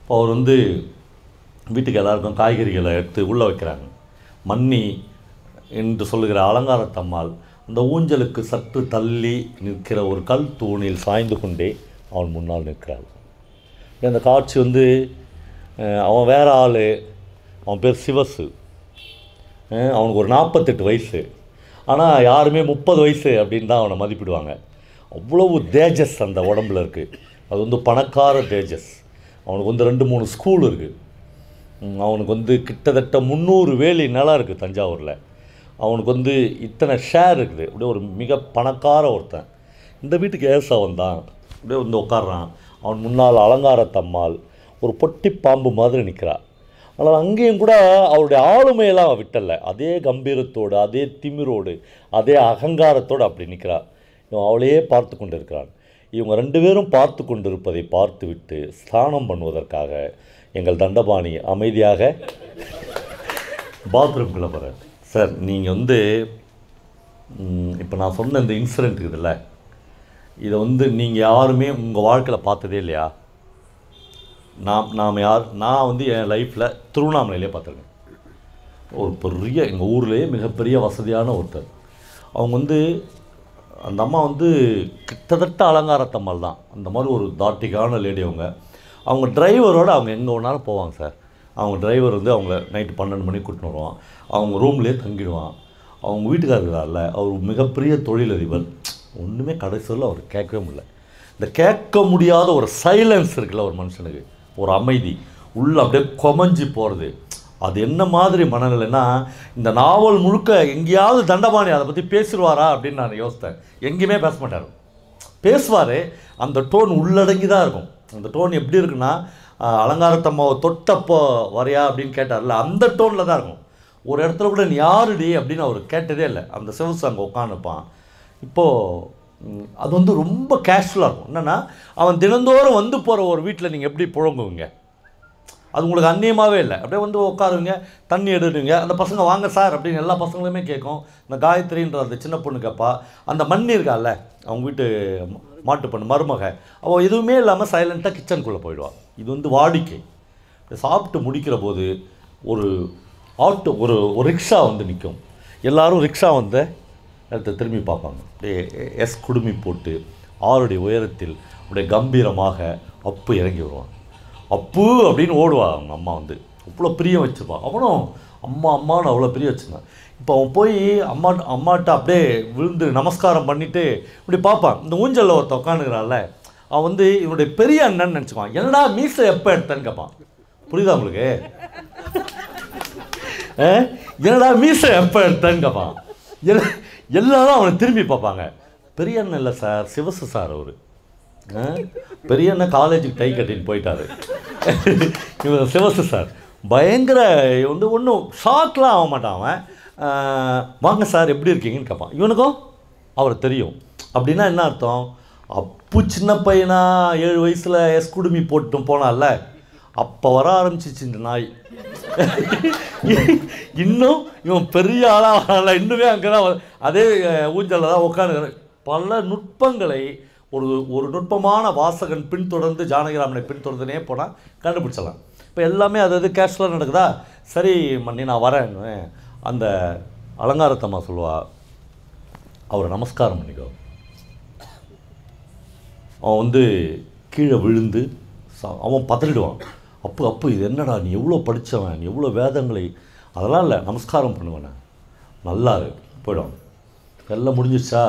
இப்போ அவர் வந்து வீட்டுக்கு எல்லாருக்கும் காய்கறிகளை எடுத்து உள்ளே வைக்கிறாங்க. மன்னி என்று சொல்லுகிற அலங்காரத்தம்மாள் அந்த ஊஞ்சலுக்கு சற்று தள்ளி நிற்கிற ஒரு கல் தூணில் சாய்ந்து கொண்டே அவன் முன்னால் நிற்கிறாள். அந்த காட்சி வந்து அவன் வேற ஆள் அவன் பேர் சிவசு. அவனுக்கு ஒரு நாற்பத்தெட்டு வயசு. ஆனால் யாருமே முப்பது வயசு அப்படின்னு தான் அவனை மதிப்பிடுவாங்க. அவ்வளவு தேஜஸ் அந்த உடம்புல இருக்குது அது வந்து பணக்கார தேஜஸ். அவனுக்கு வந்து ரெண்டு மூணு ஸ்கூல் இருக்குது அவனுக்கு வந்து கிட்டத்தட்ட முந்நூறு வேலி நிலம் இருக்குது தஞ்சாவூரில். அவனுக்கு வந்து இத்தனை ஷேர் இருக்குது. அப்படியே ஒரு மிக பணக்கார ஒருத்தன். இந்த வீட்டுக்கு ஏசா வந்தான். அப்படியே வந்து உட்காடுறான் அவன் முன்னால் அலங்காரத்தம்மாள் ஒரு பொட்டி பாம்பு மாதிரி நிற்கிறாள் ஆனால் அங்கேயும் கூட அவருடைய ஆளுமையெல்லாம் விட்டலை. அதே கம்பீரத்தோடு அதே திமிரோடு அதே அகங்காரத்தோடு அப்படி நிற்கிறாள் இவன் அவளையே பார்த்து கொண்டு இருக்கிறான் இவங்க ரெண்டு பேரும் பார்த்து கொண்டிருப்பதை பார்த்துவிட்டு ஸ்நானம் பண்ணுவதற்காக எங்கள் தண்டபாணி அமைதியாக. பாத்ரூம்குள்ளே போகிறார் சார் நீங்கள் வந்து இப்போ நான் சொன்ன இந்த இன்சிடெண்ட் இருக்குதுல்ல இதை வந்து நீங்கள் யாருமே உங்கள் வாழ்க்கையில் பார்த்ததே இல்லையா? நாம் நாம் யார் நான் வந்து என் லைஃப்பில் திருவண்ணாமலையிலே பார்த்துருக்கேன். ஒரு பெரிய எங்கள் ஊர்லேயே மிகப்பெரிய வசதியான ஒருத்தர். அவங்க வந்து அந்த அம்மா வந்து கிட்டத்தட்ட அலங்காரத்தம்மாள் தான். அந்த மாதிரி ஒரு தாட்டிக்கான லேடி அவங்க. அவங்க டிரைவரோடு அவங்க எங்கே வேணாலும் போவாங்க சார். அவங்க டிரைவர் வந்து அவங்கள நைட்டு பன்னெண்டு மணிக்கு கூட்டின்னு வருவான். அவங்க ரூம்லேயே தங்கிடுவான். அவங்க வீட்டுக்காரர்களால் அவர் மிகப்பெரிய தொழிலதிபர். ஒன்றுமே கடைசியில் அவர் கேட்கவே முடியல. இந்த கேட்க முடியாத ஒரு சைலன்ஸ் இருக்குல்ல ஒரு மனுஷனுக்கு. ஒரு அமைதி. உள்ளே அப்படியே கொமஞ்சி போகிறது அது என்ன மாதிரி மனநிலைன்னா இந்த நாவல் முழுக்க எங்கேயாவது தண்டபாணி அதை பற்றி பேசிடுவாரா அப்படின்னு நான் யோசித்தேன். எங்கேயுமே பேச மாட்டார். பேசுவார். அந்த டோன் உள்ளடங்கி தான் இருக்கும். அந்த டோன் எப்படி இருக்குன்னா அலங்காரத்தம்மாவை தொட்டப்போ வரையா அப்படின்னு கேட்டார்ல அந்த டோனில் தான் இருக்கும். ஒரு இடத்துல கூட நீ யாருடி அப்படின்னு அவர் கேட்டதே இல்லை. அந்த சிவசு அங்கே உட்காந்துப்பான் இப்போது அது வந்து ரொம்ப கேஷுவலாக இருக்கும். என்னென்னா அவன் தினந்தோறும் வந்து போகிற ஒரு வீட்டில் நீங்கள் எப்படி புழங்குவீங்க? அது உங்களுக்கு அந்நியமாகவே இல்லை. அப்படியே வந்து உட்காருவீங்க தண்ணி எடுடுவீங்க அந்த பசங்க வாங்க சார் அப்படின்னு எல்லா பசங்களுமே கேட்கும். இந்த காயத்ரின்ற அந்த சின்ன பொண்ணு கேட்பா. அந்த மண்ணி இருக்கால்ல அவங்க வீட்டு மாட்டுப்பண்ணு மாட்டு மருமக. அவள் எதுவுமே இல்லாமல் சைலண்ட்டாக கிச்சனுக்குள்ளே போயிடுவாள் இது வந்து வாடிக்கை. சாப்பிட்டு முடிக்கிற போது ஒரு ஆட்டோ ஒரு ஒரு ரிக்ஷா வந்து நிற்கும் எல்லாரும் ரிக்ஷா வந்த இடத்த திரும்பி பார்ப்பாங்க. அப்படியே எஸ் குடுமி போட்டு ஆளுடைய உயரத்தில் அப்படியே கம்பீரமாக அப்பு இறங்கி வருவான். அப்பு அப்படின்னு ஓடுவா அவங்க அம்மா வந்து. அவ்வளோ பிரியம் வச்சுருப்பான் அவனும் அம்மா அம்மான்னு அவ்வளோ பிரியம் வச்சுருந்தான். இப்போ அவன் போய் அம்மா அம்மாட்ட அப்படியே விழுந்து நமஸ்காரம் பண்ணிவிட்டு இப்படி பார்ப்பான். இந்த ஊஞ்சலில் ஒருத்த உட்காந்துக்கிறான்ல அவன் வந்து இவனுடைய பெரிய அண்ணன் நினச்சிக்குவான். என்னடா மீசை எப்போ எடுத்தேன்னு கேட்பான். புரியுதா உங்களுக்கு? ஆ? என்னடா மீசை எப்போ எடுத்தேன்னு கேட்பான். எல்- எல்லாரும் அவனை திரும்பி பார்ப்பாங்க. பெரிய அண்ணன் இல்லை சார் சிவசு சார் அவர். பெரிய அண்ணன் காலேஜுக்கு டை கட்டின்னு போயிட்டாரு. இவன் சிவசு சார். பயங்கர வந்து ஒன்றும் ஷாக்லாம் ஆக மாட்டான் அவன். வாங்க சார் எப்படி இருக்கீங்கன்னு கேட்பான் இவனுக்கும் அவரை தெரியும். அப்படின்னா என்ன அர்த்தம்? அப்பு சின்ன பையனா ஏழு வயசில் எஸ் குடுமி போட்டும் போனான்ல அப்போ வர ஆரம்பிச்சிச்சு இந்த நாய். இன்னும் இவன் பெரிய ஆளாக வரல. இன்னுமே அங்கே தான் அதே ஊஞ்சலில் தான் உட்காந்து பல நுட்பங்களை ஒரு ஒரு நுட்பமான வாசகன் பின்தொடர்ந்து ஜானகிராமனை பின்தொடர்ந்துனே போனால் கண்டுபிடிச்சலாம் இப்போ எல்லாமே அது அது கேஷுவலாக நடக்குதா? சரி மண்ணி நான் வரேன்னு அந்த அலங்காரத்தம்மா சொல்லுவா அவரை நமஸ்காரம் பண்ணிக்கோ. அவன் வந்து கீழே விழுந்து அவன் பதறிடுவான். அப்போ அப்போ இது என்னடா நீ எவ்வளோ படித்தவன் நீ எவ்வளோ வேதங்களை அதெல்லாம் இல்லை நமஸ்காரம் பண்ணுவேன் நல்லா போயிடும் எல்லாம் முடிஞ்சிருச்சா?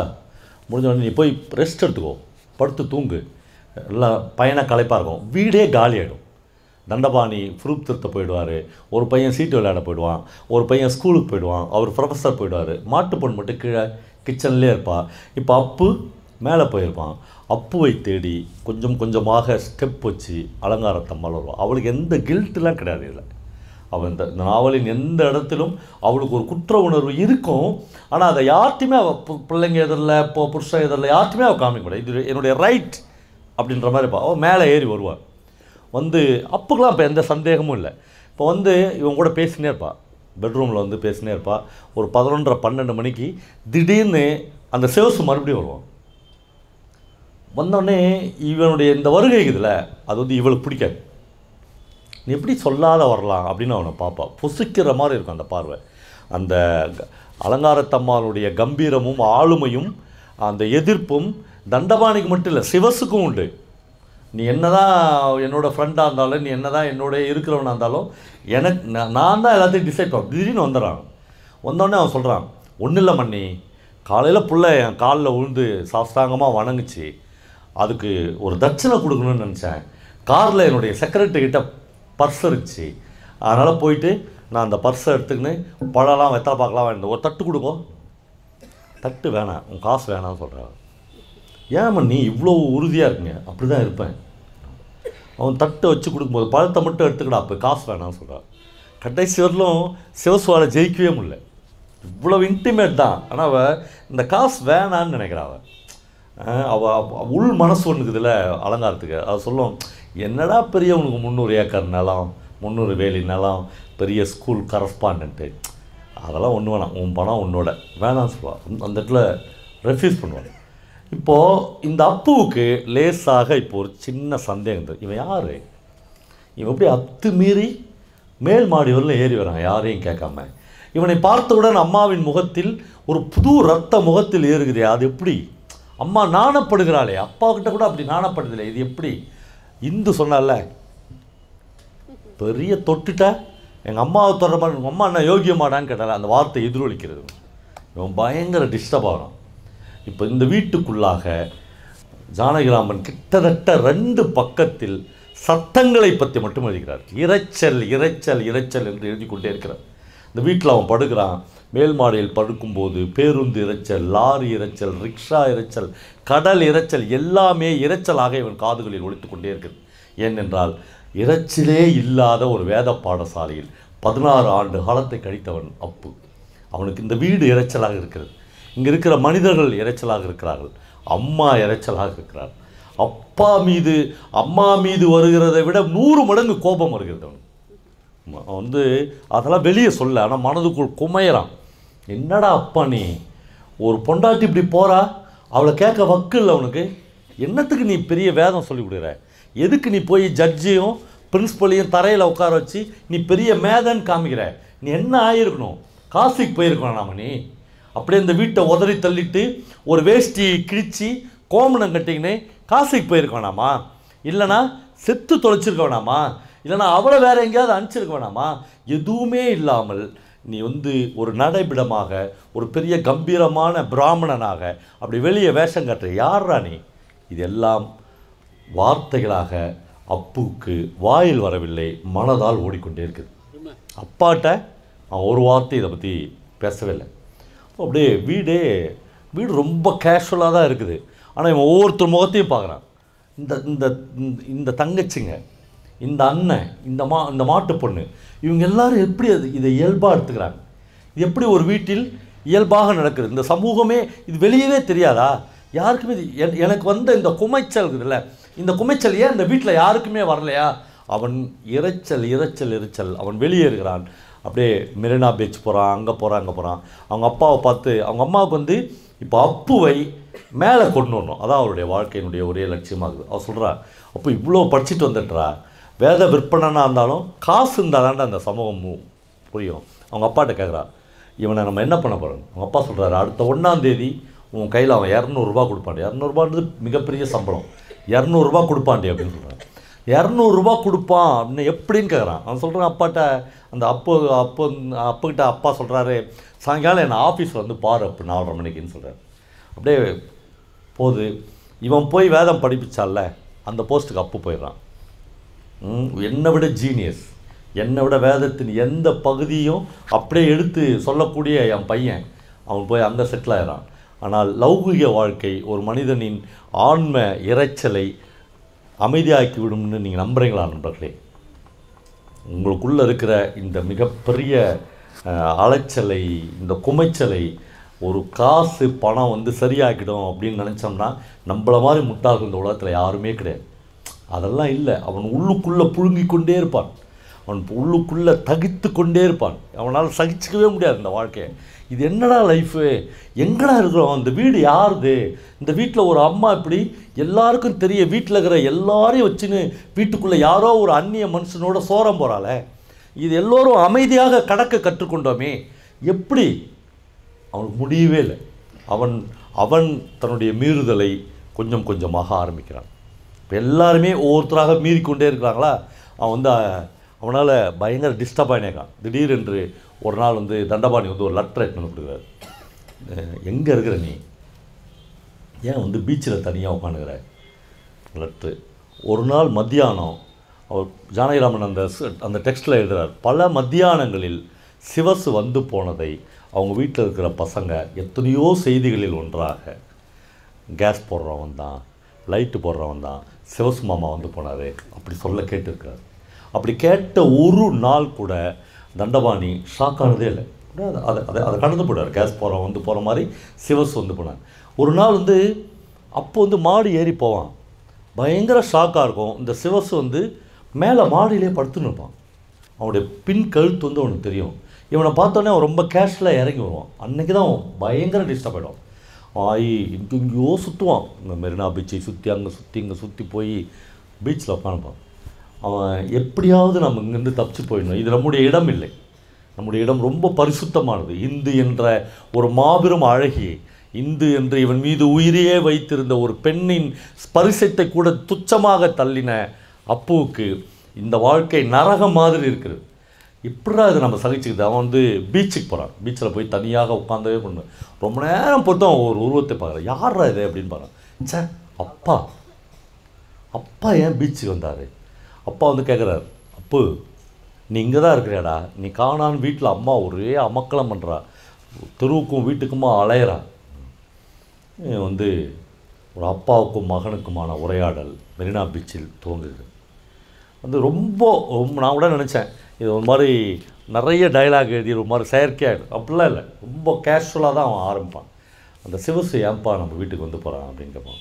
முடிஞ்ச உடனே நீ போய் ரெஸ்ட் எடுத்துக்கோ. படுத்து தூங்கு. எல்லாம் பயணம் களைப்பாக இருக்கும். வீடே காலி ஆகிடும் தண்டபாணி ப்ரூப் திருத்த போயிடுவார். ஒரு பையன் சீட்டு விளையாட போயிடுவான். ஒரு பையன் ஸ்கூலுக்கு போயிடுவான். அவர் ப்ரொஃபஸர் போயிடுவார். மாட்டு பொண்ணு மட்டும் கீழே கிச்சன்லேயே இருப்பாள் இப்போ அப்பு மேலே போயிருப்பான். அப்புவை தேடி கொஞ்சம் கொஞ்சமாக ஸ்டெப் வச்சு அலங்காரத்தம்மாள் வருவாள் அவளுக்கு எந்த கில்ட்டுலாம் கிடையாது இல்லை அவள் இந்த நாவலின் எந்த இடத்திலும் அவளுக்கு ஒரு குற்ற உணர்வு இருக்கும். ஆனால் அதை யார்ட்டையுமே அவள் பு- பிள்ளைங்க எதிரில் இப்போ புருஷன் எதிரில் யார்ட்டையுமே அவள் காமிக்க முடியாது இது என்னுடைய ரைட் அப்படின்ற மாதிரி இருப்பாள் அவள் மேலே ஏறி வருவாள் வந்து அப்போக்கெலாம் இப்போ எந்த சந்தேகமும் இல்லை. இப்போ வந்து இவன் கூட பேசினே இருப்பாள் பெட்ரூமில் வந்து பேசினே இருப்பா. ஒரு பதினொன்றரை பன்னெண்டு மணிக்கு திடீர்னு அந்த சேவ்ஸ் மறுபடியும் வருவான். வந்தோடனே இவனுடைய இந்த வருகை இதில் அது வந்து இவளுக்கு பிடிக்காது. நீ எப்படி சொல்லாத வரலாம் அப்படின்னு அவனை பார்ப்பா. பொசுக்கிற மாதிரி இருக்கும் அந்த பார்வை. அந்த அலங்காரத்தம்மாளுடைய கம்பீரமும் ஆளுமையும் அந்த எதிர்ப்பும் தண்டபாணிக்கு மட்டும் இல்லை சிவசுக்கும் உண்டு. நீ என்ன தான் என்னோட ஃப்ரெண்டாக இருந்தாலும் நீ என்னதான் என்னோட இருக்கிறவனாக இருந்தாலும் எனக்கு நான் நான் தான் எல்லாத்தையும் டிசைட் பண்ண திடீர்னு வந்துடுறான். வந்தோடனே அவன் சொல்கிறான் ஒன்றும் இல்லை மண்ணி காலையில் புள்ள என் காலில் விழுந்து சாஸ்தாங்கமாக வணங்குச்சு. அதுக்கு ஒரு தட்சணை கொடுக்கணும்னு நினச்சேன். காரில் என்னுடைய செக்ரட்டரிக்கிட்ட பர்ஸ் இருந்துச்சு. அதனால் போயிட்டு நான் அந்த பர்ஸை எடுத்துக்கின்னு பழம்லாம் வெத்தலை பார்க்கலாம் வேண்டாம் ஒரு தட்டு கொடுக்கும் தட்டு வேணாம். உன் காசு வேணாம்னு சொல்கிறேன் ஏன் நீ இவ்வளோ உறுதியாக இருக்குங்க அப்படி தான் இருப்பேன். அவன் தட்டை வச்சு கொடுக்கும்போது பழத்தை மட்டும் எடுத்துக்கடா அப்போ காசு வேணாம்னு சொல்கிறான் கடைசி வரலும் சிவசுவாலை ஜெயிக்கவே முடியல. இவ்வளோ இன்டிமேட் தான். ஆனால் அவள் இந்த காசு வேணான்னு நினைக்கிறான் அவள் அவள் உள் மனசு ஒன்று இருக்குதுல்ல அலங்காரத்துக்கு. அதை சொல்லும் என்னடா பெரிய உனக்கு முந்நூறு ஏக்கர் நிலம் முந்நூறு வேலி நிலம் பெரிய ஸ்கூல் கரஸ்பாண்ட்டு அதெல்லாம் ஒன்று வேணாம். உன் பணம் உன்னோட. வேணாம்னு சொல்லுவாள் அந்த இடத்துல ரெஃப்யூஸ் பண்ணுவாள் இப்போது இந்த அப்புவுக்கு லேசாக இப்போ ஒரு சின்ன சந்தேகம் இருந்தது இவன் யார்? இவன் எப்படி அத்துமீறி மேல் மாடி ஏறி வரான்? யாரையும் கேட்காம. இவனை பார்த்தவுடன் அம்மாவின் முகத்தில் ஒரு புது ரத்த முகத்தில் ஏறுகிறே அது எப்படி? அம்மா நாணப்படுகிறாளே. அப்பா கிட்ட கூட அப்படி நாணப்படுதில்லை இது எப்படி? இந்து சொன்னால பெரிய தொட்டுட்ட எங்கள் அம்மாவை தொடர்பான மாதிரி உங்கள் அம்மா என்ன யோகியமாடான்னு கேட்டால அந்த வார்த்தை எதிரொலிக்கிறது. இவன் பயங்கர டிஸ்டர்ப் ஆகிறான். இப்போ இந்த வீட்டுக்குள்ளாக ஜானகிராமன் கிட்டத்தட்ட ரெண்டு பக்கத்தில் சத்தங்களை பற்றி மட்டும் எழுதுகிறார். இரைச்சல் இரைச்சல் இரைச்சல் என்று எழுதி கொண்டே இருக்கிறார். இந்த வீட்டில் அவன் படுகிறான் மேல் மாடியில் படுக்கும்போது பேருந்து இரைச்சல் லாரி இரைச்சல் ரிக்ஷா இரைச்சல் கடல் இரைச்சல் எல்லாமே இரைச்சலாக இவன் காதுகளில் ஒழித்து கொண்டே இருக்கிறது. ஏனென்றால் இரைச்சலே இல்லாத ஒரு வேத பாடசாலையில் பதினாறு ஆண்டு காலத்தை கழித்தவன் அப்பு. அவனுக்கு இந்த வீடு இரைச்சலாக இருக்கிறது. இங்கே இருக்கிற மனிதர்கள் இரைச்சலாக இருக்கிறார்கள். அம்மா இறைச்சலாக இருக்கிறார். அப்பா மீது அம்மா மீது வருகிறதை விட நூறு மடங்கு கோபம் வருகிறது அவனுக்கு. அவன் வந்து அதெல்லாம் வெளியே சொல்ல ஆனால் மனதுக்குள் குமையறான். என்னடா அப்பா நீ? ஒரு பொண்டாட்டி இப்படி போகிறா அவளை கேட்க வக்கு இல்லை அவனுக்கு. என்னத்துக்கு நீ பெரிய வேதம் சொல்லி கொடுக்குற எதுக்கு நீ போய் ஜட்ஜையும் பிரின்ஸ்பலையும் தரையில் உட்கார வச்சு நீ பெரிய மேதன்னு காமிக்கிற? நீ என்ன ஆகிருக்கணும் காசிக்கு போயிருக்கணும் நாம நீ? அப்படியே இந்த வீட்டை உதறி தள்ளிட்டு ஒரு வேஷ்டி கிழிச்சு கோமணம் கட்டிக்கின்னு காசிக்கு போயிருக்க வேணாமா இல்லைனா செத்து தொலைச்சிருக்க வேணாமா இல்லைனா அவளை வேற எங்கேயாவது அனுப்பிச்சிருக்க வேணாமா எதுவுமே இல்லாமல் நீ வந்து ஒரு நடைபிடமாக ஒரு பெரிய கம்பீரமான பிராமணனாக அப்படி வெளியே வேஷம் கட்டுற யார்ரா நீ? இதெல்லாம் வார்த்தைகளாக அப்புவுக்கு வாயில் வரவில்லை மனதால் ஓடிக்கொண்டே இருக்குது. அப்பாட்ட ஒரு வார்த்தை இதை பற்றி பேசவே இல்லை. அப்போ அப்படியே வீடே வீடு ரொம்ப கேஷுவலாக தான் இருக்குது. ஆனால் இவன் ஒவ்வொருத்தர் முகத்தையும் பார்க்குறான். இந்த இந்த இந்த- இந்த தங்கச்சிங்க இந்த அண்ணன் இந்த மா இந்த மாட்டு பொண்ணு இவங்க எல்லாரும் எப்படி அது இதை இயல்பாக எடுத்துக்கிறாங்க? இது எப்படி ஒரு வீட்டில் இயல்பாக நடக்குது? இந்த சமூகமே இது வெளியவே தெரியாதா? யாருக்குமே இது என்- எனக்கு வந்த இந்த குமைச்சல் இருக்குதுல்ல இந்த குமைச்சல் ஏன் இந்த வீட்டில் யாருக்குமே வரலையா? அவன் இரைச்சல் இரைச்சல் இரைச்சல். அவன் வெளியேறுகிறான். அப்படியே மெரினா பீச் போகிறான் அங்கே போகிறான் அங்கே போகிறான் அவங்க அப்பாவை பார்த்து அவங்க அம்மாவுக்கு வந்து இப்போ அப்புவை மேலே கொண்டு வரணும். அதான் அவருடைய வாழ்க்கையினுடைய ஒரே லட்சியமாகுது. அவள் சொல்கிறா அப்போ இவ்வளோ படிச்சுட்டு வந்துட்டுறா வேத விற்பனைனா இருந்தாலும் காசு இருந்தால் அந்த சமூகம் புரியும். அவங்க அப்பாட்ட கேட்குறா இவனை நம்ம என்ன பண்ண போகிறோம் அவங்க அப்பா சொல்கிறாரு அடுத்த ஒன்றாம் தேதி உன் கையில் அவன் இரநூறுபா கொடுப்பாண்டி இரநூறுபான்றது மிகப்பெரிய சம்பளம். இரநூறுபா கொடுப்பாண்டி அப்படின்னு சொல்கிறான் இரநூறுபா கொடுப்பான் அப்படின்னு எப்படின்னு கேட்குறான் அவன் சொல்கிறான் அப்பாட்ட அந்த அப்போ அப்போ அப்பக்கிட்ட அப்பா சொல்கிறாரு சாயங்காலம் என்னை ஆஃபீஸ் வந்து பார் அப்போ நாலரை மணிக்குன்னு சொல்கிறார் அப்படியே போகுது. இவன் போய் வேதம் படிப்பிச்சால அந்த போஸ்ட்டுக்கு அப்பு போயிடுறான். என்னை விட ஜீனியஸ் என்னை விட வேதத்தின் எந்த பகுதியும் அப்படியே எடுத்து சொல்லக்கூடிய என் பையன். அவன் போய் அங்கே செட்டில் ஆயிடுறான். ஆனால் லௌகிக வாழ்க்கை ஒரு மனிதனின் ஆன்ம இரைச்சலை அமைதியாக்கி விடும்னு நீங்கள் நம்புறீங்களா நண்பர்களே? உங்களுக்குள்ளே இருக்கிற இந்த மிகப்பெரிய அலைச்சலை இந்த குமைச்சலை ஒரு காசு பணம் வந்து சரியாக்கிடும் அப்படின்னு நினச்சோம்னா நம்மள மாதிரி முட்டாள்கள் இந்த உலகத்தில் யாருமே கிடையாது. அதெல்லாம் இல்லை. அவன் உள்ளுக்குள்ளே புழுங்கி கொண்டே இருப்பான். அவன் உள்ளுக்குள்ளே தகித்து கொண்டே இருப்பான். அவனால் சகிச்சிக்கவே முடியாது இந்த வாழ்க்கையை. இது என்னடா லைஃபு எங்கடா இருக்கிறோம்? இந்த வீடு யாருது? இந்த வீட்டில் ஒரு அம்மா இப்படி எல்லாருக்கும் தெரிய வீட்டில் இருக்கிற எல்லாரையும் வச்சுன்னு வீட்டுக்குள்ளே யாரோ ஒரு அந்நிய மனுஷனோட சோரம் போகிறாள இது எல்லோரும் அமைதியாக கடக்க கற்றுக்கொண்டோமே. எப்படி? அவனுக்கு முடியவே இல்லை. அவன் அவன் தன்னுடைய மீறுதலை கொஞ்சம் கொஞ்சமாக ஆரம்பிக்கிறான். இப்போ எல்லாருமே ஒவ்வொருத்தராக மீறிக்கொண்டே இருக்கிறாங்களா? அவன் வந்து அவனால் பயங்கர டிஸ்டர்ப் ஆகினேக்கான் திடீரென்று ஒரு நாள் வந்து தண்டபாணி வந்து ஒரு லெட்டர் எடுத்து கொடுக்குறாரு எங்கே இருக்கிற நீ? ஏன் வந்து பீச்சில் தனியாக உட்காந்துக்கிற? லெட்ரு ஒரு நாள் மத்தியானம் அவர் ஜானகிராமன் அந்த அந்த டெக்ஸ்ட்டில் எழுதுறார் பல மத்தியானங்களில் சிவசு வந்து போனதை அவங்க வீட்டில் இருக்கிற பசங்க எத்தனையோ செய்திகளில் ஒன்றாக. கேஸ் போடுறவன் தான் லைட்டு போடுறவன் தான் சிவசு மாமா வந்து போனார். அப்படி சொல்ல கேட்டிருக்கிறார். அப்படி கேட்ட ஒரு நாள் கூட தண்டபாணி ஷாக் ஆனதே இல்லை. அதை அதை அதை அதை கடந்து போயிட்டார். கேஸ் போகிறவன் வந்து போகிற மாதிரி சிவஸ் வந்து போனார். ஒரு நாள் வந்து அப்போ வந்து மாடி ஏறி போவான். பயங்கர ஷாக்காக இருக்கும். இந்த சிவஸ் வந்து மேலே மாடியிலே படுத்துன்னு இருப்பான். அவனுடைய பின் கழுத்து வந்து அவனுக்கு தெரியும். இவனை பார்த்தோன்னே அவன் ரொம்ப கேஷுவலாக இறங்கி வருவான். அன்றைக்கி தான் அவன் பயங்கர டிஸ்டர்ப் ஆகிடும் ஆயி இங்கே இங்கேயோ சுற்றுவான் இங்கே மெரினா பீச்சை சுற்றி அங்கே சுற்றி இங்கே சுற்றி போய் பீச்சில் உட்காந்துப்பான் அவன் எப்படியாவது நம்ம இங்கேருந்து தப்பிச்சு போயிடணும். இது நம்முடைய இடம் இல்லை. நம்முடைய இடம் ரொம்ப பரிசுத்தமானது. இந்து என்ற ஒரு மாபெரும் அழகி இந்து என்று இவன் மீது உயிரையே வைத்திருந்த ஒரு பெண்ணின் ஸ்பரிசத்தை கூட துச்சமாக தள்ளின அப்புவுக்கு இந்த வாழ்க்கை நரகம் மாதிரி இருக்குது இப்படா இது நம்ம சகிச்சுக்குது? அவன் வந்து பீச்சுக்கு போகிறான் பீச்சில் போய் தனியாக உட்காந்தவே பண்ணு ரொம்ப நேரம் பொறுத்தவன் ஒரு உருவத்தை பார்க்குறான். யாரா இது? அப்படின்னு பார்க்குறான். ச்சே அப்பா. அப்பா ஏன் பீச்சுக்கு வந்தார்? அப்பா வந்து கேட்குறாரு அப்பு நீ இங்கே தான் இருக்கிறியாடா? நீ காணான்னு வீட்டில் அம்மா ஒரே அமக்கலம் பண்ணுறா தெருவுக்கும் வீட்டுக்குமா அலையிறா. வந்து ஒரு அப்பாவுக்கும் மகனுக்குமான உரையாடல் மெரினா பீச்சில் துவங்குது. வந்து ரொம்ப ரொம்ப நான் கூட நினச்சேன் இது ஒரு மாதிரி நிறைய டயலாக் எழுதி ஒரு மாதிரி செயற்கையாக அப்படிலாம் இல்லை ரொம்ப கேஷுவலாக தான் அவன் ஆரம்பிப்பான். அந்த சிவசு ஏன்பா நம்ம வீட்டுக்கு வந்து போகிறான் அப்படின்னு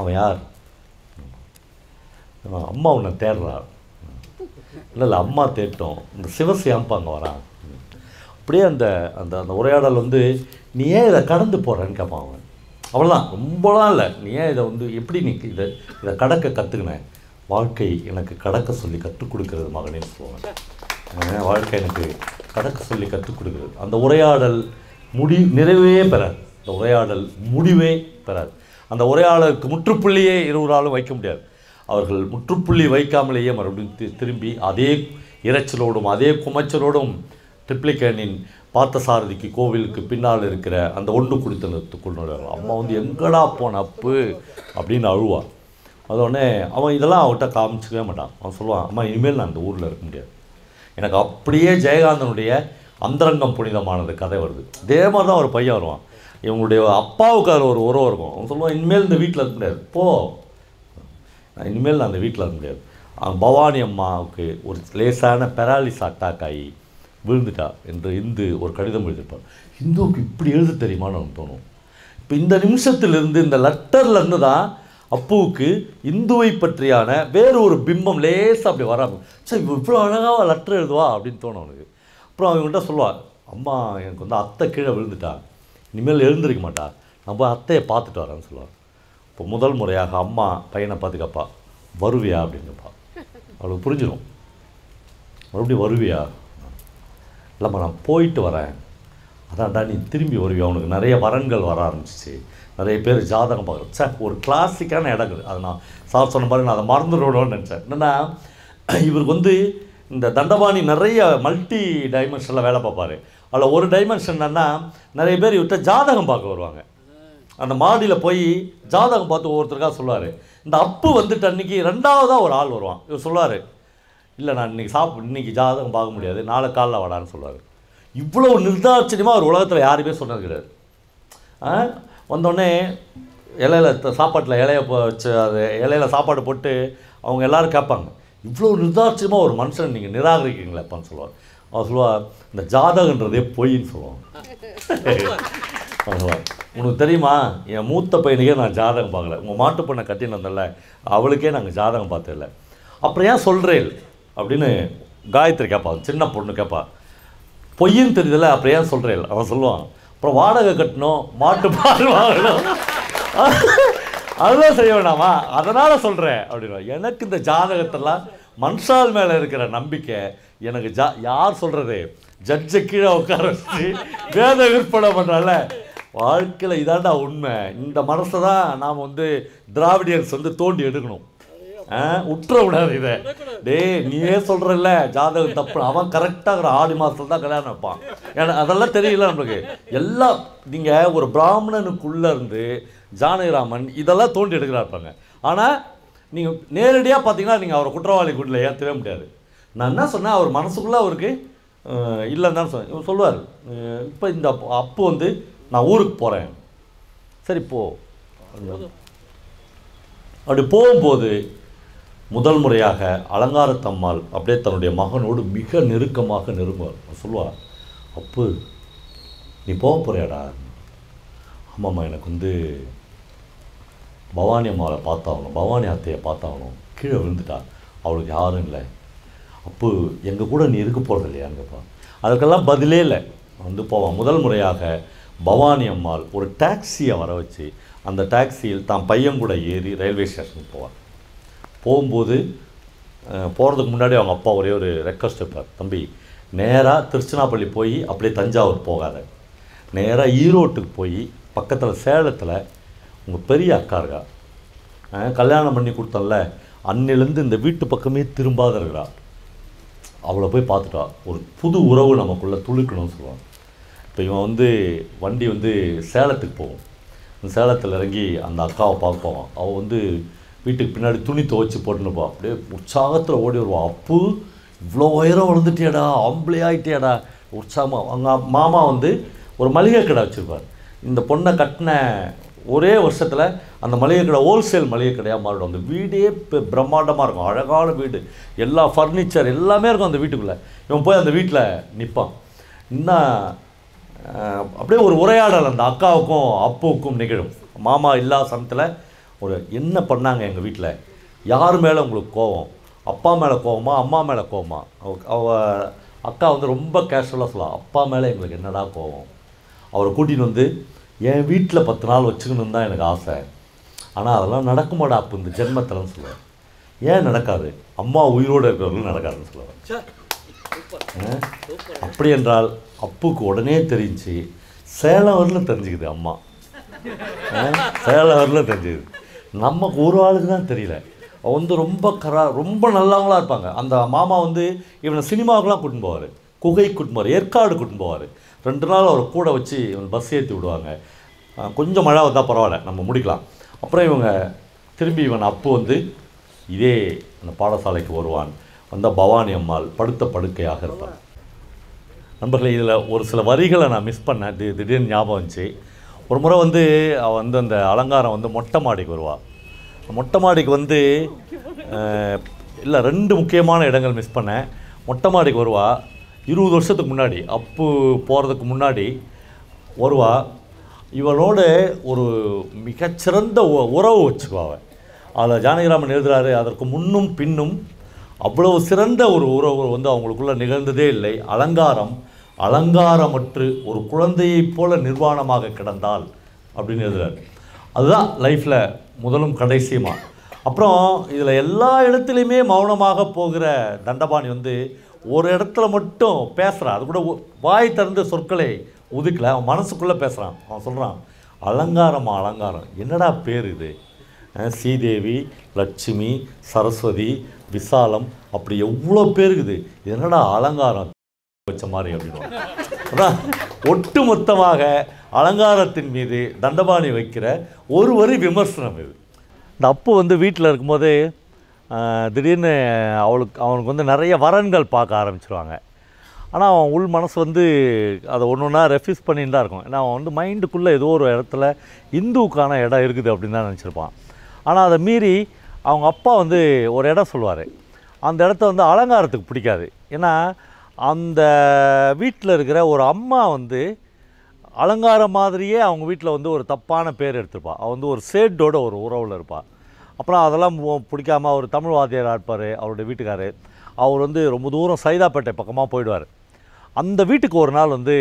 அவன் யார்? அம்மா உன்னை தேடுறா. இல்லை இல்லை அம்மா தேட்டோம். இந்த சிவசு அங்கே வரான். அப்படியே அந்த அந்த அந்த உரையாடல் வந்து நீ ஏன் இதை கடந்து போகிறேன்னு கேட்பான் அவன். அவ்வளோதான் ரொம்பலாம் இல்லை. நீ ஏன் இதை வந்து எப்படி நீ இதை இதை கடக்க கற்றுக்கினேன் வாழ்க்கை எனக்கு கடக்க சொல்லி கற்றுக் கொடுக்கறது மகனேன்னு சொல்லுவாங்க வாழ்க்கை எனக்கு கடக்க சொல்லி கற்றுக் கொடுக்குறது. அந்த உரையாடல் முடி நிறைவே பெறாது. அந்த உரையாடல் முடிவே பெறாது. அந்த உரையாடலுக்கு முற்றுப்புள்ளியே இருவராலும் வைக்க முடியாது. அவர்கள் முற்றுப்புள்ளி வைக்காமலேயே மறுபடியும் திரும்பி அதே இரைச்சலோடும் அதே குமைச்சலோடும் ட்ரிப்ளிகேனின் பார்த்தசாரதிக்கு கோவிலுக்கு பின்னால் இருக்கிற அந்த ஒன்று குடித்தனத்துக்குள் நுழைவாங்க அம்மா வந்து எங்கடா போன அப்பு? அப்படின்னு அழுவார். அதோடனே அவன் இதெல்லாம் அவன்கிட்ட காமிச்சிக்கவே மாட்டான். அவன் சொல்லுவான் அம்மா இனிமேல் நான் அந்த ஊரில் இருக்க முடியாது. எனக்கு அப்படியே ஜெயகாந்தனுடைய அந்தரங்கம் புனிதமானது கதை வருது. இதே மாதிரி தான் ஒரு பையன் வருவான். இவங்களுடைய அப்பாவுக்கு அதில் ஒரு உறவு இருக்கும். அவன் சொல்லுவான் இனிமேல் இந்த வீட்டில் இருக்க முடியாது. போ. இனிமேல் நான் அந்த வீட்டில் இருக்க முடியாது. பவானி அம்மாவுக்கு ஒரு லேசான பெராலிஸ் அட்டாக் ஆகி விழுந்துட்டா என்று இந்து ஒரு கடிதம் எழுதியிருப்பார். இந்துவுக்கு இப்படி எழுத தெரியுமான்னு எனக்கு தோணும். இப்போ இந்த நிமிஷத்திலிருந்து இந்த லெட்டர்லேருந்து தான் அப்புவுக்கு இந்துவை பற்றியான வேறு ஒரு பிம்பம் லேசாக அப்படி வராமல் சரி இவ்வளோ அழகாக லெட்டர் எழுதுவா அப்படின்னு தோணும் அவனுக்கு. அப்புறம் அவங்கள்ட்ட சொல்லுவாள் அம்மா எனக்கு வந்து அத்தை கீழே விழுந்துட்டா. இனிமேல் எழுந்திருக்க மாட்டா. நான் போய் அத்தையை பார்த்துட்டு வரேன்னு சொல்லுவாள் இப்போ முதல் முறையாக அம்மா பையனை பார்த்துக்கப்பா வருவியா? அப்படின்னு கேட்பா அவளுக்கு புரிஞ்சிடும் மறுபடியும் வருவியா? இல்லைம்மா நான் போயிட்டு வரேன். அதான்டா நீ திரும்பி வருவியா? அவனுக்கு நிறைய வரன்கள் வர ஆரம்பிச்சிச்சு. நிறைய பேர் ஜாதகம் பார்க்குறேன் சார் ஒரு கிளாசிக்கான இடங்கள் அது நான் சார் சொன்ன மாதிரி நான் அதை மறந்துடணும்னு நினச்சேன். என்னென்னா இவருக்கு வந்து இந்த தண்டபாணி நிறைய மல்டி டைமென்ஷனில் வேலை பார்ப்பாரு. அதில் ஒரு டைமென்ஷன் என்னென்னா நிறைய பேர் இவர்கிட்ட ஜாதகம் பார்க்க வருவாங்க. அந்த மாடியில் போய் ஜாதகம் பார்த்து ஒவ்வொருத்தருக்காக சொல்லுவார். இந்த அப்பு வந்துட்டு அன்னைக்கு ரெண்டாவதாக ஒரு ஆள் வருவான். இவர் சொல்லுவார் இல்லை நான் இன்னைக்கு சாப்பிட இன்னைக்கு ஜாதகம் பார்க்க முடியாது. நாளை காலைல வாடான்னு சொல்லுவார். இவ்வளோ நிர்தாட்சணியமாக ஒரு உலகத்தில் யாருமே சொன்னது கிடையாது? வந்தோடனே இலையில சாப்பாட்டில் இலைய வச்சு அது இலையில சாப்பாடு போட்டு அவங்க எல்லாரும் கேட்பாங்க. இவ்வளோ நிர்தாட்சியமாக ஒரு மனுஷன் நீங்கள் நிராகரிக்கிறீங்களேப்பான்னு சொல்லுவார். அவர் சொல்லுவார் இந்த ஜாதகன்றதே பொய்ன்னு சொல்லுவாங்க. பகவான் உனக்கு தெரியுமா என் மூத்த பையனுக்கே நான் ஜாதகம் பார்க்கல. உங்கள் மாட்டு பொண்ணை கட்டின்னு வந்தேன்ல அவளுக்கே நாங்கள் ஜாதகம் பார்த்ததில்ல. அப்புறம் ஏன் சொல்கிறேன் அப்படின்னு காயத்ரி கேட்பா சின்ன பொண்ணு கேட்பா பொய்யும் தெரியுதுல்ல அப்புறம் ஏன் சொல்கிறேன் அவன் சொல்லுவான் அப்புறம் வாடகை கட்டணும் மாட்டு பால் வாங்கணும். அதெல்லாம் செய்ய வேணாமா? அதனால் சொல்கிறேன் அப்படின்னா எனக்கு இந்த ஜாதகத்தெல்லாம் மனுஷால் மேலே இருக்கிற நம்பிக்கை எனக்கு ஜா யார் சொல்கிறது ஜட்ஜை கீழே உட்கார வச்சு வேத விற்பனை பண்ணுறால வாழ்க்கையில் இதாண்டா உண்மை. இந்த மனசை தான் நாம் வந்து திராவிடியன்ஸ் வந்து தோண்டி எடுக்கணும். ஆ உற்ற விடாது இதை. டேய் நீயே சொல்கிறல்ல ஜாதகம் தப்பு. அவன் கரெக்டாக ஆடி மாதத்துல தான் கல்யாணம் வைப்பான். ஏன்னா அதெல்லாம் தெரியல நம்மளுக்கு எல்லாம் நீங்கள் ஒரு பிராமணனுக்குள்ளே இருந்து ஜானகிராமன் இதெல்லாம் தோண்டி எடுக்கிறா இருப்பாங்க ஆனால் நீங்கள் நேரடியாக பார்த்தீங்கன்னா நீங்கள் அவரை குற்றவாளி கூட்டில் ஏற்றவே முடியாது? நான் என்ன சொன்னேன்? அவர் மனசுக்குள்ளே அவருக்கு இல்லைன்னு தான் சொன்னேன். சொல்லுவார். இப்போ இந்த அப்போ அப்பு வந்து நான் ஊருக்கு போகிறேன் சரி போ. அப்படி போகும்போது முதல் முறையாக அலங்காரத்தம்மாள் அப்படியே தன்னுடைய மகனோடு மிக நெருக்கமாக நெருங்குவார் சொல்லுவார் அப்பு நீ போக போறியாடா? ஆமாம்மா எனக்கு வந்து பவானி அம்மாவை பார்த்தாகணும் பவானி அத்தையை பார்த்தாகணும். கீழே விழுந்துட்டா. அவளுக்கு யாரும் இல்லை. அப்பு எங்கள் கூட நீ இருக்க போகிறது இல்லையாங்கப்பா அதுக்கெல்லாம் பதிலே இல்லை. வந்து போவான். முதல் முறையாக பவானி அம்மாள் ஒரு டாக்ஸியை வர வச்சு அந்த டாக்ஸியில் தான் பையன் கூட ஏறி ரயில்வே ஸ்டேஷனுக்கு போவார் போகும்போது போகிறதுக்கு முன்னாடி அவங்க அப்பா ஒரே ஒரு ரெக்வஸ்ட் வைப்பார். தம்பி நேராக திருச்சினாப்பள்ளி போய் அப்படியே தஞ்சாவூர் போகாத. நேராக ஈரோட்டுக்கு போய் பக்கத்தில் சேலத்தில் உங்கள் பெரிய அக்கா இருக்கா. கல்யாணம் பண்ணி கொடுத்தல அன்னிலேருந்து இந்த வீட்டு பக்கமே திரும்பாத இருக்கிறா அவளை போய் பார்த்துட்டா. ஒரு புது உறவு நமக்குள்ளே துளுக்கணும்னு சொல்லுவாங்க. இப்போ இவன் வந்து வண்டி வந்து சேலத்துக்கு போவோம் அந்த சேலத்தில் இறங்கி அந்த அக்காவை பார்க்க போவான் அவள் வந்து வீட்டுக்கு பின்னாடி துணி துவைச்சி போட்டுனுப்பா அப்படியே உற்சாகத்தில் ஓடி வருவான். அப்பு இவ்வளோ உயரம் வளர்ந்துட்டியாடா ஆம்பளை ஆகிட்டியாடா உற்சாகமாக அவங்க மாமா வந்து ஒரு மளிகை கடை வச்சுருப்பார். இந்த பொண்ணை கட்டின ஒரே வருஷத்தில் அந்த மளிகை கடை ஹோல்சேல் மளிகை கடையாக மாறிடும். அந்த வீடே இப்போ பிரம்மாண்டமாக இருக்கும். அழகான வீடு. எல்லா ஃபர்னிச்சர் எல்லாமே இருக்கும் அந்த வீட்டுக்குள்ளே. இவன் போய் அந்த வீட்டில் நிற்பான் இன்னும் அப்படியே ஒரு உரையாடல் அந்த அக்காவுக்கும் அப்புவுக்கும் நிகழும். மாமா இல்லாத சமயத்தில் ஒரு என்ன பண்ணாங்க எங்கள் வீட்டில் யார் மேலே உங்களுக்கு கோவம்? அப்பா மேலே கோவமா? அம்மா மேலே கோவமா? அவ அவ அக்கா வந்து ரொம்ப கேஷுவலாக சொல்லலாம் அப்பா மேலே எங்களுக்கு என்னடா கோவம்? அவரை கூட்டின்னு வந்து என் வீட்டில் பத்து நாள் வச்சுக்கணுன்னு தான் எனக்கு ஆசை. ஆனால் அதெல்லாம் நடக்குமாடா அப்போ இந்த ஜென்மத்தில்னு சொல்லுவேன் ஏன் நடக்காது? அம்மா உயிரோடு இருக்கிறவங்களும் நடக்காதுன்னு சொல்லுவேன் அஹ், அப்படி என்றால் அப்புக்கு உடனே தெரிஞ்சு சேலம் வரலும் தெரிஞ்சுக்குது அம்மா. சேலம் வரலும் தெரிஞ்சுக்குது. நமக்கு ஒரு ஆளுக்கு தான் தெரியல. அவ வந்து ரொம்ப கரா ரொம்ப நல்லவங்களா இருப்பாங்க. அந்த மாமா வந்து இவனை சினிமாவுக்குலாம் கூட்டின்னு போவார். குகை கூட்டின்னு போவார். ஏற்காடு கூட்டின்னு போவார். ரெண்டு நாள் அவர் கூட வச்சு இவன் பஸ் ஏற்றி விடுவாங்க. கொஞ்சம் மழை வந்தால் பரவாயில்ல. நம்ம முடிக்கலாம். அப்புறம் இவங்க திரும்பி இவன் அப்பு வந்து இதே அந்த பாடசாலைக்கு வருவான். வந்த பவானி அம்மாள் படுத்த படுக்கையாக இருப்பார் நண்பர்களே இதில் ஒரு சில வரிகளை நான் மிஸ் பண்ணேன் தி திடீர்னு ஞாபகம் வந்துச்சு. ஒரு முறை வந்து அவள் வந்து அந்த அலங்காரம் வந்து மொட்டை மாடிக்கு வருவாள் மொட்டை மாடிக்கு வந்து இல்லை ரெண்டு முக்கியமான இடங்கள் மிஸ் பண்ணேன் மொட்டை மாடிக்கு வருவா. இருபது வருஷத்துக்கு முன்னாடி அப்பு போகிறதுக்கு முன்னாடி வருவா. இவளோட ஒரு மிகச்சிறந்த உ- உறவு வச்சுக்குவாள் அவள் அதில் ஜானகிராமன் எழுதுகிறாரு அதற்கு முன்னும் பின்னும் அவ்வளவு சிறந்த ஒரு உறவு வந்து அவங்களுக்குள்ள நிகழ்ந்ததே இல்லை. அலங்காரம் அலங்காரமற்று ஒரு குழந்தையைப் போல நிர்வாணமாக கிடந்தால் அப்படின்னு எழுதுறாரு. அதுதான் லைஃப்பில் முதலும் கடைசியுமா. அப்புறம் இதில் எல்லா இடத்துலையுமே மௌனமாக போகிற தண்டபாணி வந்து ஒரு இடத்துல மட்டும் பேசுகிறான் அது கூட வாய் திறந்த சொற்களை ஒதுக்கலை. அவன் மனசுக்குள்ளே பேசுகிறான் அவன் சொல்கிறான் அலங்காரமா அலங்காரம். என்னடா பேர் இது? ஸ்ரீதேவி லட்சுமி சரஸ்வதி விசாலம் அப்படி எவ்வளோ பேர் இருக்குது. என்னடா அலங்காரம்? வச்ச மாதிரி அப்படின்னு ஒட்டு மொத்தமாக அலங்காரத்தின் மீது தண்டபாணி வைக்கிற ஒரு வரி விமர்சனம் இது. இந்த அப்பு வந்து வீட்டில் இருக்கும்போது திடீர்னு அவளுக்கு அவனுக்கு வந்து நிறைய வரன்கள் பார்க்க ஆரம்பிச்சிருவாங்க. ஆனால் அவன் உள் மனசு வந்து அதை ஒன்று ஒன்றா ரெஃப்யூஸ் பண்ணிட்டு தான் இருக்கும். ஏன்னா அவன் வந்து மைண்டுக்குள்ளே ஏதோ ஒரு இடத்துல இந்துவுக்கான இடம் இருக்குது அப்படின்னு தான் நினச்சிருப்பான். ஆனால் அதை மீறி அவங்க அப்பா வந்து ஒரு இடம் சொல்லுவார். அந்த இடத்த வந்து அலங்காரத்துக்கு பிடிக்காது. ஏன்னா அந்த வீட்டில் இருக்கிற ஒரு அம்மா வந்து அலங்காரம் மாதிரியே அவங்க வீட்டில் வந்து ஒரு தப்பான பேர் எடுத்திருப்பா. அவள் வந்து ஒரு சேட்டோட ஒரு உறவில் இருப்பாள் அப்புறம் அதெல்லாம் பிடிக்காமல் பிடிக்காம அவர் தமிழ் வாத்தியாராக இருப்பார் அவருடைய வீட்டுக்காரர் அவர் வந்து ரொம்ப தூரம் சைதாப்பேட்டை பக்கமாக போயிடுவார். அந்த வீட்டுக்கு ஒரு நாள் வந்து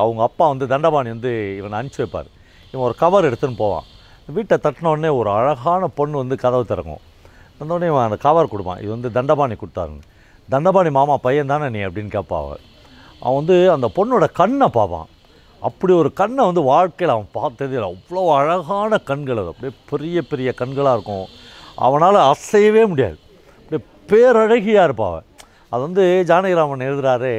அவங்க அப்பா வந்து தண்டபாணி வந்து இவனை அனுப்பிச்சி வைப்பார். இவன் ஒரு கவர் எடுத்துன்னு போவான். வீட்டை தட்டினோடனே ஒரு அழகான பொண்ணு வந்து கதவு திறக்கும். வந்தோடனே இவன் அந்த கவர் கொடுப்பான். இது வந்து தண்டபாணி கொடுத்தாருன்னு தண்டபாணி மாமா பையன் தானே நீ அப்படின்னு கேட்பாவ அவன் வந்து அந்த பொண்ணோட கண்ணை பார்ப்பான். அப்படி ஒரு கண்ணை வந்து வாழ்க்கையில் அவன் பார்த்ததே இல்லை. அவ்வளோ அழகான கண்கள் அது. அப்படியே பெரிய பெரிய கண்களாக இருக்கும். அவனால் அசையவே முடியாது. அப்படியே பேரழகியாக இருப்பான் அது வந்து ஜானகிராமன் எழுதுகிறாரு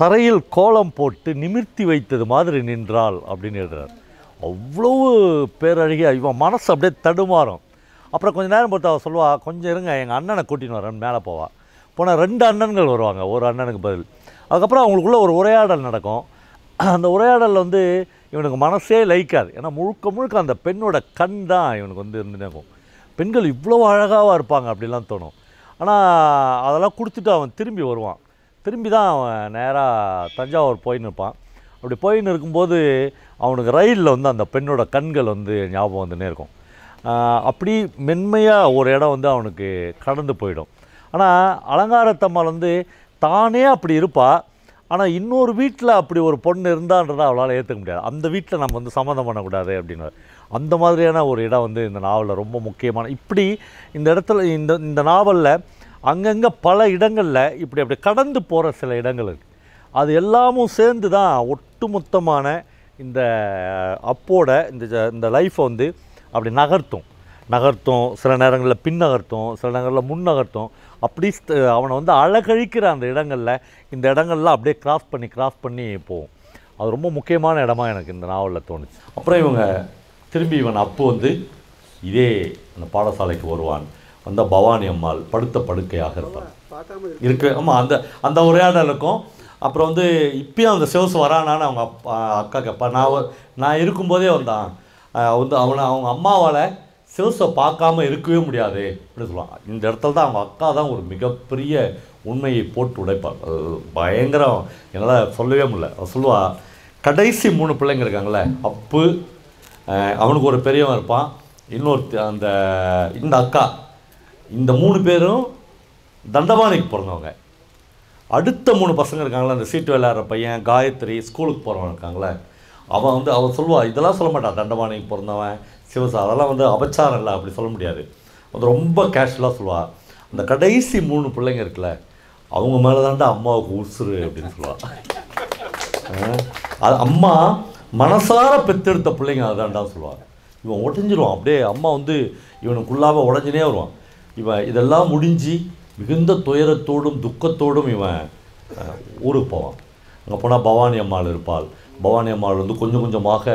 தரையில் கோலம் போட்டு நிமிர்த்தி வைத்தது மாதிரி நின்றாள் அப்படின்னு எழுதுறார். அவ்வளவு பேரழகியாக இவன் மனசு அப்படியே தடுமாறும். அப்புறம் கொஞ்ச நேரம் பொறுத்து அவள் சொல்லுவா கொஞ்சம் இருங்க எங்கள் அண்ணனை கூட்டின்னு வரேன் மேலே போவாள் போனால் ரெண்டு அண்ணன்கள் வருவாங்க ஒரு அண்ணனுக்கு பதில். அதுக்கப்புறம் அவங்களுக்குள்ள ஒரு உரையாடல் நடக்கும். அந்த உரையாடலில் வந்து இவனுக்கு மனசே லைக்காது ஏன்னா முழுக்க முழுக்க அந்த பெண்ணோட கண் தான் இவனுக்கு வந்து இருந்துனேக்கும் பெண்கள் இவ்வளோ அழகாக இருப்பாங்க அப்படிலாம் தோணும். ஆனால் அதெல்லாம் கொடுத்துட்டு அவன் திரும்பி வருவான். திரும்பி தான் அவன் நேராக தஞ்சாவூர் போயின்னு இருப்பான். அப்படி போயின்னு இருக்கும்போது அவனுக்கு ரயிலில் வந்து அந்த பெண்ணோட கண்கள் வந்து ஞாபகம் வந்துனே இருக்கும் அப்படி மென்மையாக ஒரு இடம் வந்து அவனுக்கு கடந்து போயிடும். ஆனால் அலங்காரத்தம்மாள் வந்து தானே அப்படி இருப்பாள் ஆனால் இன்னொரு வீட்டில் அப்படி ஒரு பொண்ணு இருந்தான்றதை அவளால் ஏற்றுக்க முடியாது. அந்த வீட்டில் நம்ம வந்து சம்மந்தம் பண்ணக்கூடாது அப்படின்னு அந்த மாதிரியான ஒரு இடம் வந்து இந்த நாவலில் ரொம்ப முக்கியமான இப்படி இந்த இடத்துல இந்த இந்த நாவலில் அங்கங்கே பல இடங்களில் இப்படி அப்படி கடந்து போகிற சில இடங்கள் இருக்குது அது எல்லாமும் சேர்ந்து தான் ஒட்டுமொத்தமான இந்த அப்போட இந்த ஜ- இந்த லைஃப்பை வந்து அப்படி நகர்த்தும். நகர்த்தும் சில நேரங்களில் பின் நகர்த்தும் சில நேரங்களில் முன் நகர்த்தும் அப்படி அவனை வந்து அழகழிக்கிற அந்த இடங்களில் இந்த இடங்கள்லாம் அப்படியே கிராஸ் பண்ணி கிராஸ் பண்ணி போகும். அது ரொம்ப முக்கியமான இடமா எனக்கு இந்த நாவலில் தோணுச்சு. அப்புறம் இவங்க திரும்பி இவன் அப்பு வந்து இதே அந்த பாடசாலைக்கு வருவான். வந்த பவானி அம்மாள் படுத்த படுக்கையாக இருப்பான் இருக்கு. ஆமாம் அந்த அந்த உரையாடலுக்கும் அப்புறம் வந்து இப்பயும் அந்த சிவசு வரானான்னு அவங்க அப்பா அக்கா கேட்பா நான் நான் இருக்கும்போதே வந்தான். வந்து அவனை அவங்க அம்மாவால் சிவசை பார்க்காம இருக்கவே முடியாது அப்படின்னு சொல்லுவான் இந்த இடத்துல தான் அவங்க அக்கா தான் ஒரு மிகப்பெரிய உண்மையை போட்டு உடைப்பாள் பயங்கரம் என்னால் சொல்லவே முடியல. சொல்லுவா கடைசி மூணு பிள்ளைங்க இருக்காங்களே அப்பு அவனுக்கு ஒரு பெரியவன் இருப்பான். இன்னொரு அந்த இந்த அக்கா. இந்த மூணு பேரும் தண்டபாணிக்கு பிறந்தவங்க. அடுத்த மூணு பசங்க இருக்காங்களே? அந்த சீட்டு விளையாடுற பையன் காயத்ரி ஸ்கூலுக்கு போகிறவன் இருக்காங்களே அவன் வந்து அவன் சொல்லுவாள் இதெல்லாம் சொல்ல மாட்டான் தண்டவாணிக்கு பிறந்தவன் சிவசா அதெல்லாம் வந்து அபச்சாரம் இல்லை அப்படி சொல்ல முடியாது. அது ரொம்ப கேஷுவலாக சொல்லுவா. அந்த கடைசி மூணு பிள்ளைங்க இருக்குல்ல அவங்க மேலே தாண்டா அம்மாவுக்கு உசுறு அப்படின்னு சொல்லுவான் அது அம்மா மனசார பெத்தெடுத்த பிள்ளைங்க அதான்டா சொல்லுவாங்க இவன் உடஞ்சிருவான். அப்படியே அம்மா வந்து இவனுக்குள்ளாக உடஞ்சினே வருவான். இவன் இதெல்லாம் முடிஞ்சு மிகுந்த துயரத்தோடும் துக்கத்தோடும் இவன் ஊருக்கு போவான். அங்கே போனால் பவானி அம்மாள் இருப்பாள். பவானி அம்மாள் வந்து கொஞ்சம் கொஞ்சமாக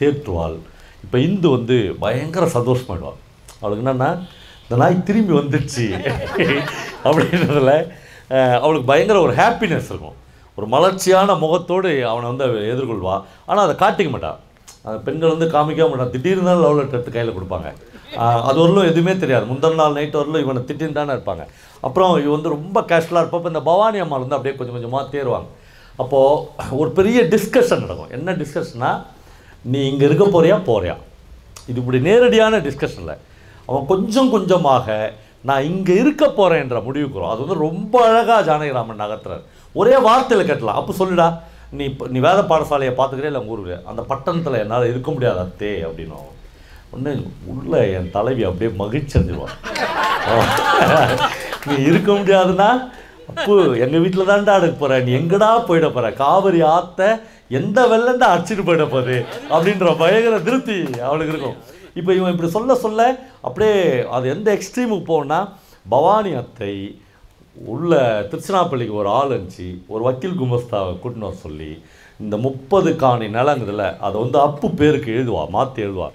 தேற்றுவாள். இப்போ இந்து வந்து பயங்கர சந்தோஷமாயிடுவாள். அவளுக்கு என்னென்னா இந்த நாய் திரும்பி வந்துடுச்சு. அப்படின்றதுல அவளுக்கு பயங்கர ஒரு ஹாப்பினஸ் இருக்கும். ஒரு மலர்ச்சியான முகத்தோடு அவனை வந்து அவ எதிர்கொள்வா. ஆனால் அதை காட்டிக்க மாட்டான் அந்த பெண்கள் வந்து காமிக்க மாட்டான் திடீர்னு தான் லவ் லெட்டர் எடுத்து கையில் கொடுப்பாங்க. அது வரலும் எதுவுமே தெரியாது. முந்தின நாள் நைட் வரலும் இவனை திட்டின்னு தானே இருப்பாங்க. அப்புறம் இவ வந்து ரொம்ப கேஷுவலாக இருப்பப்போ இந்த பவானி அம்மா வந்து அப்படியே கொஞ்சம் கொஞ்சமாக தேருவாங்க. அப்போது ஒரு பெரிய டிஸ்கஷன் நடக்கும். என்ன டிஸ்கஷன்னா நீ இங்கே இருக்க போறியா? போறியா? இது இப்படி நேரடியான டிஸ்கஷனில் அவன் கொஞ்சம் கொஞ்சமாக நான் இங்கே இருக்க போகிறேன்ற முடிவுக்கு வரும் அது வந்து ரொம்ப அழகாக ஜானகிராமன் நகர்த்துறார். ஒரே வார்த்தையில் கேட்டலாம். அப்போ சொல்லுடா நீ இப்போ நீ வேத பாடசாலையை பார்த்துக்கிறே இல்லை ஊருக்கு அந்த பட்டணத்தில் என்னால் இருக்க முடியாது அத்தே அப்படின்னு ஒன்று உள்ளே என் தலைவி அப்படியே மகிழ்ச்சி அடைஞ்சிருவான் நீ இருக்க முடியாதுன்னா அப்போ எங்கள் வீட்டில் தான்டா அடுக்க போகிறேன் நீ எங்கடா போயிட போகிற காவிரி ஆத்த எந்த வெள்ளண்டா அடிச்சுட்டு போயிட போகுது? அப்படின்ற பயங்கர திருப்தி அவளுக்கு இருக்கும். இப்போ இவன் இப்படி சொல்ல சொல்ல அப்படியே அது எந்த எக்ஸ்ட்ரீமுக்கு போகணும்னா பவானி அத்தை உள்ள திருச்சினாப்பள்ளிக்கு ஒரு ஆள் இருந்துச்சு. ஒரு வக்கீல் குமஸ்தாவை கூட்டினு சொல்லி இந்த முப்பது காணி நிலங்குதுல அதை வந்து அப்பு பேருக்கு எழுதுவா மாற்றி எழுதுவா.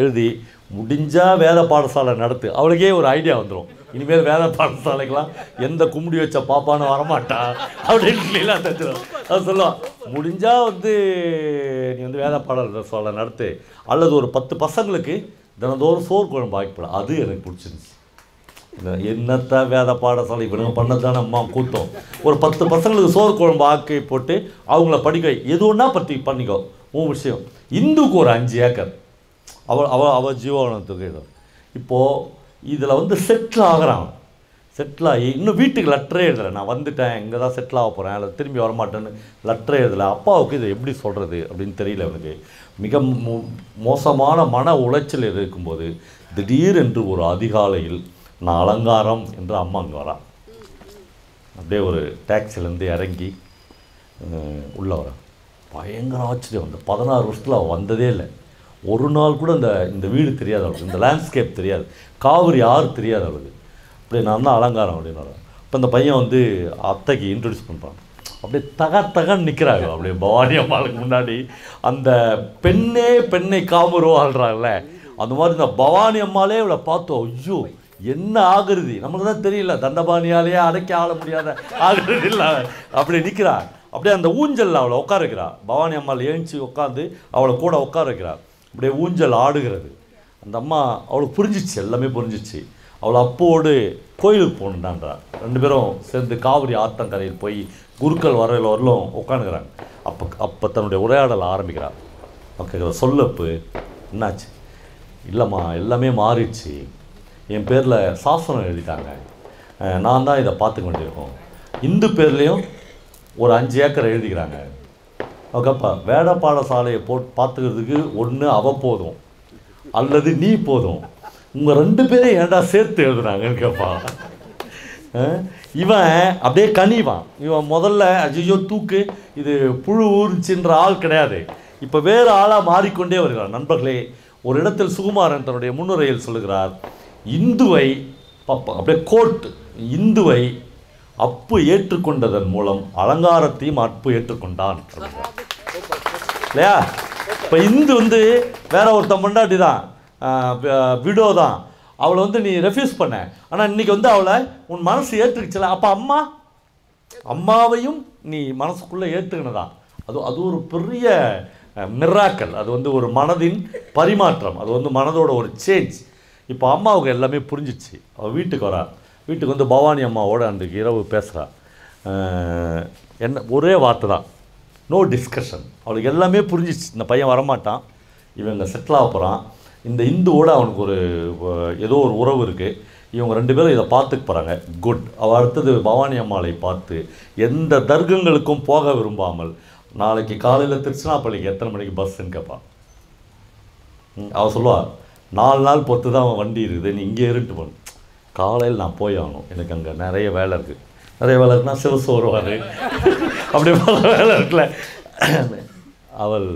எழுதி முடிஞ்சால் வேத பாடசாலை நடத்து. அவளுக்கே ஒரு ஐடியா வந்துடும் இனிமேல் வேத பாடசாலைக்கெல்லாம் எந்த கும்பிடி வச்ச பாப்பான்னு வரமாட்டா. அப்படின்னு சொல்லலாம் அது சொல்லுவான் முடிஞ்சால் வந்து நீ வந்து வேத பாடசாலை நடத்து. அல்லது ஒரு பத்து பசங்களுக்கு தினந்தோறும் சோறு குழம்பு ஆக்கிப்படும் அது எனக்கு பிடிச்சிருந்துச்சு. என்னத்தான் என்னத்த வேத பாடசாலை இவனுங்க பண்ணதான அம்மா கூத்தம். ஒரு பத்து பசங்களுக்கு சோறு குழம்பு ஆக்கி போட்டு அவங்கள படிக்க வை. எது ஒன்றா பற்றி பண்ணிக்கோ. உன் விஷயம். இந்துக்கு ஒரு அஞ்சு ஏக்கர். அவள் அவள் அவள் ஜீவனத்துக்கு. இது இப்போது இதில் வந்து செட்டில் ஆகுறான். செட்டில் ஆகி இன்னும் வீட்டுக்கு லெட்டரே எழுதலை. நான் வந்துட்டேன் இங்கே தான் செட்டில் ஆக போகிறேன் இல்லை திரும்பி வரமாட்டேன்னு லெட்டரே எழுதலை. அப்பாவுக்கு இதை எப்படி சொல்கிறது அப்படின்னு தெரியல அவனுக்கு. மிக மோ- மோசமான மன உளைச்சல் இருக்கும்போது திடீரென்று ஒரு அதிகாலையில் நான் அலங்காரம் என்று அம்மா அங்கே வரான் அப்படியே ஒரு டாக்ஸிலேருந்து இறங்கி உள்ளே வரான் பயங்கர ஆச்சரியம். அந்த பதினாறு வருஷத்தில் அவள் வந்ததே இல்லை. ஒரு நாள் கூட இந்த இந்த வீடு தெரியாது அவளுக்கு. இந்த லேண்ட்ஸ்கேப் தெரியாது. காவிரி ஆறு தெரியாது அவளுக்கு. அப்படியே நான் தான் அலங்காரம் அப்படின்னு இப்போ இந்த பையன் வந்து அத்தைக்கு இன்ட்ரடியூஸ் பண்ணுறான் அப்படியே தக தகன்னு நிற்கிறாங்க அப்படியே பவானி அம்மாளுக்கு முன்னாடி. அந்த பெண்ணே பெண்ணை காமரோ ஆள்றாங்கல்ல. அந்த மாதிரி இந்த பவானி அம்மாலே இவளை பார்த்தோம் ஐயோ என்ன ஆகுறது? நம்மளுக்கு தான் தெரியல. தண்டபாணியாலேயே அடைக்க ஆள முடியாத ஆகுறது இல்லை. அப்படி நிற்கிறா அப்படியே அந்த ஊஞ்சலில் அவளை உட்கார வைக்கிறா பவானி அம்மாள் ஏழுச்சி உட்காந்து அவளை கூட உட்கார வைக்கிறாள் அப்படியே ஊஞ்சல் ஆடுகிறது. அந்த அம்மா அவளுக்கு புரிஞ்சிச்சு எல்லாமே புரிஞ்சிச்சு. அவளை அப்போடு கோயிலுக்கு போகணுன்றான்றா ரெண்டு பேரும் சேர்ந்து காவிரி ஆத்தங்கரையில் போய் குருக்கள் வரையில் வரலும் உட்காந்துக்கிறாங்க அப்போ அப்போ தன்னுடைய உரையாடலை ஆரம்பிக்கிறார் ஓகே சொல்லப்பு என்னாச்சு? இல்லைம்மா எல்லாமே மாறிடுச்சு. என் பேரில் சாசனம் எழுதிட்டாங்க. நான் தான் இதை பார்த்துக்க வேண்டியிருக்கோம். இந்து பேர்லேயும் ஒரு அஞ்சு ஏக்கர் எழுதிக்கிறாங்க. ஓகேப்பா வேடப்பாட சாலையை போட் பார்த்துக்கிறதுக்கு ஒன்று அவ போதும் அல்லது நீ போதும். உங்கள் ரெண்டு பேரையும் ஏன்டா சேர்த்து எழுதுனாங்கன்னு கேப்பா. இவன் அப்படியே கனிவான். இவன் முதல்ல ஐயோ தூக்கு இது புழு ஊறிச்சின்ற ஆள் கிடையாது. இப்போ வேறு ஆளாக மாறிக்கொண்டே வருகிறார் நண்பர்களே ஒரு இடத்தில் சுகுமாரன் தன்னுடைய முன்னுரையில் சொல்லுகிறார் இந்துவை பப்ப அப்படியே கோட் இந்துவை அப்பு ஏற்றுக்கொண்டதன் மூலம் அலங்காரத்தையும் அப்பு ஏற்றுக்கொண்டான். இல்லையா? இப்போ இந்து வந்து வேற ஒருத்தன் பொண்டாட்டி தான் விடோ தான். அவளை வந்து நீ ரெஃப்யூஸ் பண்ண. ஆனால் இன்னைக்கு வந்து அவளை உன் மனசு ஏற்றுக்குச்சுல அப்போ அம்மா? அம்மாவையும் நீ மனசுக்குள்ளே ஏற்றுக்கினதா அது அது ஒரு பெரிய மிராக்கல் அது வந்து ஒரு மனதின் பரிமாற்றம். அது வந்து மனதோட ஒரு சேஞ்ச் இப்போ அம்மாவுக்கு எல்லாமே புரிஞ்சிச்சு. அவள் வீட்டுக்கு வரா. வீட்டுக்கு வந்து பவானி அம்மாவோட அன்றைக்கு இரவு பேசுகிறா என்ன ஒரே வார்த்தை தான். நோ டிஸ்கஷன் அவளுக்கு எல்லாமே புரிஞ்சிச்சு. இந்த பையன் வரமாட்டான். இவங்க செட்டில் ஆக போகிறான் இந்த இந்துவோட அவனுக்கு ஒரு ஏதோ ஒரு உறவு இருக்குது இவங்க ரெண்டு பேரும் இதை பார்த்துக்க போகிறாங்க குட் அவள் அடுத்தது பவானி அம்மாளை பார்த்து எந்த தர்க்கங்களுக்கும் போக விரும்பாமல் நாளைக்கு காலையில் திருச்சினாப்பள்ளிக்கு எத்தனை மணிக்கு பஸ்ஸுன்னு கேட்பான் ம், சொல்லுவாள் நாலு நாள் பொறுத்து தான் அவன் வண்டி இருக்குது. நீ இங்கே இருந்துட்டு போகணும் காலையில் நான் போய் ஆகணும். எனக்கு அங்கே நிறைய வேலை இருக்குது நிறைய வேலை இருக்குன்னா சிவசு வருவார் அப்படி பல வேலை இருக்குல்ல. அவள்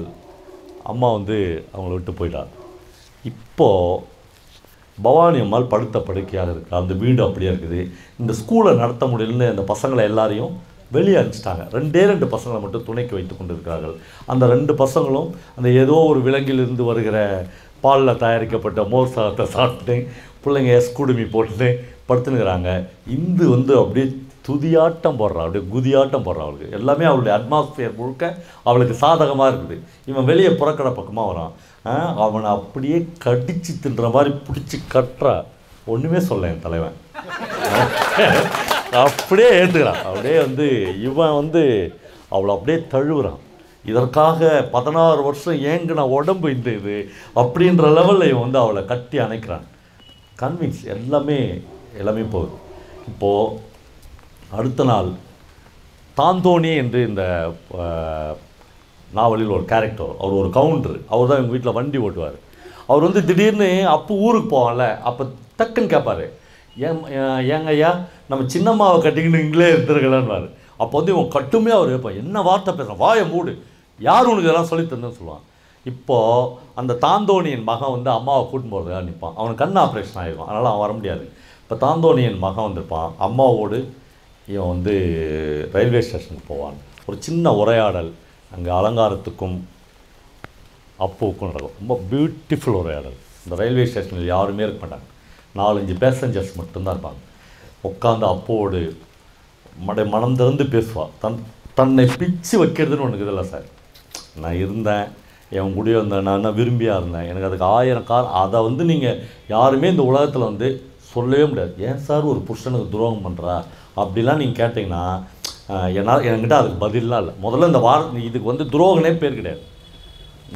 அம்மா வந்து அவங்கள விட்டு போயிட்டார் இப்போது பவானி அம்மாள் படுத்த படுக்கையாக இருக்குது அந்த வீடு அப்படியே இருக்குது. இந்த ஸ்கூலை நடத்த முடியலன்னு அந்த பசங்களை எல்லாரையும் வெளியே அனுப்பிச்சிட்டாங்க. ரெண்டே ரெண்டு பசங்களை மட்டும் துணைக்கு வைத்து கொண்டு இருக்கிறார்கள் அந்த ரெண்டு பசங்களும் அந்த ஏதோ ஒரு விலங்கிலிருந்து வருகிற பாலில் தயாரிக்கப்பட்ட மோர் சாதத்தை சாப்பிட்டு பிள்ளைங்க எஸ்குடுமி போட்டு படுத்துனுக்கிறாங்க இந்து வந்து அப்படியே துதியாட்டம் போடுறா அப்படியே குதியாட்டம் போடுறா அவளுக்கு. எல்லாமே அவளுடைய அட்மாஸ்பியர் முழுக்க அவளுக்கு சாதகமாக இருக்குது. இவன் வெளியே புறக்கடை பக்கமாக வரான். ஆ, அவனை அப்படியே கடிச்சு தின்ற மாதிரி பிடிச்சி கட்டுறா. ஒன்றுமே சொல்ல என் தலைவன். அப்படியே ஏற்றுக்கிறான் அப்படியே வந்து இவன் வந்து அவளை அப்படியே தழுவுறான். இதற்காக பதினாறு வருஷம் ஏங்கின உடம்பு இந்த இது. அப்படின்ற லெவலில் இவன் வந்து அவளை கட்டி அணைக்கிறான். கன்வின்ஸ் எல்லாமே எல்லாமே போகுது. இப்போது அடுத்த நாள் தாந்தோனி என்று இந்த நாவலில் ஒரு கேரக்டர் அவர் ஒரு கவுண்டர். அவர் தான் எங்கள் வீட்டில் வண்டி ஓட்டுவார். அவர் வந்து திடீர்னு அப்போ ஊருக்கு போவான்ல அப்போ டக்குன்னு கேட்பார் ஏன் ஏங்க ஐயா நம்ம சின்னம்மாவை கட்டிக்கின்னு இங்களே இருந்துருக்கலான்வார் அப்போ வந்து இவன் கட்டுமே அவர் கேட்பான் என்ன வார்த்தை பேசுகிறான் வாயை மூடு. யார் உனக்கு இதெல்லாம் சொல்லி தந்தேன்னு சொல்லுவான்? இப்போது அந்த தாந்தோணியின் மகன் வந்து அம்மாவை கூட்டின்னு போகிறதுக்காக நிற்பான் அவனுக்கு கண் ஆப்ரேஷன் ஆகிருக்கும் அதனால் அவன் வர முடியாது. இப்போ தாந்தோணியின் மகன் வந்திருப்பான். அம்மாவோடு இவன் வந்து ரயில்வே ஸ்டேஷனுக்கு போவான். ஒரு சின்ன உரையாடல். அங்கே அலங்காரத்துக்கும் அப்போவுக்கும் நடக்கும். ரொம்ப பியூட்டிஃபுல் உரையாடல். இந்த ரயில்வே ஸ்டேஷனில் யாருமே இருக்க மாட்டாங்க. நாலஞ்சு பேசஞ்சர்ஸ் மட்டும்தான் இருப்பாங்க. உட்காந்து அப்போடு மடை மனம் திறந்து பேசுவாள் தன் தன்னை பிச்சு வைக்கிறதுன்னு ஒன்று இருக்குதுல்ல சார். நான் இருந்தேன். என் கூடயே வந்தேன் நான் விரும்பியாக இருந்தேன். எனக்கு அதுக்கு ஆயிரம் கார் அதை வந்து நீங்கள் யாருமே இந்த உலகத்தில் வந்து சொல்லவே முடியாது. ஏன் சார் ஒரு புருஷனுக்கு துரோகம் பண்ணுறா அப்படிலாம் நீங்கள் கேட்டிங்கன்னா என்னால் என்கிட்ட அதுக்கு பதிலாம் இல்லை. முதல்ல இந்த வார இதுக்கு வந்து துரோகனே பேர் கிடையாது.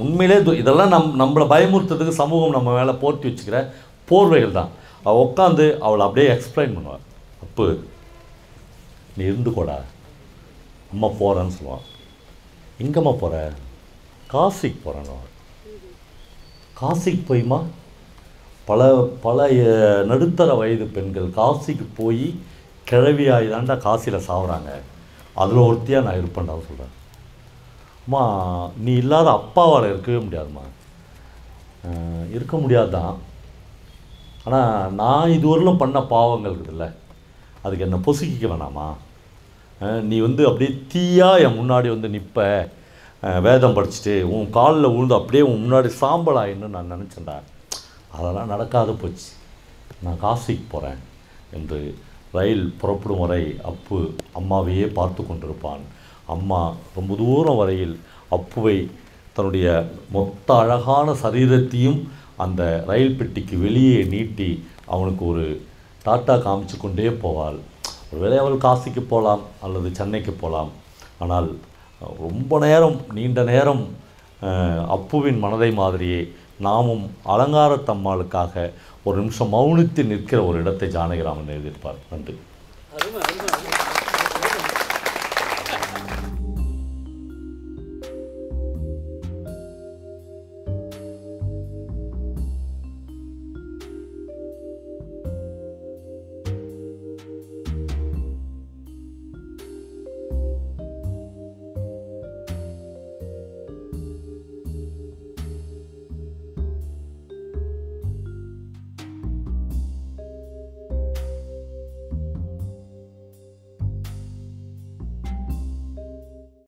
உண்மையிலே இதெல்லாம் நம் நம்மளை பயமுறுத்துறதுக்கு சமூகம் நம்ம மேலே போர்த்தி வச்சுக்கிற போர்வைகள் தான். அவள் உட்காந்து அவளை அப்படியே எக்ஸ்பிளைன் பண்ணுவாள் அப்பு நீ இருந்து கூட அம்மா போகிறேன்னு சொல்லுவான் எங்கம்மா போகிற காசிக்கு போகிறேன்னு காசிக்கு போய்மா? பல பல நடுத்தர வயது பெண்கள் காசிக்கு போய் கிழவியாகி தாண்டா காசியில் சாவுறாங்க. அதில் ஒருத்தியாக நான் இருப்பேன்டா சொல்கிறேன் அம்மா நீ இல்லாத அப்பாவால் இருக்கவே முடியாதும்மா. இருக்க இருக்க முடியாதுதான். ஆனால் நான் இதுவரையிலும் பண்ண பாவங்கள் இருக்குதுல்ல. அதுக்கு என்னை பொசுக்கிக்க வேணாமா? நீ வந்து அப்படியே தீயாக என் முன்னாடி வந்து நிற்ப வேதம் படிச்சுட்டு உன் காலில் விழுந்து அப்படியே உன் முன்னாடி சாம்பல் ஆயின்னு நான் நினச்சேன்டா. அதெல்லாம் நடக்காத போச்சு. நான் காசிக்கு போகிறேன் என்று ரயில் புறப்படும் வரை அப்பு அம்மாவையே பார்த்து கொண்டிருப்பான். அம்மா ரொம்ப தூரம் வரையில் அப்புவை தன்னுடைய மொத்த அழகான சரீரத்தையும் அந்த ரயில் பெட்டிக்கு வெளியே நீட்டி அவனுக்கு ஒரு டாட்டா காமிச்சு கொண்டே போவாள். ஒருவேளை அவள் காசிக்கு போகலாம் அல்லது சென்னைக்கு போகலாம் ஆனால் ரொம்ப நேரம் நீண்ட நேரம் அப்புவின் மனதை மாதிரியே நாமும் அலங்காரத்தம்மாளுக்காக ஒரு நிமிஷம் மௌனித்து நிற்கிற ஒரு இடத்தை ஜானகிராமன் எழுதியிருப்பார். நன்றி.